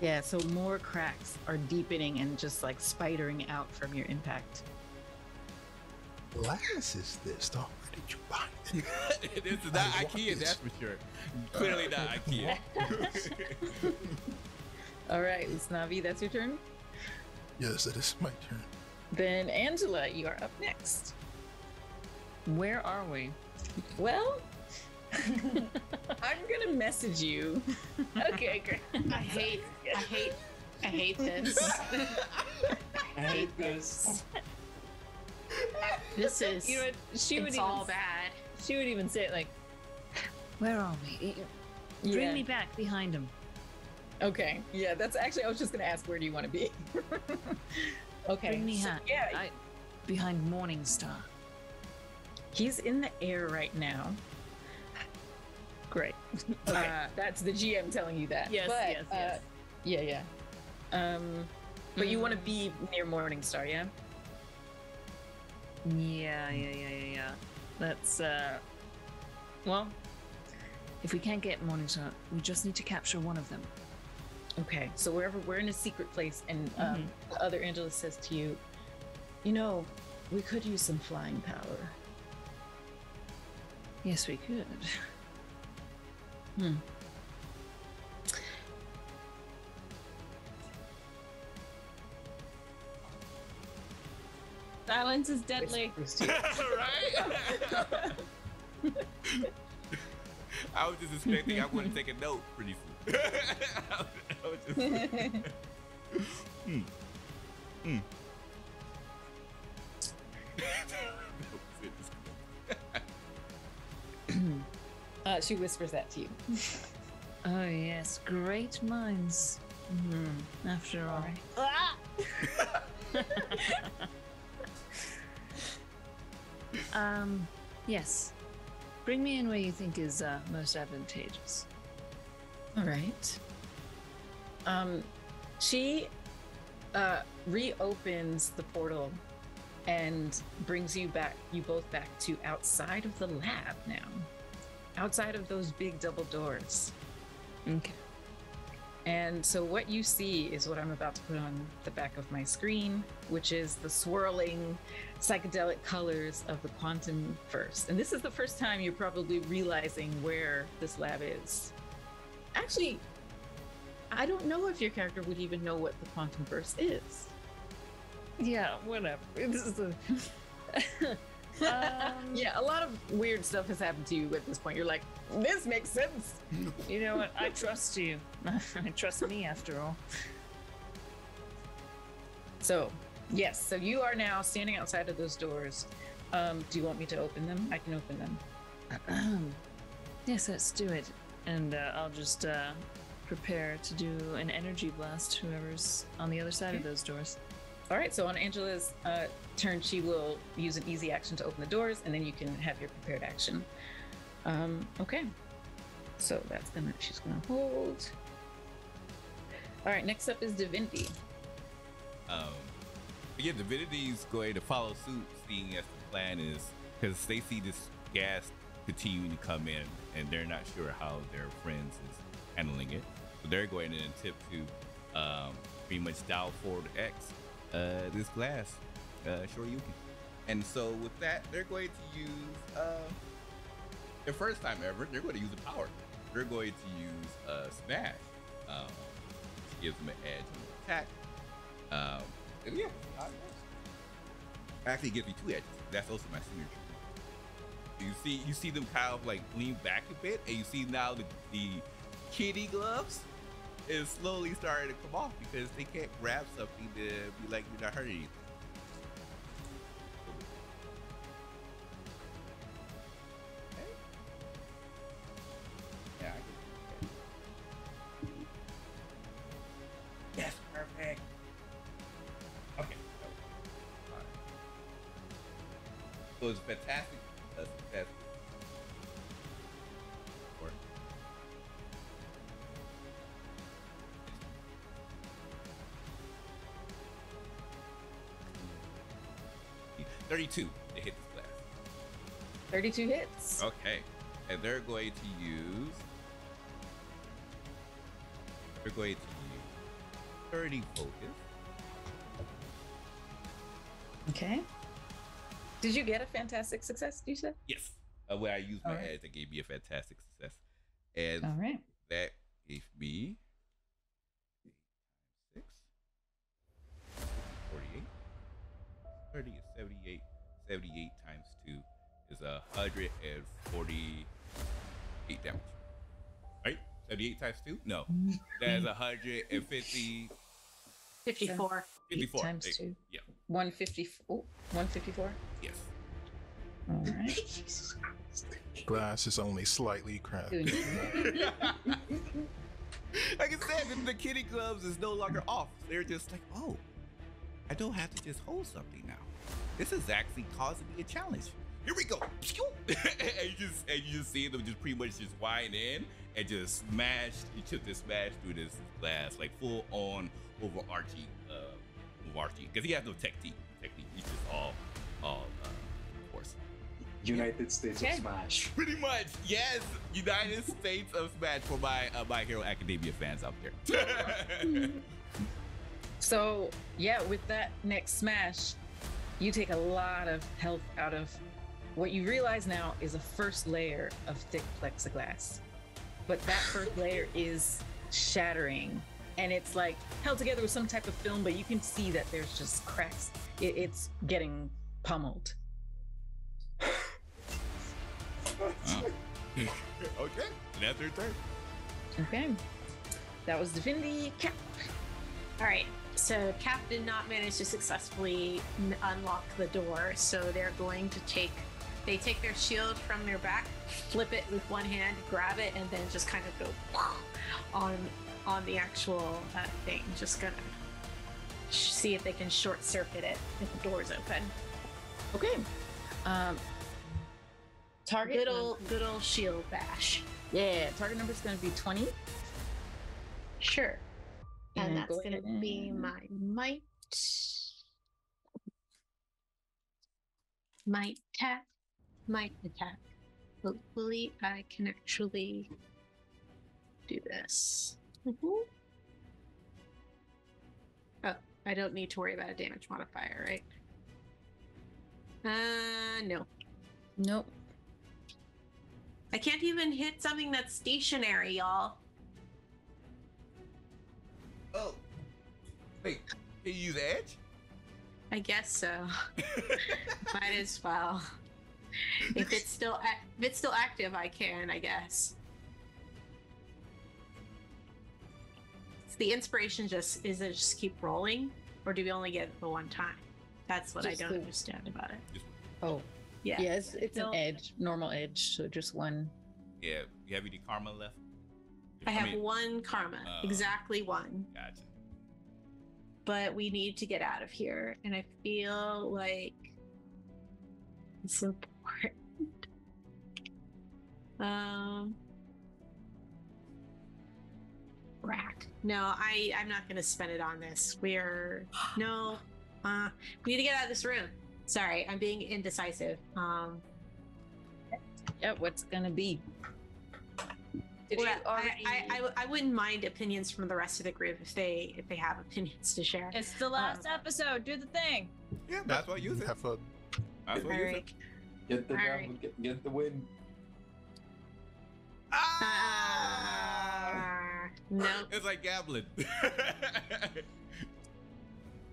Yeah, so more cracks are deepening and just like spidering out from your impact. Glass is this, though. Where did you buy it? this is not I IKEA, this. that's for sure. Clearly not IKEA. All right, Usnavi, that's your turn. yes, it is my turn. Then Angela, you are up next. where are we? Well, I'm gonna message you. Okay, great. I hate, I hate, I hate this. I hate this. This is, You know what? She would it's even all bad. she would even say it like, "Where are we? Bring me back behind him." Okay. Yeah, that's actually I was just gonna ask where do you want to be? okay. Bring me so, ha- yeah, I, behind Morningstar. he's in the air right now. Great. Uh, that's the GM telling you that. Yes, But, yes, uh, yes. yeah, yeah. Um, but you want to be near Morningstar, yeah? Yeah, yeah, yeah, yeah, yeah. That's uh. Well, if we can't get Morningstar, we just need to capture one of them. Okay. So wherever we're in a secret place, and um, the other Angela says to you, you know, we could use some flying power. Yes, we could. Hmm. Silence is deadly. right? I was just expecting I want to take a note pretty soon. I was just. Uh, she whispers that to you. Oh yes, great minds. Mm-hmm. After all. um, yes. Bring me in where you think is uh, most advantageous. All right. Um, she uh, reopens the portal and brings you back, you both back to outside of the lab now. Outside of those big double doors. Okay. And so what you see is what I'm about to put on the back of my screen, which is the swirling psychedelic colors of the quantum verse. And this is the first time you're probably realizing where this lab is. Actually, I don't know if your character would even know what the quantum verse is. Yeah, whatever. This is a. um, Yeah, a lot of weird stuff has happened to you at this point. You're like, this makes sense. You know what? I trust you. I trust me after all. So, yes, so you are now standing outside of those doors. Um, do you want me to open them? I can open them. Yes, let's do it. And uh, I'll just uh, prepare to do an energy blast, whoever's on the other side of those doors. All right, so on Angela's uh, turn, she will use an easy action to open the doors, and then you can have your prepared action. Um, okay. So that's gonna, she's gonna hold. All right, next up is Divinity. Um, but yeah, Divinity's going to follow suit, seeing as the plan is because they see this gas continuing to come in, and they're not sure how their friends is handling it. So they're going to attempt to um, pretty much dial forward X uh, this glass, uh, Shoryuken. And so with that, they're going to use uh, their first time ever. They're going to use a power. They're going to use uh, smash, um, which gives them an edge on the attack. Um, and yeah, actually gives me two edges. That's also my signature. You see, you see them kind of like lean back a bit, and you see now the, the kitty gloves is slowly starting to come off because they can't grab something to be like you're not hurting anything. Yeah, I can. Yes, perfect. Okay. Alright. So it's fantastic. 32 to hit this player. 32 hits. Okay. And they're going to use. They're going to use 30 focus. Okay. Did you get a fantastic success, you said? Yes. Uh, well, I used my right. edge. That gave me a fantastic success. And All right. that gave me 148 damage. Right? 78 times 2? No. That is 150. 54. 54. Eight times Eight. 2. Yeah. 150, oh, 154? Yes. All right. Glass is only slightly cracked. like I said, the, the kitty gloves is no longer off. They're just like, oh, I don't have to just hold something now. This is actually causing me a challenge. Here we go. and you just and you just see them just pretty much just wind in and just smash. You just just smash through this glass like full on overarching, uh, overarching because he has no technique. Technique. He's just all, all, uh, force. United States Okay. of Smash. Pretty much, yes. United States of Smash for my uh, My Hero Academia fans out there. So, yeah, with that next smash, you take a lot of health out of what you realize now is a first layer of thick plexiglass. But that first layer is shattering and it's like held together with some type of film, but you can see that there's just cracks. It, it's getting pummeled. okay, that's her turn. Okay. That was Divinity Cap. All right. So Cap did not manage to successfully unlock the door, so they're going to take they take their shield from their back, flip it with one hand, grab it, and then just kind of go on on the actual uh, thing. Just gonna see if they can short circuit it if the door's open. Okay. Um, target. Good old good old shield bash. Yeah, target number is going to be 20. Sure. And And that's go gonna ahead be my might. Might attack. Might attack. Hopefully I can actually do this. Mhm. Oh, I don't need to worry about a damage modifier, right? Uh no. Nope. I can't even hit something that's stationary, y'all. Oh, wait. Can you use edge? I guess so. Might as well. If it's still if it's still active, I can. I guess. The inspiration just is it just keep rolling, or do we only get it the one time? That's what Just I don't the- understand about it. Oh, Yeah. yeah. It's, it's an edge, normal edge. So just one. Yeah. You have any karma left? I have mean, one karma, Oh. exactly one. Gotcha. but we need to get out of here and i feel like it's important um rack no i i'm not gonna spend it on this we're no uh we need to get out of this room sorry i'm being indecisive um Yeah, what's gonna be? Did well, you I, already? I, I, w- I wouldn't mind opinions from the rest of the group if they if they have opinions to share It's the last episode. Do the thing. Yeah, that's what you it. Have fun. That's what use it. Eric. Get the All gavel, right. get, get the win. Ah, no It's like gambling.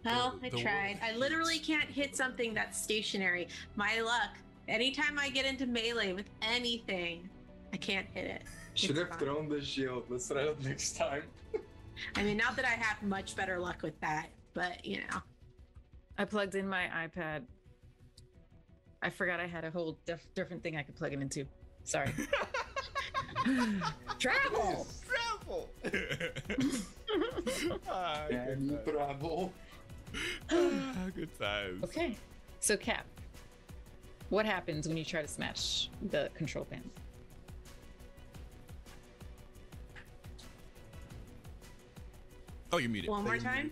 Well, I The- the tried. I literally can't hit something that's stationary. My luck. Anytime I get into melee with anything, I can't hit it. Should It's have fine. thrown the shield. Let's try it next time. I mean, not that I have much better luck with that, but you know. I plugged in my iPad. I forgot I had a whole diff- different thing I could plug it into. Sorry. Travel. Travel. ah, good, travel? Ah, good times. Okay. So, Cap, what happens when you try to smash the control panel? Oh, you're muted. One more time.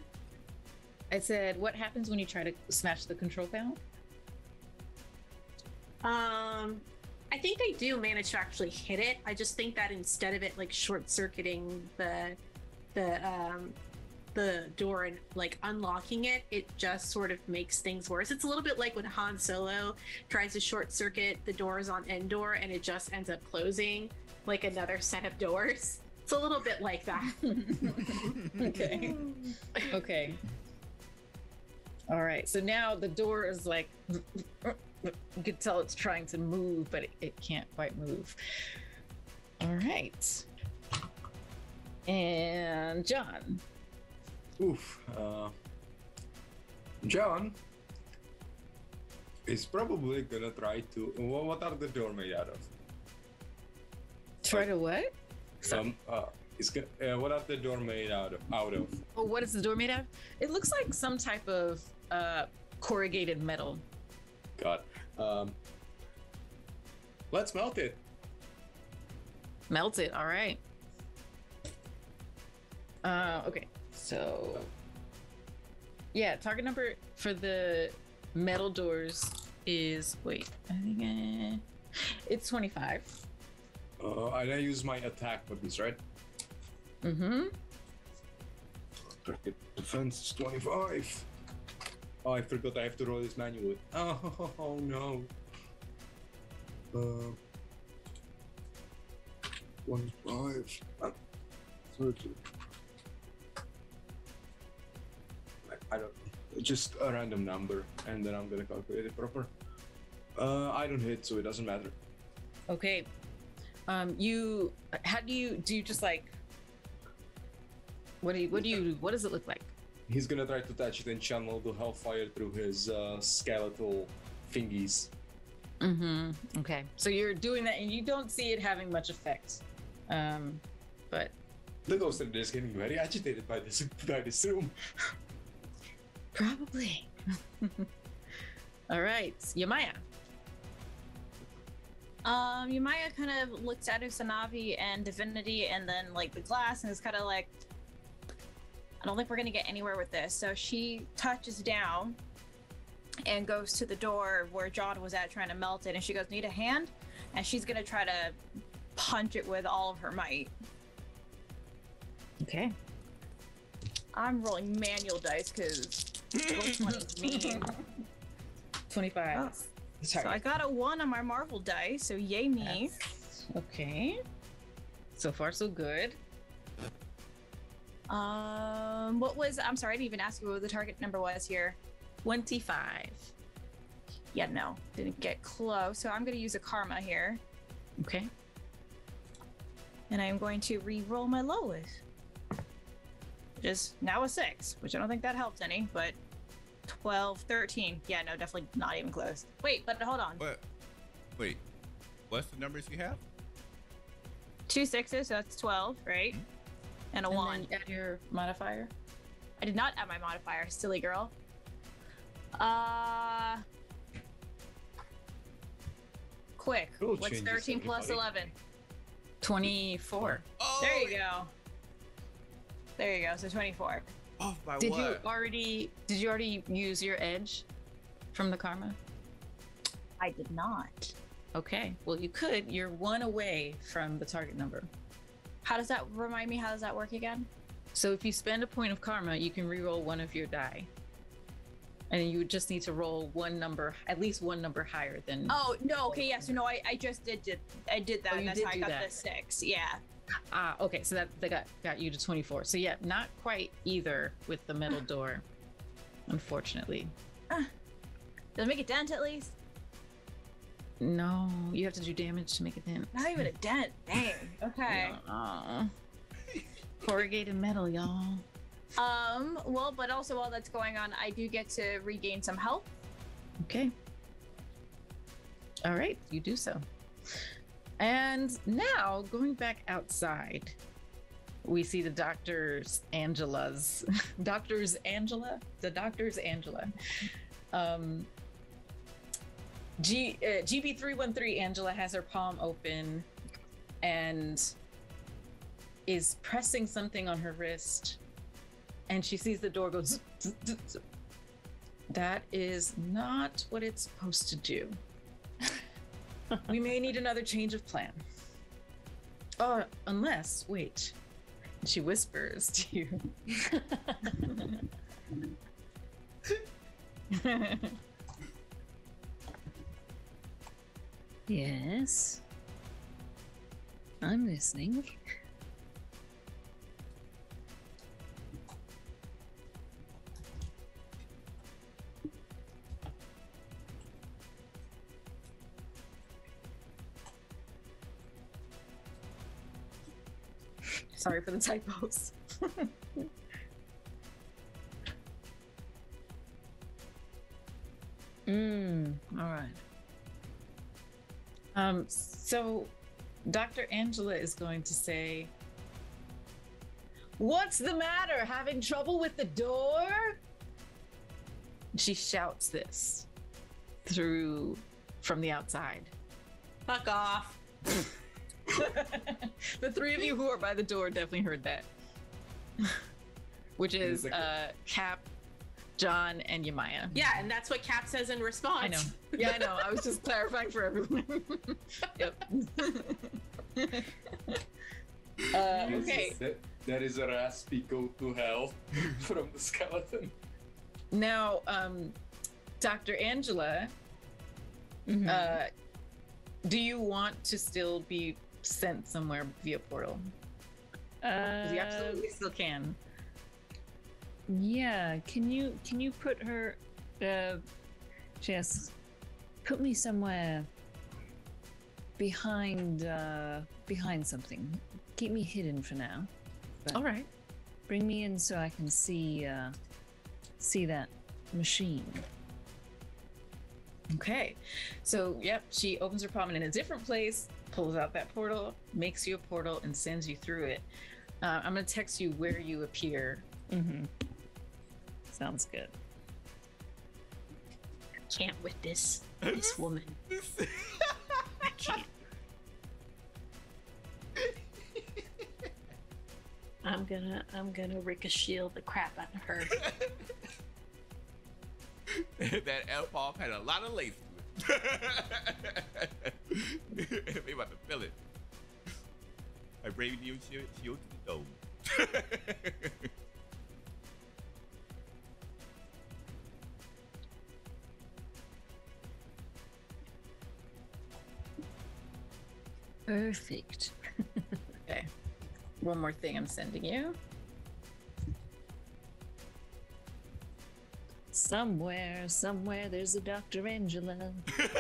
I said, what happens when you try to smash the control panel? Um, I think they do manage to actually hit it. I just think that instead of it like short circuiting the the um the door and like unlocking it, it just sort of makes things worse. It's a little bit like when Han Solo tries to short circuit the doors on Endor and it just ends up closing like another set of doors. It's a little bit like that. okay. Okay. All right. So now the door is like, you could tell it's trying to move, but it, it can't quite move. All right. And John. Oof. Uh, John is probably gonna try to. wha- What are the door made out of? Try to what? Um. Uh. It's gonna, uh, what are the door made out of? Out of? Oh, what is the door made of? It looks like some type of uh, corrugated metal. God. Um. Let's melt it. Melt it. All right. Uh, okay. So, yeah, target number for the metal doors is wait, I think it's twenty five. Uh, I use my attack weapons, right? Mm-hmm. Target defense is 25. Oh, I forgot I have to roll this manually. Oh, no. Uh, 25. Uh, 30. I, I don't. Just a random number, and then I'm gonna calculate it proper. Uh, I don't hit, so it doesn't matter. Okay. Um, you how do you do? You just like what do you what do you what does it look like? He's gonna try to touch it and channel the hellfire through his uh, skeletal thingies. Mm-hmm. Okay. So you're doing that, and you don't see it having much effect. Um, but The ghost in there is getting very agitated by this by this room. Probably. All right, Yamaya. Um, Yamaya kind of looks at Usnavi and Divinity and then like the glass and is kind of like, I don't think we're gonna get anywhere with this. So she touches down and goes to the door where John was at trying to melt it, and she goes, "Need a hand?" And she's gonna try to punch it with all of her might. Okay. I'm rolling manual dice because is mean. Twenty-five. Oh. So I got a one on my Marvel dice, so yay me. Okay. So far, so good. Um, what was? I'm sorry, I didn't even ask you what the target number was here. 25. Yeah, no, didn't get close. So I'm going to use a karma here, Okay. and I'm going to re-roll my lowest, which is now a six, which I don't think that helped any, but 12, 13. Yeah, no, definitely not even close. Wait, but hold on. What? Wait. What's the numbers you have? Two sixes, so that's 12, right? And a And one. then you add your modifier. I did not add my modifier, silly girl. Uh. Quick. Rule What's 13 11? 24. Oh, There you go. There you go. So 24. Off by Did what? you already did you already use your edge from the karma? I did not. Okay. Well, you could. You're one away from the target number. How does that remind me? How does that work again? So if you spend a point of karma, you can reroll one of your die. And you just need to roll one number, at least one number higher than. Oh no. Okay. Yeah. So no, I, I just did, did I did that. Oh, you That's did how I got that. the six. Yeah. Ah, okay. So that that got got you to 24. So yeah, not quite either with the metal door, unfortunately. Does it make a dent at least? No, you have to do damage to make it dent. Not even a dent. Dang. Okay. Corrugated metal, y'all. Um. Well, but also while that's going on, I do get to regain some health. Okay. All right, you do so. And now, going back outside, we see the doctor's Angela's. doctor's Angela? The doctor's Angela. Um, G, uh, GB313 Angela has her palm open and is pressing something on her wrist. And she sees the door go. zzz, zzz, zzz, zzz. That is not what it's supposed to do. we may need another change of plan. Oh, unless, wait. She whispers to you. Yes. I'm listening. Sorry for the typos. Mm, all right. Um, so Dr. Angela is going to say, What's the matter? Having trouble with the door? She shouts this through from the outside. Fuck off. the three of you who are by the door definitely heard that. Which is It's uh, Cap, John, and Yamaya. Yeah, and that's what Cap says in response. I know. Yeah, I know. I was just clarifying for everyone. yep. uh, Yes, okay. That, that is a raspy go to hell from the skeleton. Now, um, Dr. Angela, Mhm. uh, do you want to still be sent somewhere via portal? 'Cause you Uh, absolutely still can. Yeah, can you can you put her uh just put me somewhere behind uh behind something. Keep me hidden for now. But All right. Bring me in so I can see uh see that machine. Okay. So, yep, she opens her palm and in a different place, pulls out that portal, makes you a portal, and sends you through it. Uh, I'm going to text you where you appear. Mm-hmm. Sounds good. I Can't with this this woman. I can't. I'm gonna I'm gonna ricochet the crap out of her. that elf palm had a lot of lace to it. we about to fill it. I braved you shield, shield to the dome. Perfect. okay. One more thing I'm sending you. Somewhere, somewhere, there's a Dr. Angela.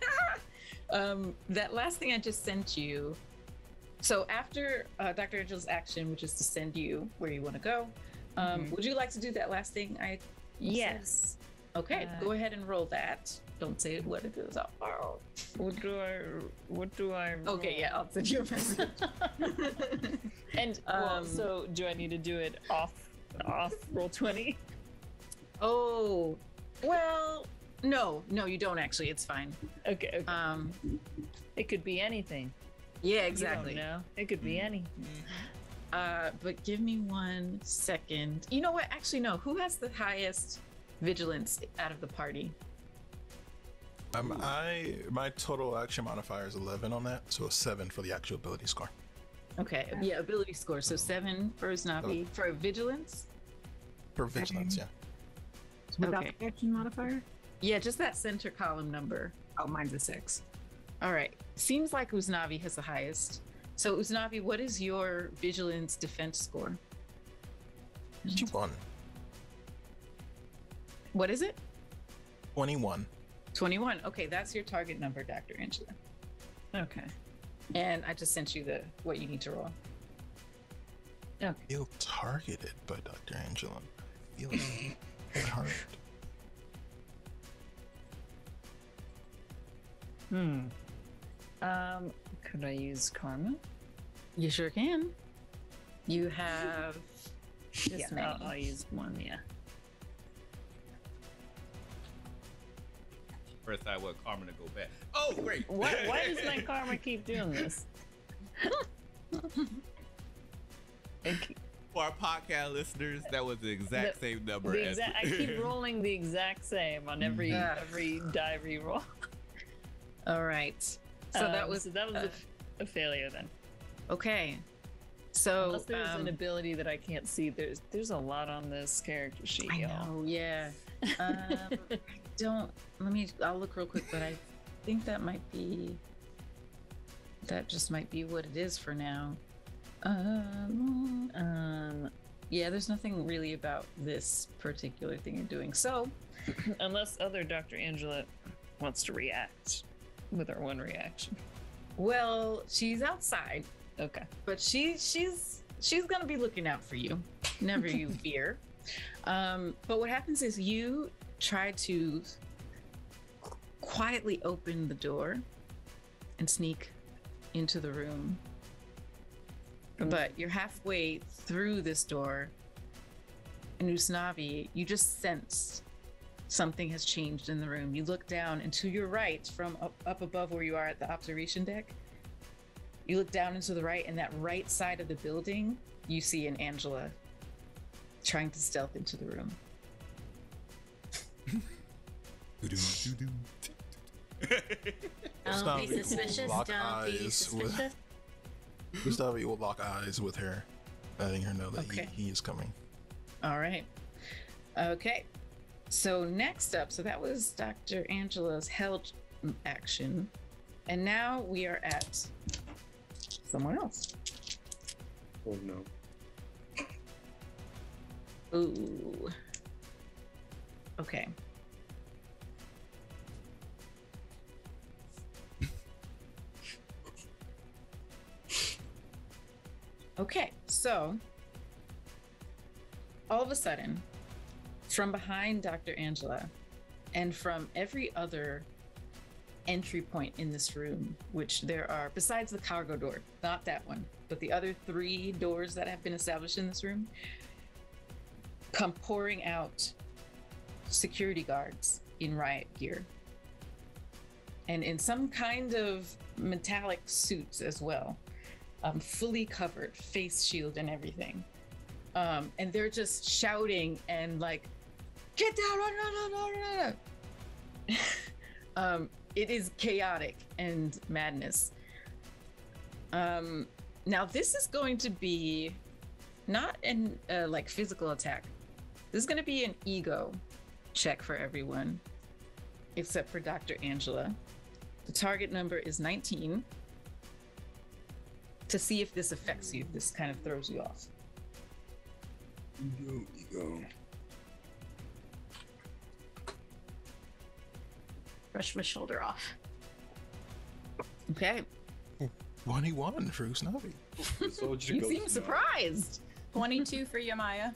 um, that last thing I just sent you. So after uh, Dr. Angela's action, which is to send you where you want to go, um, mm-hmm. would you like to do that last thing? I yes. Okay, uh, go ahead and roll that. Don't say what it is. Oh. What do I? What do I? Okay, yeah, I'll send you a message. And well, Um, so, do I need to do it off off roll twenty? oh, well, no, no, you don't actually. It's fine. Okay, okay. Um, it could be anything. yeah, Exactly. exactly. No, it could be any. Uh, but give me one second. You know what? Actually, no. Who has the highest vigilance out of the party? Um, I my total action modifier is 11 on that, so a seven for the actual ability score. Okay, yeah, ability score. So seven for Snappy for vigilance. For vigilance, yeah. Without Okay. the action modifier? Yeah, just that center column number. Oh, mine's a six. All right. Seems like Usnavi has the highest. So Usnavi, what is your vigilance defense score? 21. What is it? 21. 21. Okay, that's your target number, Dr. Angela. Okay. And I just sent you the what you need to roll. Okay. Feel targeted by Dr. Angela. I feel hurt. Hmm. Um, could I use karma? You sure can. You have this yeah, many. I'll, I'll use one. Yeah. First, I want karma to go back. Oh, great. Why, why does my karma keep doing this? It For our podcast listeners, that was the exact The- same number. the as I keep rolling the exact same on every Yeah. every die reroll. All right. So that Um, was so that was uh, a f- a, failure then. okay. So Unless there's um, an ability that I can't see, there's there's a lot on this character sheet, I y'all. know, yeah. Um, don't let me. I'll look real quick, but I think that might be. That just might be what it is for now. Um, Um, yeah, there's nothing really about this particular thing you're doing. So, unless other Dr. Angela wants to react with her one reaction. well, she's outside, Okay. but she she's she's gonna be looking out for you. Never you fear. Um, but what happens is you try to quietly open the door and sneak into the room. Mm. But you're halfway through this door, and Usnavi, you just sense something has changed in the room. You look down, and to your right, from up, up above where you are at the observation deck, you look down into the right, and that right side of the building, you see an Angela trying to stealth into the room. Don't be suspicious. Don't be eyes with- suspicious. Gustavi will lock eyes with her, letting her know that Okay. he, he is coming. All right. Okay. So next up, so that was Dr. Angela's held action. And now we are at someone else. Oh no. Ooh. Okay. Okay, so all of a sudden, from behind Dr. Angela and from every other entry point in this room, which there are, besides the cargo door, not that one, but the other three doors that have been established in this room, come pouring out security guards in riot gear and in some kind of metallic suits as well, um, fully covered, face shield and everything. Um, and they're just shouting and like, get down, run, run, run, run, run, run." um, it is chaotic and madness. Um, now this is going to be not an uh, like physical attack. This is going to be an ego check for everyone except for Dr. Angela. The target number is 19 to see if this affects you, if this kind of throws you off. Yo, yo. Brush my shoulder off. Okay. 21 for Usnavi. you seem surprised. 22 for Yamaya.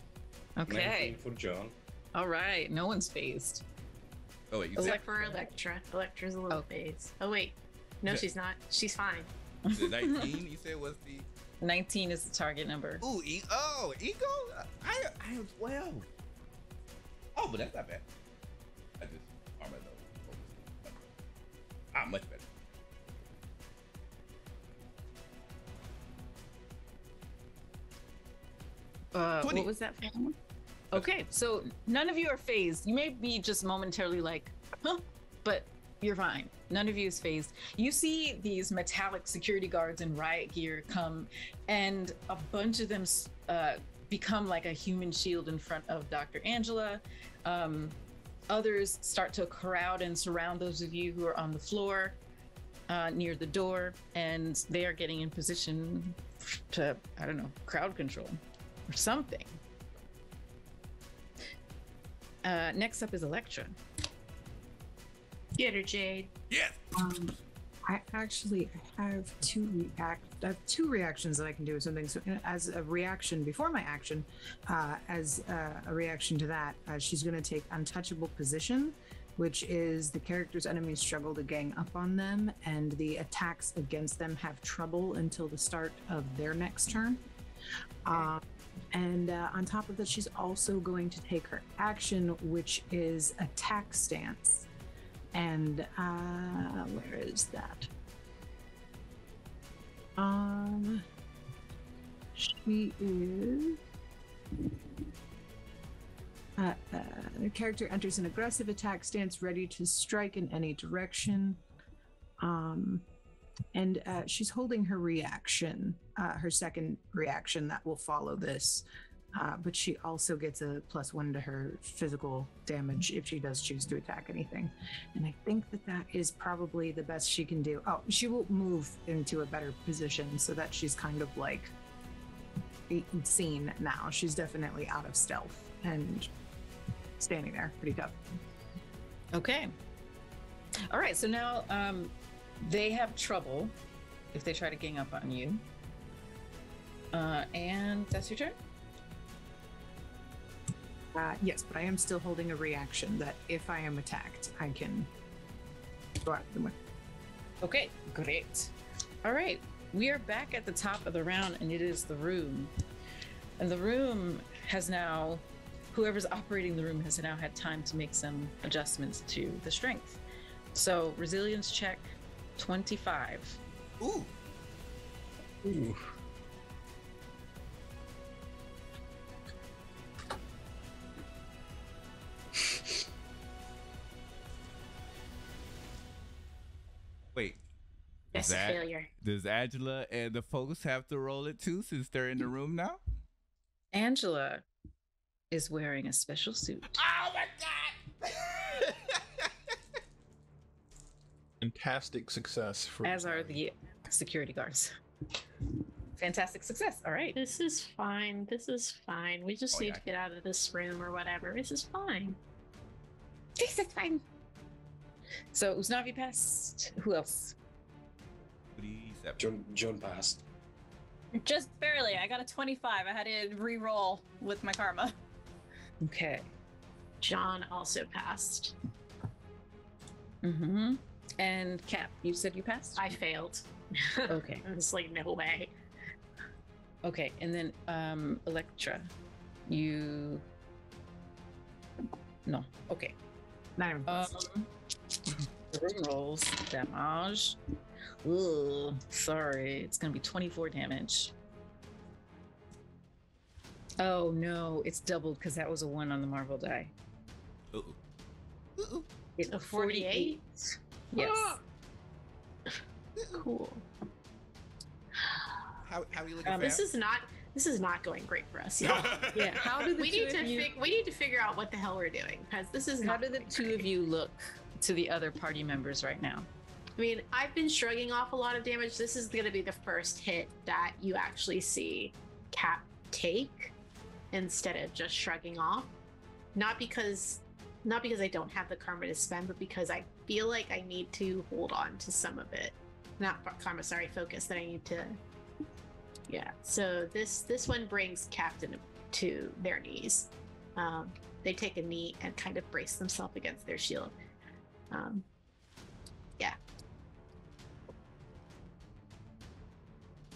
Okay. 19 for John. All right. No one's fazed. Oh wait, you said, Except for Elektra. Elektra's a little Oh. fazed. Oh wait. No, Yeah. she's not. She's fine. the 19 you said was the 19 is the target number. Ooh, e- oh, ego? I I am 12. Oh, but that's not bad. I just armor though. Ah, much better. Uh, what was that? for? Okay, so none of you are fazed. You may be just momentarily like, huh, but you're fine. None of you is fazed. You see these metallic security guards in riot gear come, and a bunch of them uh, become like a human shield in front of Dr. Angela. Um, others start to crowd and surround those of you who are on the floor uh, near the door, and they are getting in position to, I don't know, crowd control or something. Uh, next up is Elektra. Get her, Jade. Yes. Um, I actually have two react. I have two reactions that I can do with something. So, uh, as a reaction before my action, uh, as uh, a reaction to that, uh, she's going to take untouchable position, which is the character's enemies struggle to gang up on them, and the attacks against them have trouble until the start of their next turn. Um, and uh, on top of that, she's also going to take her action, which is attack stance. And uh, where is that? Um, she is. Uh, uh, the character enters an aggressive attack stance, ready to strike in any direction. Um, and uh, she's holding her reaction, uh, her second reaction that will follow this. Uh, but she also gets a plus one to her physical damage if she does choose to attack anything. And I think that that is probably the best she can do. Oh, she will move into a better position so that she's kind of like seen now. She's definitely out of stealth and standing there pretty tough. Okay. All right, so now um, they have trouble if they try to gang up on you. Uh, and that's your turn. Uh, yes, but I am still holding a reaction that if I am attacked, I can go out the window. Okay, great. All right, we are back at the top of the round, and it is the room. And the room has now, whoever's operating the room has now had time to make some adjustments to the strength. So, resilience check 25. Ooh. Ooh. Wait. That's Does a failure. Does Angela and the folks have to roll it too since they're in the room now? Angela is wearing a special suit. Oh my god! Fantastic success for as are the security guards. Fantastic success. All right. This is fine. This is fine. We just Oh, need yeah. to get out of this room or whatever. This is fine. This is fine. So Usnavi passed. Who else? 47. John, John passed. Just barely. I got a 25. I had to re-roll with my karma. Okay. John also passed. Mm-hmm. And Cap, you said you passed? I failed. Okay. It's like no way. Okay. And then um Elektra. You No. Okay. Not even Um close. the room rolls damage. Ugh, sorry. It's gonna be 24 damage. Oh no, it's doubled because that was a one on the Marvel die. Uh-oh. It's So 48? Yes. Cool. How, how are you looking Um. This is not this is not going great for us, y'all. Yeah. How do the we two need of to you, fig- we need to figure out what the hell we're doing because this is how not do the two great. of you look to the other party members right now? I mean, I've been shrugging off a lot of damage. This is going to be the first hit that you actually see Cap take instead of just shrugging off. Not because not because I don't have the karma to spend, but because I feel like I need to hold on to some of it. Not karma, sorry, focus that I need to. Yeah. So this this one brings Captain to their knees. Um, they take a knee and kind of brace themselves against their shield. Um, yeah.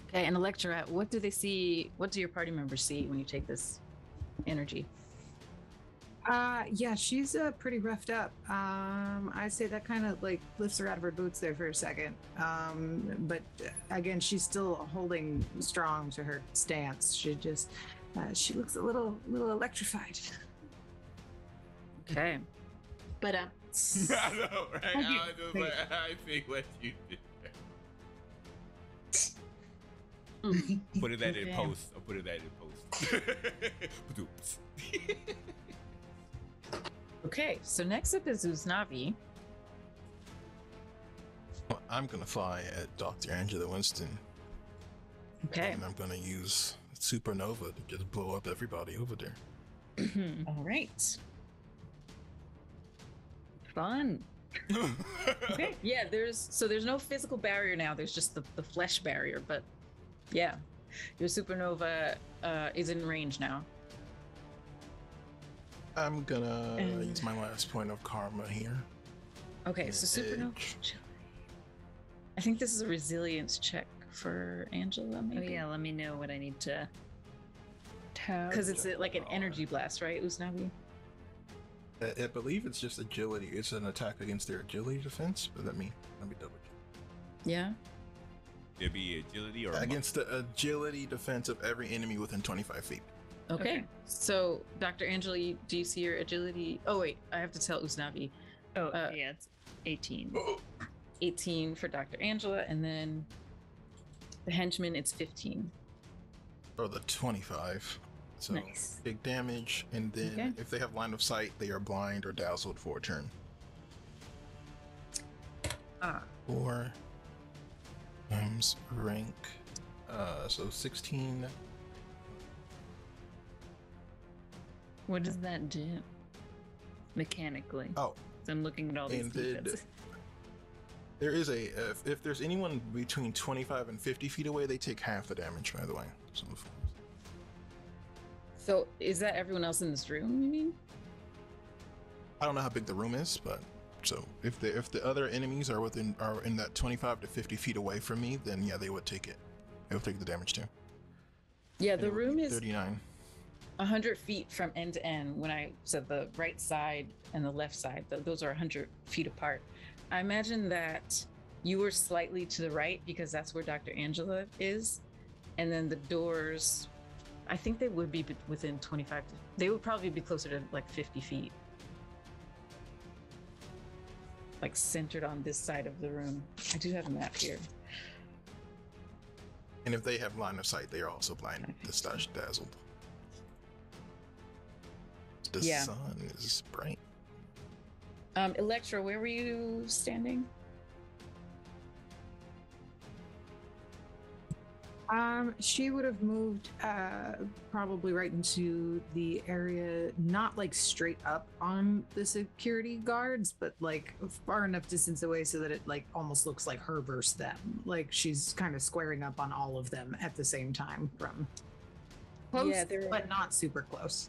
Okay, and Elektra, what do they see? What do your party members see when you take this energy? Uh, yeah, she's uh, pretty roughed up. Um, I say that kind of like lifts her out of her boots there for a second. Um, but uh, again, she's still holding strong to her stance. She just, uh, she looks a little, little electrified. Okay. But um, I know, right? Thank you. I was just like, I see what you did. Putting that in Okay. post. I'm putting that in post. Okay, so next up is Usnavi. Well, I'm gonna fly at Dr. Angela Winston, Okay. and I'm gonna use supernova to just blow up everybody over there. All right. Fun. Okay. Yeah, there's so there's no physical barrier now. There's just the, the flesh barrier, but yeah. Your supernova uh, is in range now. I'm gonna And- use my last point of karma here. Okay, so Yeah, supernova. edge. I think this is a resilience check for Angela, Oh maybe. yeah, let me know what I need to. Tell. Because it's a, uh, like an energy blast, right, Usnavi? I, I believe it's just agility. It's an attack against their agility defense. But let me let me double check. Yeah. There'd be agility or Against the agility defense of every enemy within 25 feet. Okay. Okay. So, Dr. Angela, you- do you see your agility? Oh wait, I have to tell Usnavi. Oh Uh, yeah, it's 18. 18 for Dr. Angela, and then the henchman, it's 15. Or the 25. So Nice. big damage, and then Okay. if they have line of sight, they are blind or dazzled for a turn. Ah. Four times rank. Uh, so 16. What does that do? Mechanically. Oh, So I'm looking at all these defenses. there is a if, if there's anyone between 25 and 50 feet away, they take half the damage. By the way, so So, is that everyone else in this room, you mean? I don't know how big the room is, but so if the if the other enemies are within are in that 25 to 50 feet away from me, then yeah, they would take it. They would take the damage too. Yeah, And the room is 39. 100 feet from end to end. When I said the right side and the left side, th- those are 100 feet apart. I imagine that you were slightly to the right because that's where Dr. Angela is. And then the doors, I think they would be within 25 they would probably be closer to like 50 feet. Like centered on this side of the room. I do have a map here. And if they have line of sight, they are also blind, dash dazzled. The Yeah. sun is bright. Um, Elektra, where were you standing? Um, she would have moved uh, probably right into the area, not like straight up on the security guards, but like far enough distance away so that it like almost looks like her versus them. Like she's kind of squaring up on all of them at the same time from close, Yeah, but not super close.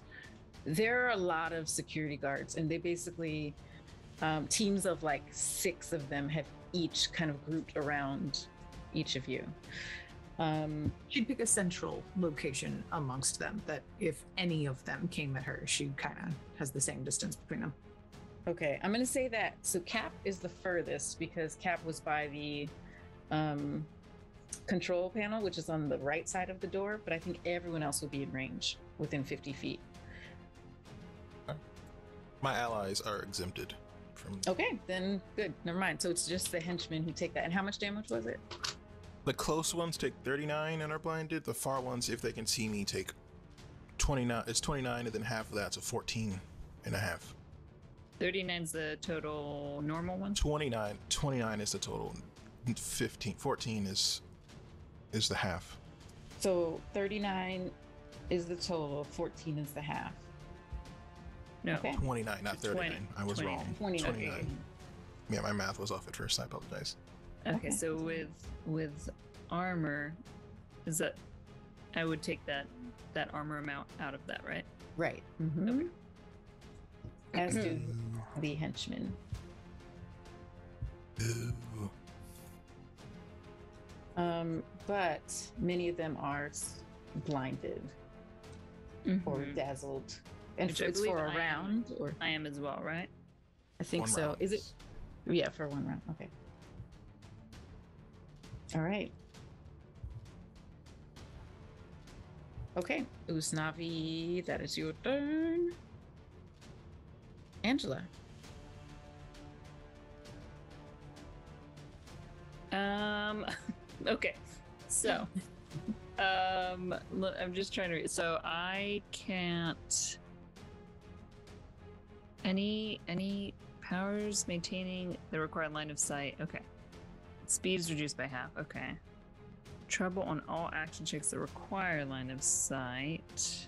There are a lot of security guards and they basically um, teams of like six of them have each kind of grouped around each of you um, She'd pick a central location amongst them that if any of them came at her, she kind of has the same distance between them. okay i'm going to say that so cap is the furthest because cap was by the um, control panel which is on the right side of the door but i think everyone else would be in range within 50 feet My allies are exempted from okay then good never mind so it's just the henchmen who take that and how much damage was it the close ones take 39 and are blinded. The far ones, if they can see me, take 29. It's 29, and then half of that, so 14 and a half. 39's the total normal one. 29 29 is the total 15 14 is is the half so 39 is the total 14 is the half No. Okay. 29, not 39. I was 29. wrong. 29. Yeah, my math was off at first. I apologize. Okay, Okay. so with with armor, is that I would take that that armor amount out of that, right? Right. Mm-hmm. As do the henchmen. Um, but many of them are blinded or Mhm. dazzled. And Which it's believe for a I am. round, or I am as well, right? I think One so. round. Is it? Yeah, for one round. Okay. All right. Okay, Usnavi, that is your turn. Angela. Um. Okay. So, um, I'm just trying to. Read. So I can't. Any any powers maintaining the required line of sight. Okay. Speed is reduced by half. Okay. Trouble on all action checks that require line of sight.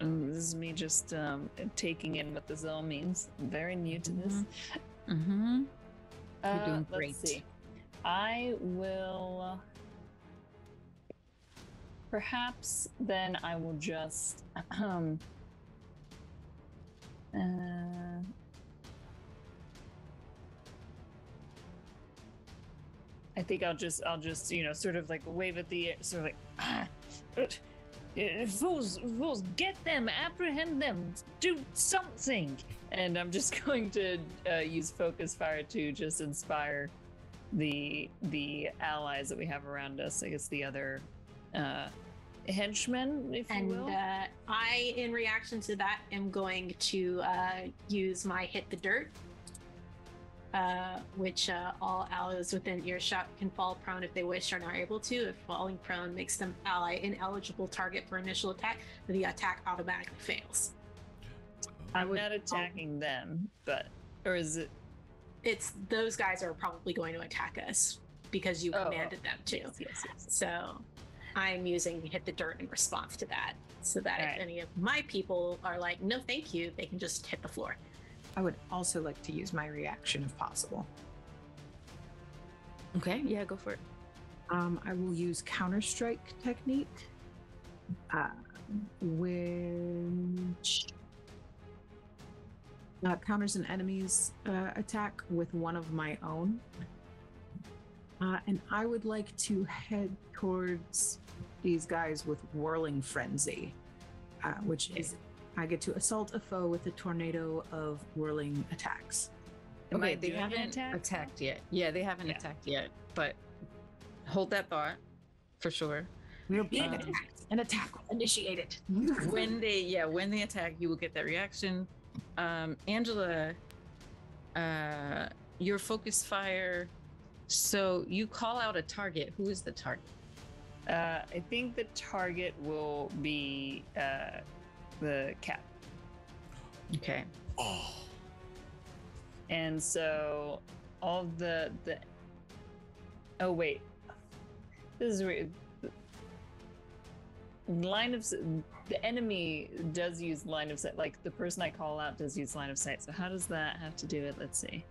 Um, this is me just um, taking in what this all means. I'm very new to this. Mm-hmm. You're doing Uh, great. Let's see. I will. Perhaps then I will just. Um. Uh, I think I'll just, I'll just, you know, sort of like wave at the sort of like, ah, uh, fools, fools, get them, apprehend them, do something. And I'm just going to uh, use focus fire to just inspire the the allies that we have around us. I guess the other uh, henchmen, if you And will. uh, I, in reaction to that, am going to uh, use my hit the dirt, uh, which uh, all allies within earshot can fall prone if they wish or are not able to. If falling prone makes them ally ineligible target for initial attack, the attack automatically fails. I'm would- not attacking them, but or is it? It's those guys are probably going to attack us because you Oh, commanded them to. Yes, yes, yes. So I'm using hit the dirt in response to that. So that if any of my people are like, no, thank you, they can just hit the floor. I would also like to use my reaction if possible. Okay, yeah, go for it. Um, I will use Counter Strike technique, uh, which uh, counters an enemy's uh, attack with one of my own. Uh, and I would like to head towards these guys with Whirling Frenzy, uh, which is I get to assault a foe with a tornado of whirling attacks. Am I okay, they haven't attack? attacked yet. Yeah, they haven't Yeah. attacked yet, but hold that thought for sure. We are being Um, attacked. An attack initiated. when they yeah when they attack you will get that reaction um angela uh your focus fire so you call out a target who is the target Uh, I think the target will be uh, the cat, okay Oh, and so all the the. Oh wait, this is weird. Line of the enemy does use line of sight. Like the person I call out does use line of sight. So how does that have to do it? Let's see.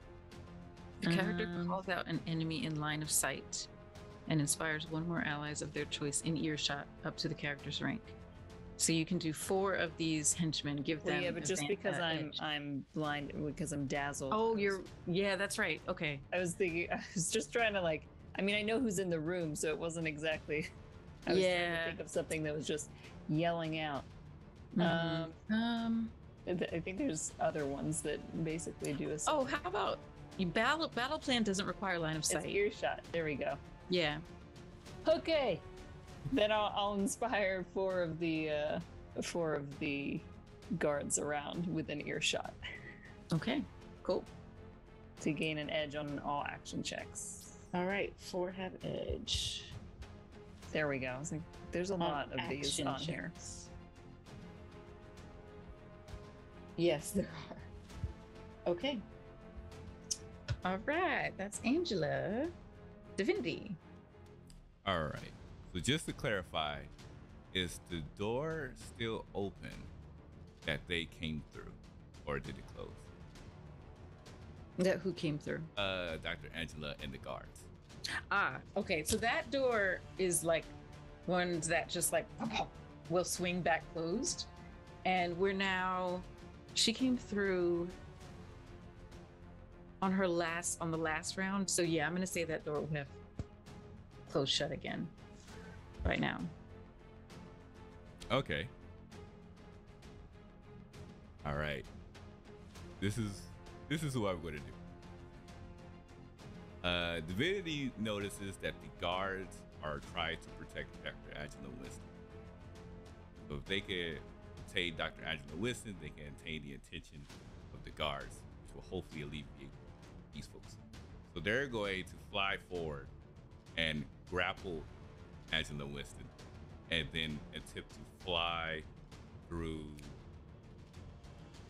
The character Um, calls out an enemy in line of sight and inspires one more allies of their choice in earshot up to the character's rank so you can do four of these henchmen give Well, them yeah, but just because uh, I'm edge. I'm blind because I'm dazzled. oh you're yeah that's right okay I was thinking. I was just trying to like. I mean, I know who's in the room, so it wasn't exactly. I was trying Yeah. to think of something that was just yelling out. Mhm. Um, um I I think there's other ones that basically do a. oh how about you battle battle plan doesn't require line of sight. it's sight earshot. There we go. yeah Okay, then I'll, I'll inspire four of the uh, four of the guards around within earshot okay cool to gain an edge on all action checks. All right, four have edge. There we go. I was like, there's a On lot of these action on here. Yes, there are. Okay. All right, that's Angela. Divinity. all right. So just to clarify, is the door still open that they came through? or did it close? That who came through? Uh, Dr. Angela and the guards. Ah, okay. So that door is like one that just like will swing back closed. And we're now she came through on her last on the last round. So yeah, I'm gonna say that door would have closed shut again right now. Okay. All right. This is this is who I'm going to do. Uh, Divinity notices that the guards are trying to protect Dr. Angela Winston. So if they can obtain Dr. Angela Winston, they can obtain the attention of the guards, which will hopefully alleviate these folks. So they're going to fly forward and grapple Angela Winston, and then attempt to fly through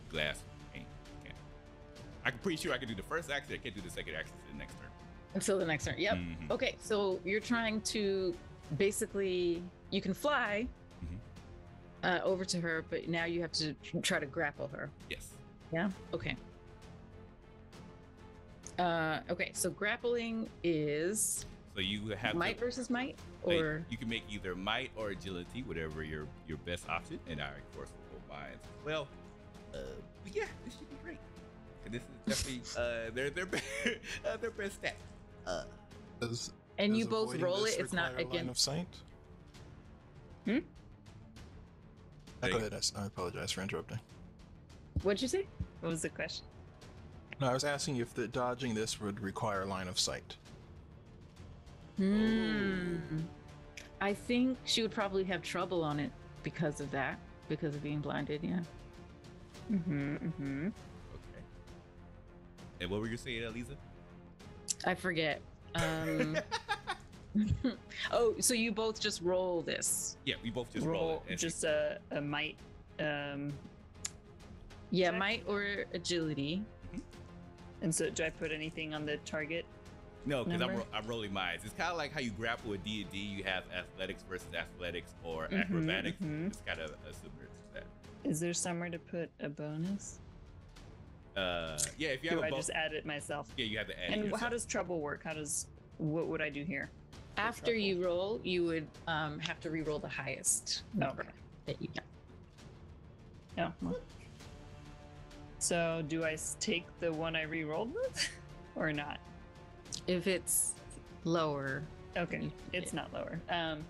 glass pane. Okay. I'm pretty sure I can do the first action. I can't do the second action to the next turn. Until the next turn. Yep. Mhm. Okay, so you're trying to basically you can fly Mhm. uh, over to her, but now you have to try to grapple her. Yes. Yeah. Okay. Uh, okay, so grappling is So you have might to, versus might, like, or you can make either might or agility, whatever your your best option. And I of course will go mine. as Well, uh, but yeah, this should be great. And this is definitely uh their their be- uh, their best stat. Uh, Does, and does you both roll it. It's not require line again. of sight. Hmm? Hey. Go ahead. I s- I apologize for interrupting. What'd you say? What was the question? No, I was asking if the dodging this would require line of sight. Hmm. I think she would probably have trouble on it because of that, because of being blinded. Yeah. Mm-hmm. Mm-hmm. okay. And what were you saying, Aliza? I forget. Um, oh, so you both just roll this? Yeah, we both just roll, Roll it. and just a, a might. Um, Yeah, Check. might or agility. And so do I put anything on the target? No, because I'm, number? ro- I'm rolling mines. It's kind of like how you grapple with D and D. You have athletics versus athletics or Mhm, acrobatics. mhm. It's kind of uh, similar to that. Is there somewhere to put a bonus? Uh, yeah, if you Do have I a bo- just add it myself? yeah, you have to add. it And yourself. how does trouble work? How does what would I do here? After trouble? you roll, you would um, have to re-roll the highest number Okay. that you got. Oh, well. So do I take the one I re-rolled with, or not? If it's lower, Okay, You- it's not lower. Um,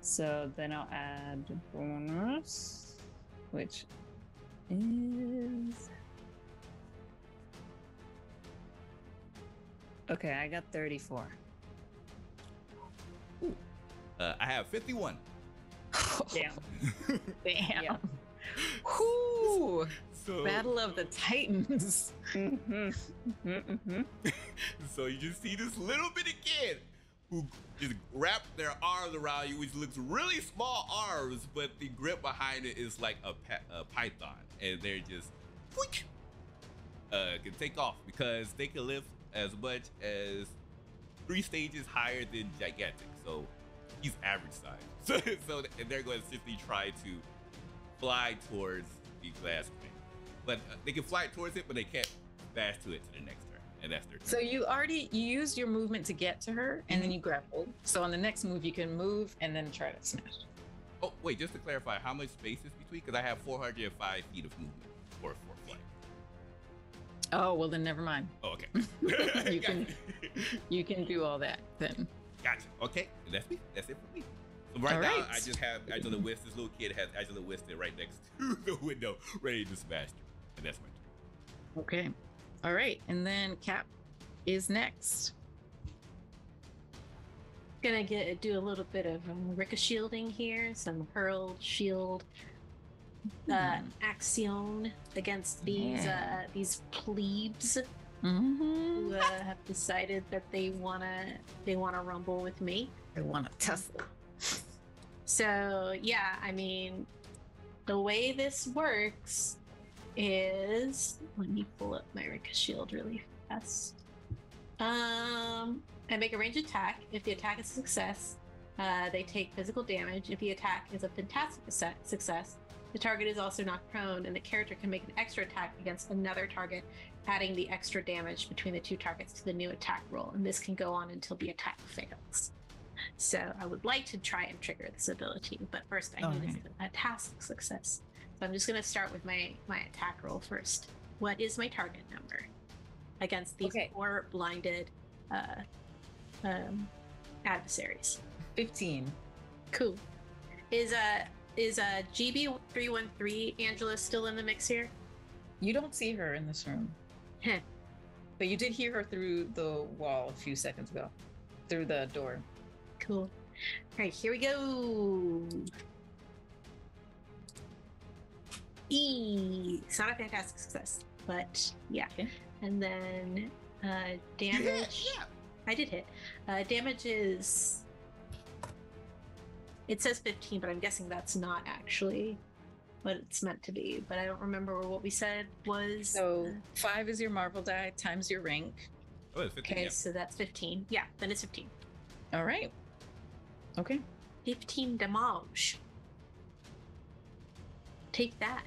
so then I'll add bonus, which is okay. I got thirty-four. Uh, I have 51. Damn. Damn. Yeah. Whoo! So, Battle of the Titans. mm-hmm. Mm-hmm. so you just see this little bitty kid who just wrap their arms around you, which looks really small arms, but the grip behind it is like a, pa- a python, and they're just whoink, uh, can take off because they can lift as much as three stages higher than gigantic. So he's average size. So, so and they're going to simply try to fly towards the glass pane. But uh, they can fly towards it, but they can't dash to it to the next turn, and that's their turn. So you already you used your movement to get to her, and then you grappled. So on the next move, you can move and then try to smash. Oh, wait, just to clarify, how much space is between? Because I have 405 feet of movement for for flight. Oh well, then never mind. Oh, okay. You can- You can do all that then. Gotcha. Okay, that's me. That's it for me. So right All now, right. I just have Angela Winston. This little kid has Angela Winston right next to the window, ready to smash her, and that's my turn. Okay. All right, and then Cap is next. Gonna get do a little bit of um, ricocheting here, some hurled shield uh, Hmm. action against these Yeah. uh, these plebes Mm-hmm. who uh, have decided that they wanna they wanna rumble with me. They wanna Tesla. So yeah, I mean, the way this works is let me pull up my Ricka shield really fast. Um, I make a range attack. If the attack is a success, uh, they take physical damage. If the attack is a fantastic success- success, The target is also knocked prone, and the character can make an extra attack against another target, adding the extra damage between the two targets to the new attack roll. And this can go on until the attack fails. So I would like to try and trigger this ability, but first I need Alright. a task success. So I'm just going to start with my my attack roll first. What is my target number against these Okay. four blinded uh, um, adversaries? 15. Cool. Is uh is uh GB three one three Angela still in the mix here? You don't see her in this room. Heh. But you did hear her through the wall a few seconds ago, through the door. Cool. All right, here we go. E. It's not a fantastic success, but yeah. Okay. And then uh damage. Yeah. I did hit. Uh damage is. It says 15, but I'm guessing that's not actually what it's meant to be. But I don't remember what we said was. So five is your Marvel die times your rank. Oh, it's 15. okay, yeah. so that's 15. Yeah, then it's 15. All right. Okay. 15 damage. Take that.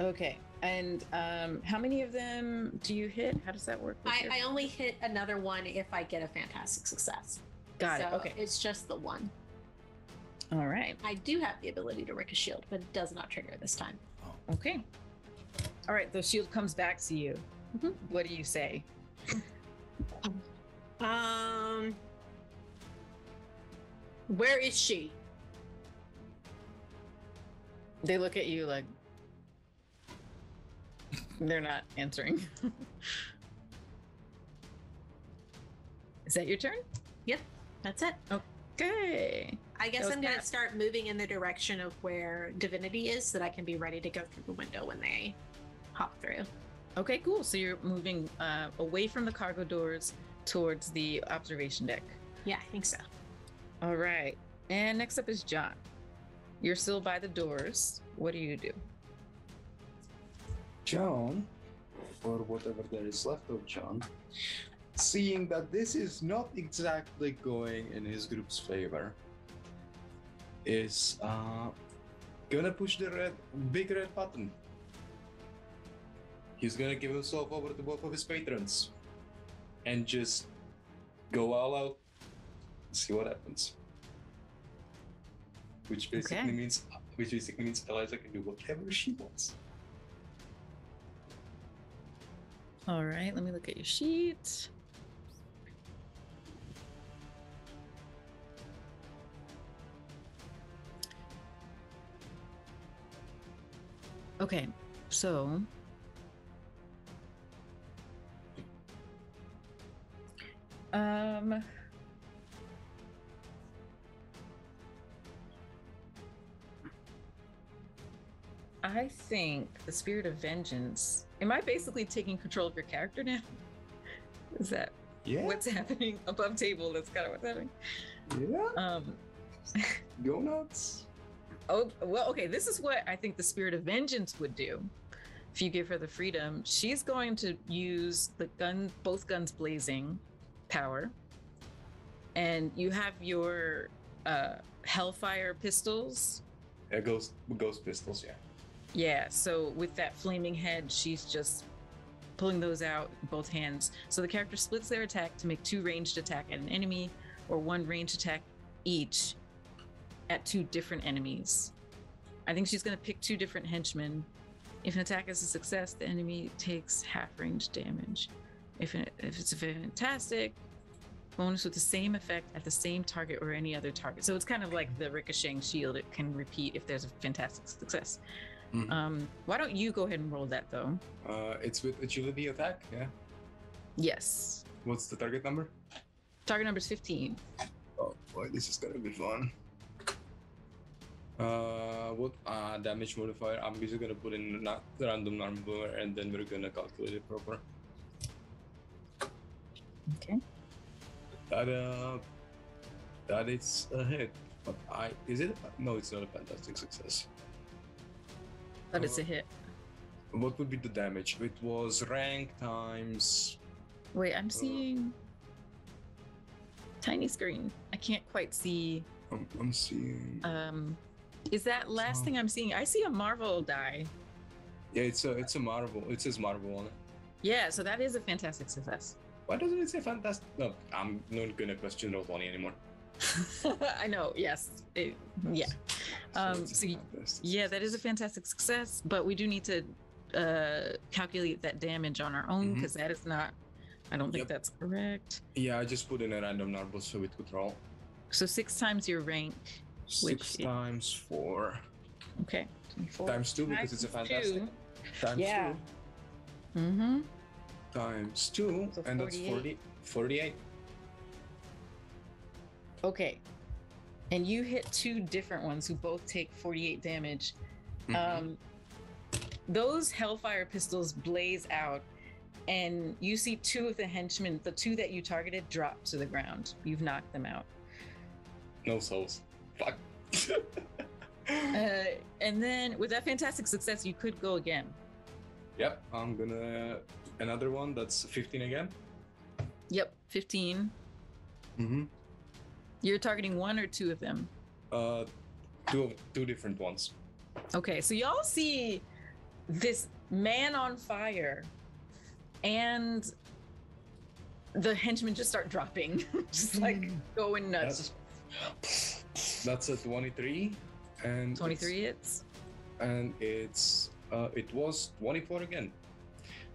Okay. And um, how many of them do you hit? How does that work? I, your- I only hit another one if I get a fantastic success. Got so it. Okay. It's just the one. All right. I do have the ability to Rick a shield, but it does not trigger this time. Okay. All right. The shield comes back to you. Mhm. What do you say? Um, where is she? They look at you like they're not answering. Is that your turn? Yep, that's it. Okay. I guess I'm gonna start moving in the direction of where Divinity is, so that I can be ready to go through the window when they hop through. Okay, cool. So you're moving uh, away from the cargo doors towards the observation deck. Yeah, I think so. All right. And next up is John. You're still by the doors. What do you do? John, or whatever there is left of John, seeing that this is not exactly going in his group's favor, is uh, gonna push the red, big red button. He's gonna give himself over to both of his patrons, and just go all out. And see what happens. Which basically Okay. means, which basically means Aliza can do whatever she wants. All right, let me look at your sheet. Okay, so um I think the spirit of vengeance. Am I basically taking control of your character now? Is that Yeah. what's happening above table? That's kind of what's happening. Yeah. Um, Go nuts. oh well, okay. This is what I think the spirit of vengeance would do. If you give her the freedom, she's going to use the gun, both guns blazing, power, and you have your uh, Hellfire pistols Yeah, ghost ghost pistols. Yeah. Yeah, so with that flaming head, she's just pulling those out both hands. So the character splits their attack to make two ranged attack at an enemy or one ranged attack each at two different enemies. I think she's going to pick two different henchmen. If an attack is a success, the enemy takes half range damage. If, if it's a fantastic, bonus with the same effect at the same target or any other target. So it's kind of like the ricocheting shield. It can repeat if there's a fantastic success. Mhm. Um, why don't you go ahead and roll that though? Uh, it's with agility attack. Yeah. Yes. What's the target number? Target number is 15. Oh boy, this is gonna be fun. Uh, what uh damage modifier? I'm just gonna put in not the random number, and then we're gonna calculate it proper. Okay. That uh, that is a hit. But I is it? No, it's not a fantastic success. But it's a hit. What would be the damage? It was rank times. Wait, I'm seeing. tiny screen. I can't quite see. I'm, I'm seeing. Um, is that last So- thing I'm seeing? I see a Marvel die. Yeah, it's a it's a Marvel. It says Marvel on it. Yeah, so that is a fantastic success. Why doesn't it say fantastic? No, I'm not gonna question twenty anymore. I know. Yes. It- yeah. Um, it's a so Yeah, that is a fantastic success, but we do need to uh, calculate that damage on our own because is not. I don't think Yep. that's correct. Yeah, I just put in a random number so it could roll. So six times your rank. Six Which i- times four Okay. 24. times two because it's a fantastic. Times Yeah. two Mm-hmm. times two, So and that's 40, 48. Okay. And you hit two different ones who both take 48 damage. Mhm. Um, those Hellfire pistols blaze out, and you see two of the henchmen, the two that you targeted, drop to the ground. You've knocked them out. no souls. Fuck. Uh, and then with that fantastic success, you could go again. yep, I'm gonna another one. That's 15 again. Yep, 15. Mm-hmm. You're targeting one or two of them. Uh, two two different ones. Okay, so y'all see this man on fire, and the henchmen just start dropping, just like going nuts. That's that's a 23, and 23 it's, hits. and it's uh, it was 24 again.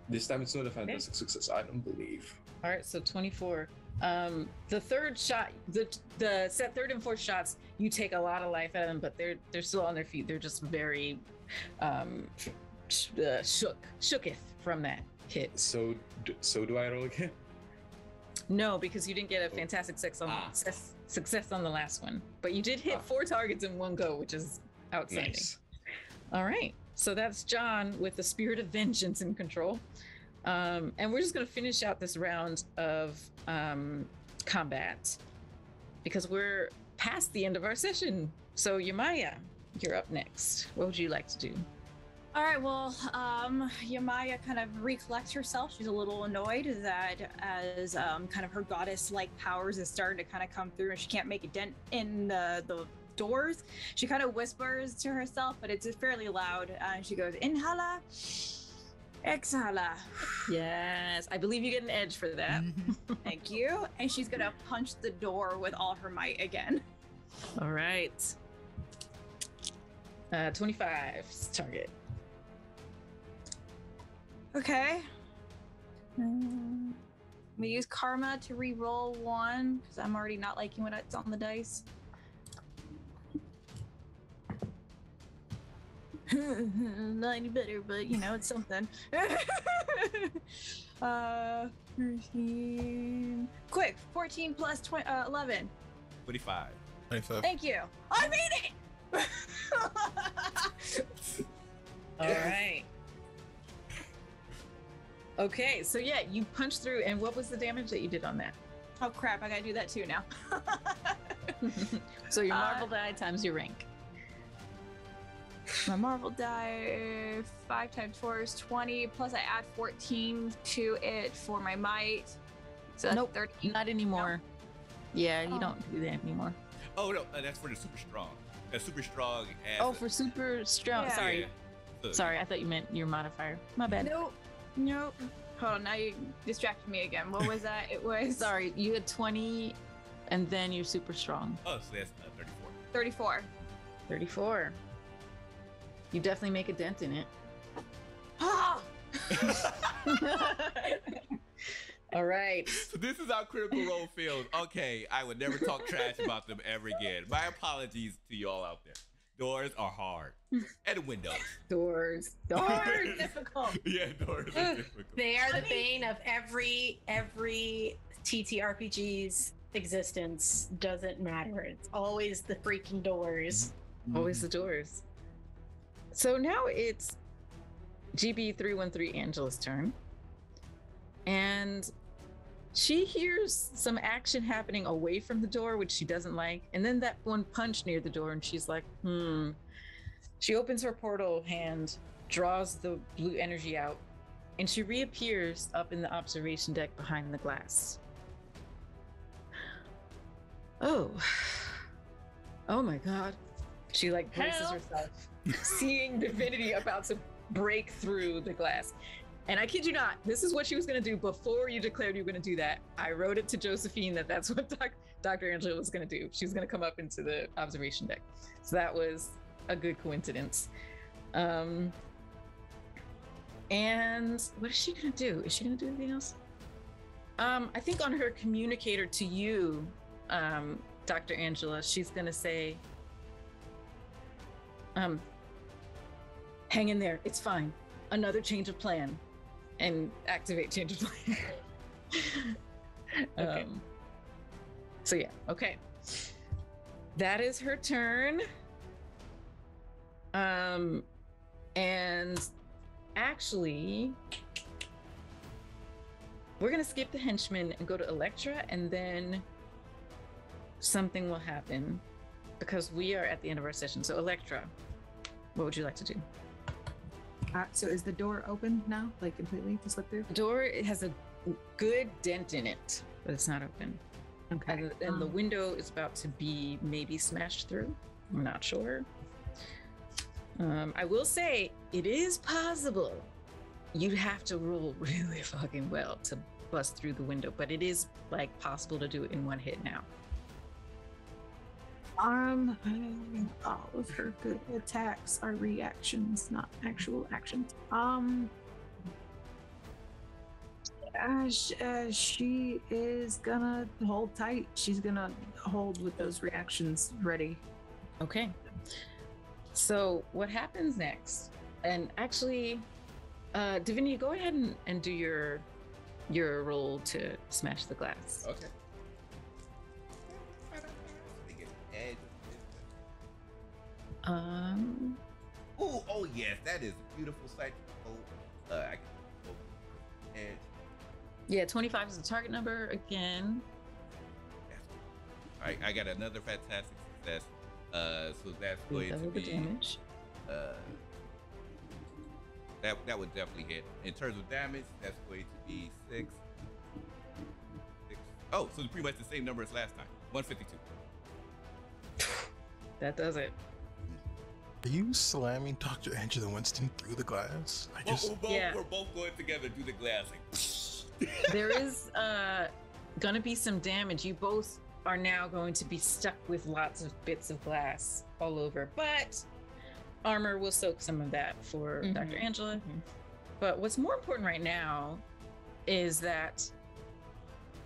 This time it's not a fantastic success. I don't believe. All right, so 24. Um, the third shot, the the set third and fourth shots, you take a lot of life out of them, but they're they're still on their feet. They're just very um, sh- uh, shook, shooketh from that hit. So so do I roll again? No, because you didn't get a fantastic success on, Ah. success, success on the last one, but you did hit Ah. four targets in one go, which is outstanding. Nice. All right. So that's John with the spirit of vengeance in control. Um, and we're just going to finish out this round of um, combat because we're past the end of our session. So, Yamaya, you're up next. What would you like to do? All right, well, um, Yamaya kind of recollects herself. She's a little annoyed that as um, kind of her goddess-like powers is starting to kind of come through, and she can't make a dent in the the doors. She kind of whispers to herself, but it's fairly loud. Uh, and she goes, "Inhala, exhala." Yes, I believe you get an edge for that. Thank you. And she's gonna punch the door with all her might again. All right. Uh, 25 's target. Okay. Um, I'm gonna use karma to re-roll one because I'm already not liking when it's on the dice. not any better, but you know it's something. uh, 13. Quick, 14 plus 20, uh, 11. 25. 25. Thank you. I made it. All right. Okay, so yeah, you punched through, and what was the damage that you did on that? oh crap! I gotta do that too now. so your Uh, Marvel die times your rank. My Marvel die five times four is twenty. Plus, I add fourteen to it for my might. So that's Nope, thirty. Not anymore. Yeah, you Oh. don't do that anymore. Oh no, uh, that's for the super strong. That's super strong. As Oh, a- for super strong. Yeah. Sorry, Yeah. So- sorry. I thought you meant your modifier. My bad. Nope. Nope. Hold on. Now you distracted me again. What was that? It was Sorry, you had 20, and then you're super strong. Oh, so that's uh, 34. thirty-four. 34. You definitely make a dent in it. Ah! All right. So this is how Critical Role feels. Okay, I would never talk trash about them ever again. My apologies to y'all out there. Doors are hard. And windows. Doors. Doors. difficult. yeah, doors are difficult. They are the bane of every every TTRPG's existence. Doesn't matter. It's always the freaking doors. Always the doors. So now it's GB313 Angela's turn. And she hears some action happening away from the door, which she doesn't like. And then that one punch near the door, and she's like, hmm. She opens her portal hand, draws the blue energy out, and she reappears up in the observation deck behind the glass. Oh. Oh my god. She like braces Help. herself, seeing divinity about to break through the glass. And I kid you not, this is what she was going to do before you declared you were going to do that. I wrote it to Josephine that that's what doc- Dr. Angela was going to do. She was going to come up into the observation deck. So that was a good coincidence. Um, and what is she going to do? Is she going to do anything else? Um, I think on her communicator to you, um, Dr. Angela, she's going to say, um, hang in there. It's fine. Another change of plan and activate change of plan. Okay. Um, so yeah, okay. That is her turn. Um, and actually, we're gonna skip the henchman and go to Elektra, and then something will happen because we are at the end of our session. So, Elektra, what would you like to do? Uh, so is the door open now, like completely to slip through? The door it has a good dent in it, but it's not open. Okay. And, the, and the Um, window is about to be maybe smashed through. I'm not sure. Um, I will say it is possible. You'd have to roll really fucking well to bust through the window, but it is like possible to do it in one hit now. Um, all of her good attacks are reactions, not actual actions. Um, uh, sh- uh, she is gonna hold tight. She's gonna hold with those reactions ready. Okay. So what happens next? And actually, uh, Divinity, go ahead and, and do your your roll to smash the glass. Okay. Um, Oh, oh yes, that is a beautiful sight. Oh, uh, I can oh, edge. yeah, 25 is the target number again. All right, I got another fantastic success. Uh, so that's going to the be damage. uh, that that would definitely hit. In terms of damage, that's going to be six. Six. Oh, so it's pretty much the same number as last time. One fifty-two. That does it. Are you slamming Dr. Angela Winston through the glass? I just we're, both, Yeah. we're both going together through the glass. Like, There is uh gonna be some damage. You both are now going to be stuck with lots of bits of glass all over, but armor will soak some of that for Mhm. Dr. Angela. Mhm. But what's more important right now is that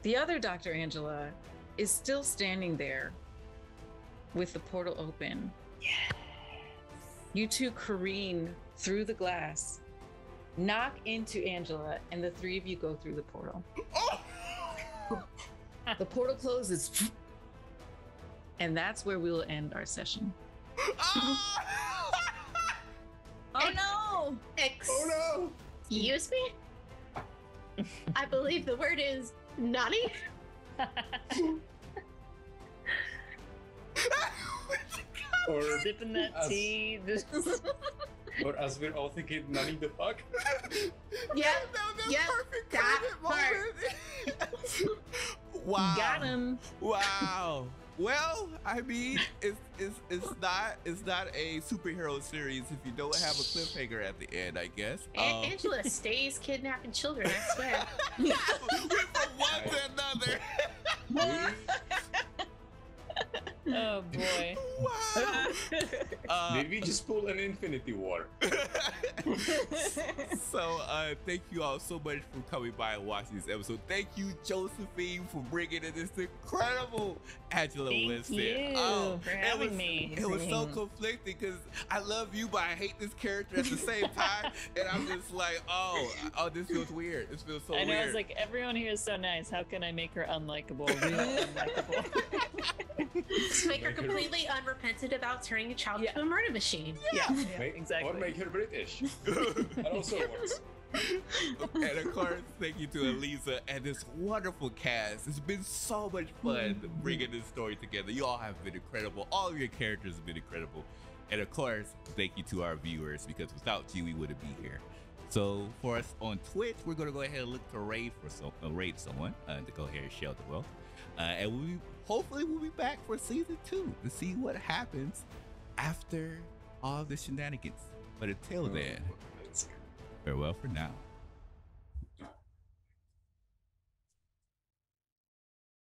the other Dr. Angela is still standing there with the portal open. Yes. You two careen through the glass, knock into Angela, and the three of you go through the portal. Oh. The portal closes, and that's where we will end our session. Oh no! Ex- oh no! Excuse me? I believe the word is nani. Or, Sipping that As- tea. This or as we're all thinking, Nani the fuck? Yeah, that was the yeah, perfect that credit moment. wow. Got him. Wow. Well, I mean, it's, it's it's not it's not a superhero series if you don't have a cliffhanger at the end, I guess. A- Um, Angela stays kidnapping children, I swear. we from one to another. Oh boy. wow. Uh, Maybe just pull an Infinity War. so uh thank you all so much for coming by and watching this episode. Thank you, Josephine, for bringing in this incredible Angela Thank Winston. you Oh, for it having was, me. It was so Same. conflicting because I love you, but I hate this character at the same time, and I'm just like, oh, oh, this feels weird. This feels so I know. weird. I was like, everyone here is so nice. How can I make her unlikable? Real unlikable. To make her completely unrepentant about turning a child Yeah. into a murder machine. yeah. Make- exactly. Or make her British. that also works. and of course, thank you to Aliza and this wonderful cast. It's been so much fun bringing this story together. You all have been incredible. All of your characters have been incredible. And of course, thank you to our viewers because without you, we wouldn't be here. So for us on Twitch, we're going to go ahead and look to raid for some, uh, raid someone uh, to go ahead and share the wealth. Uh, and we'll be, hopefully we'll be back for season two to see what happens after all the shenanigans. But until oh, then, farewell for now.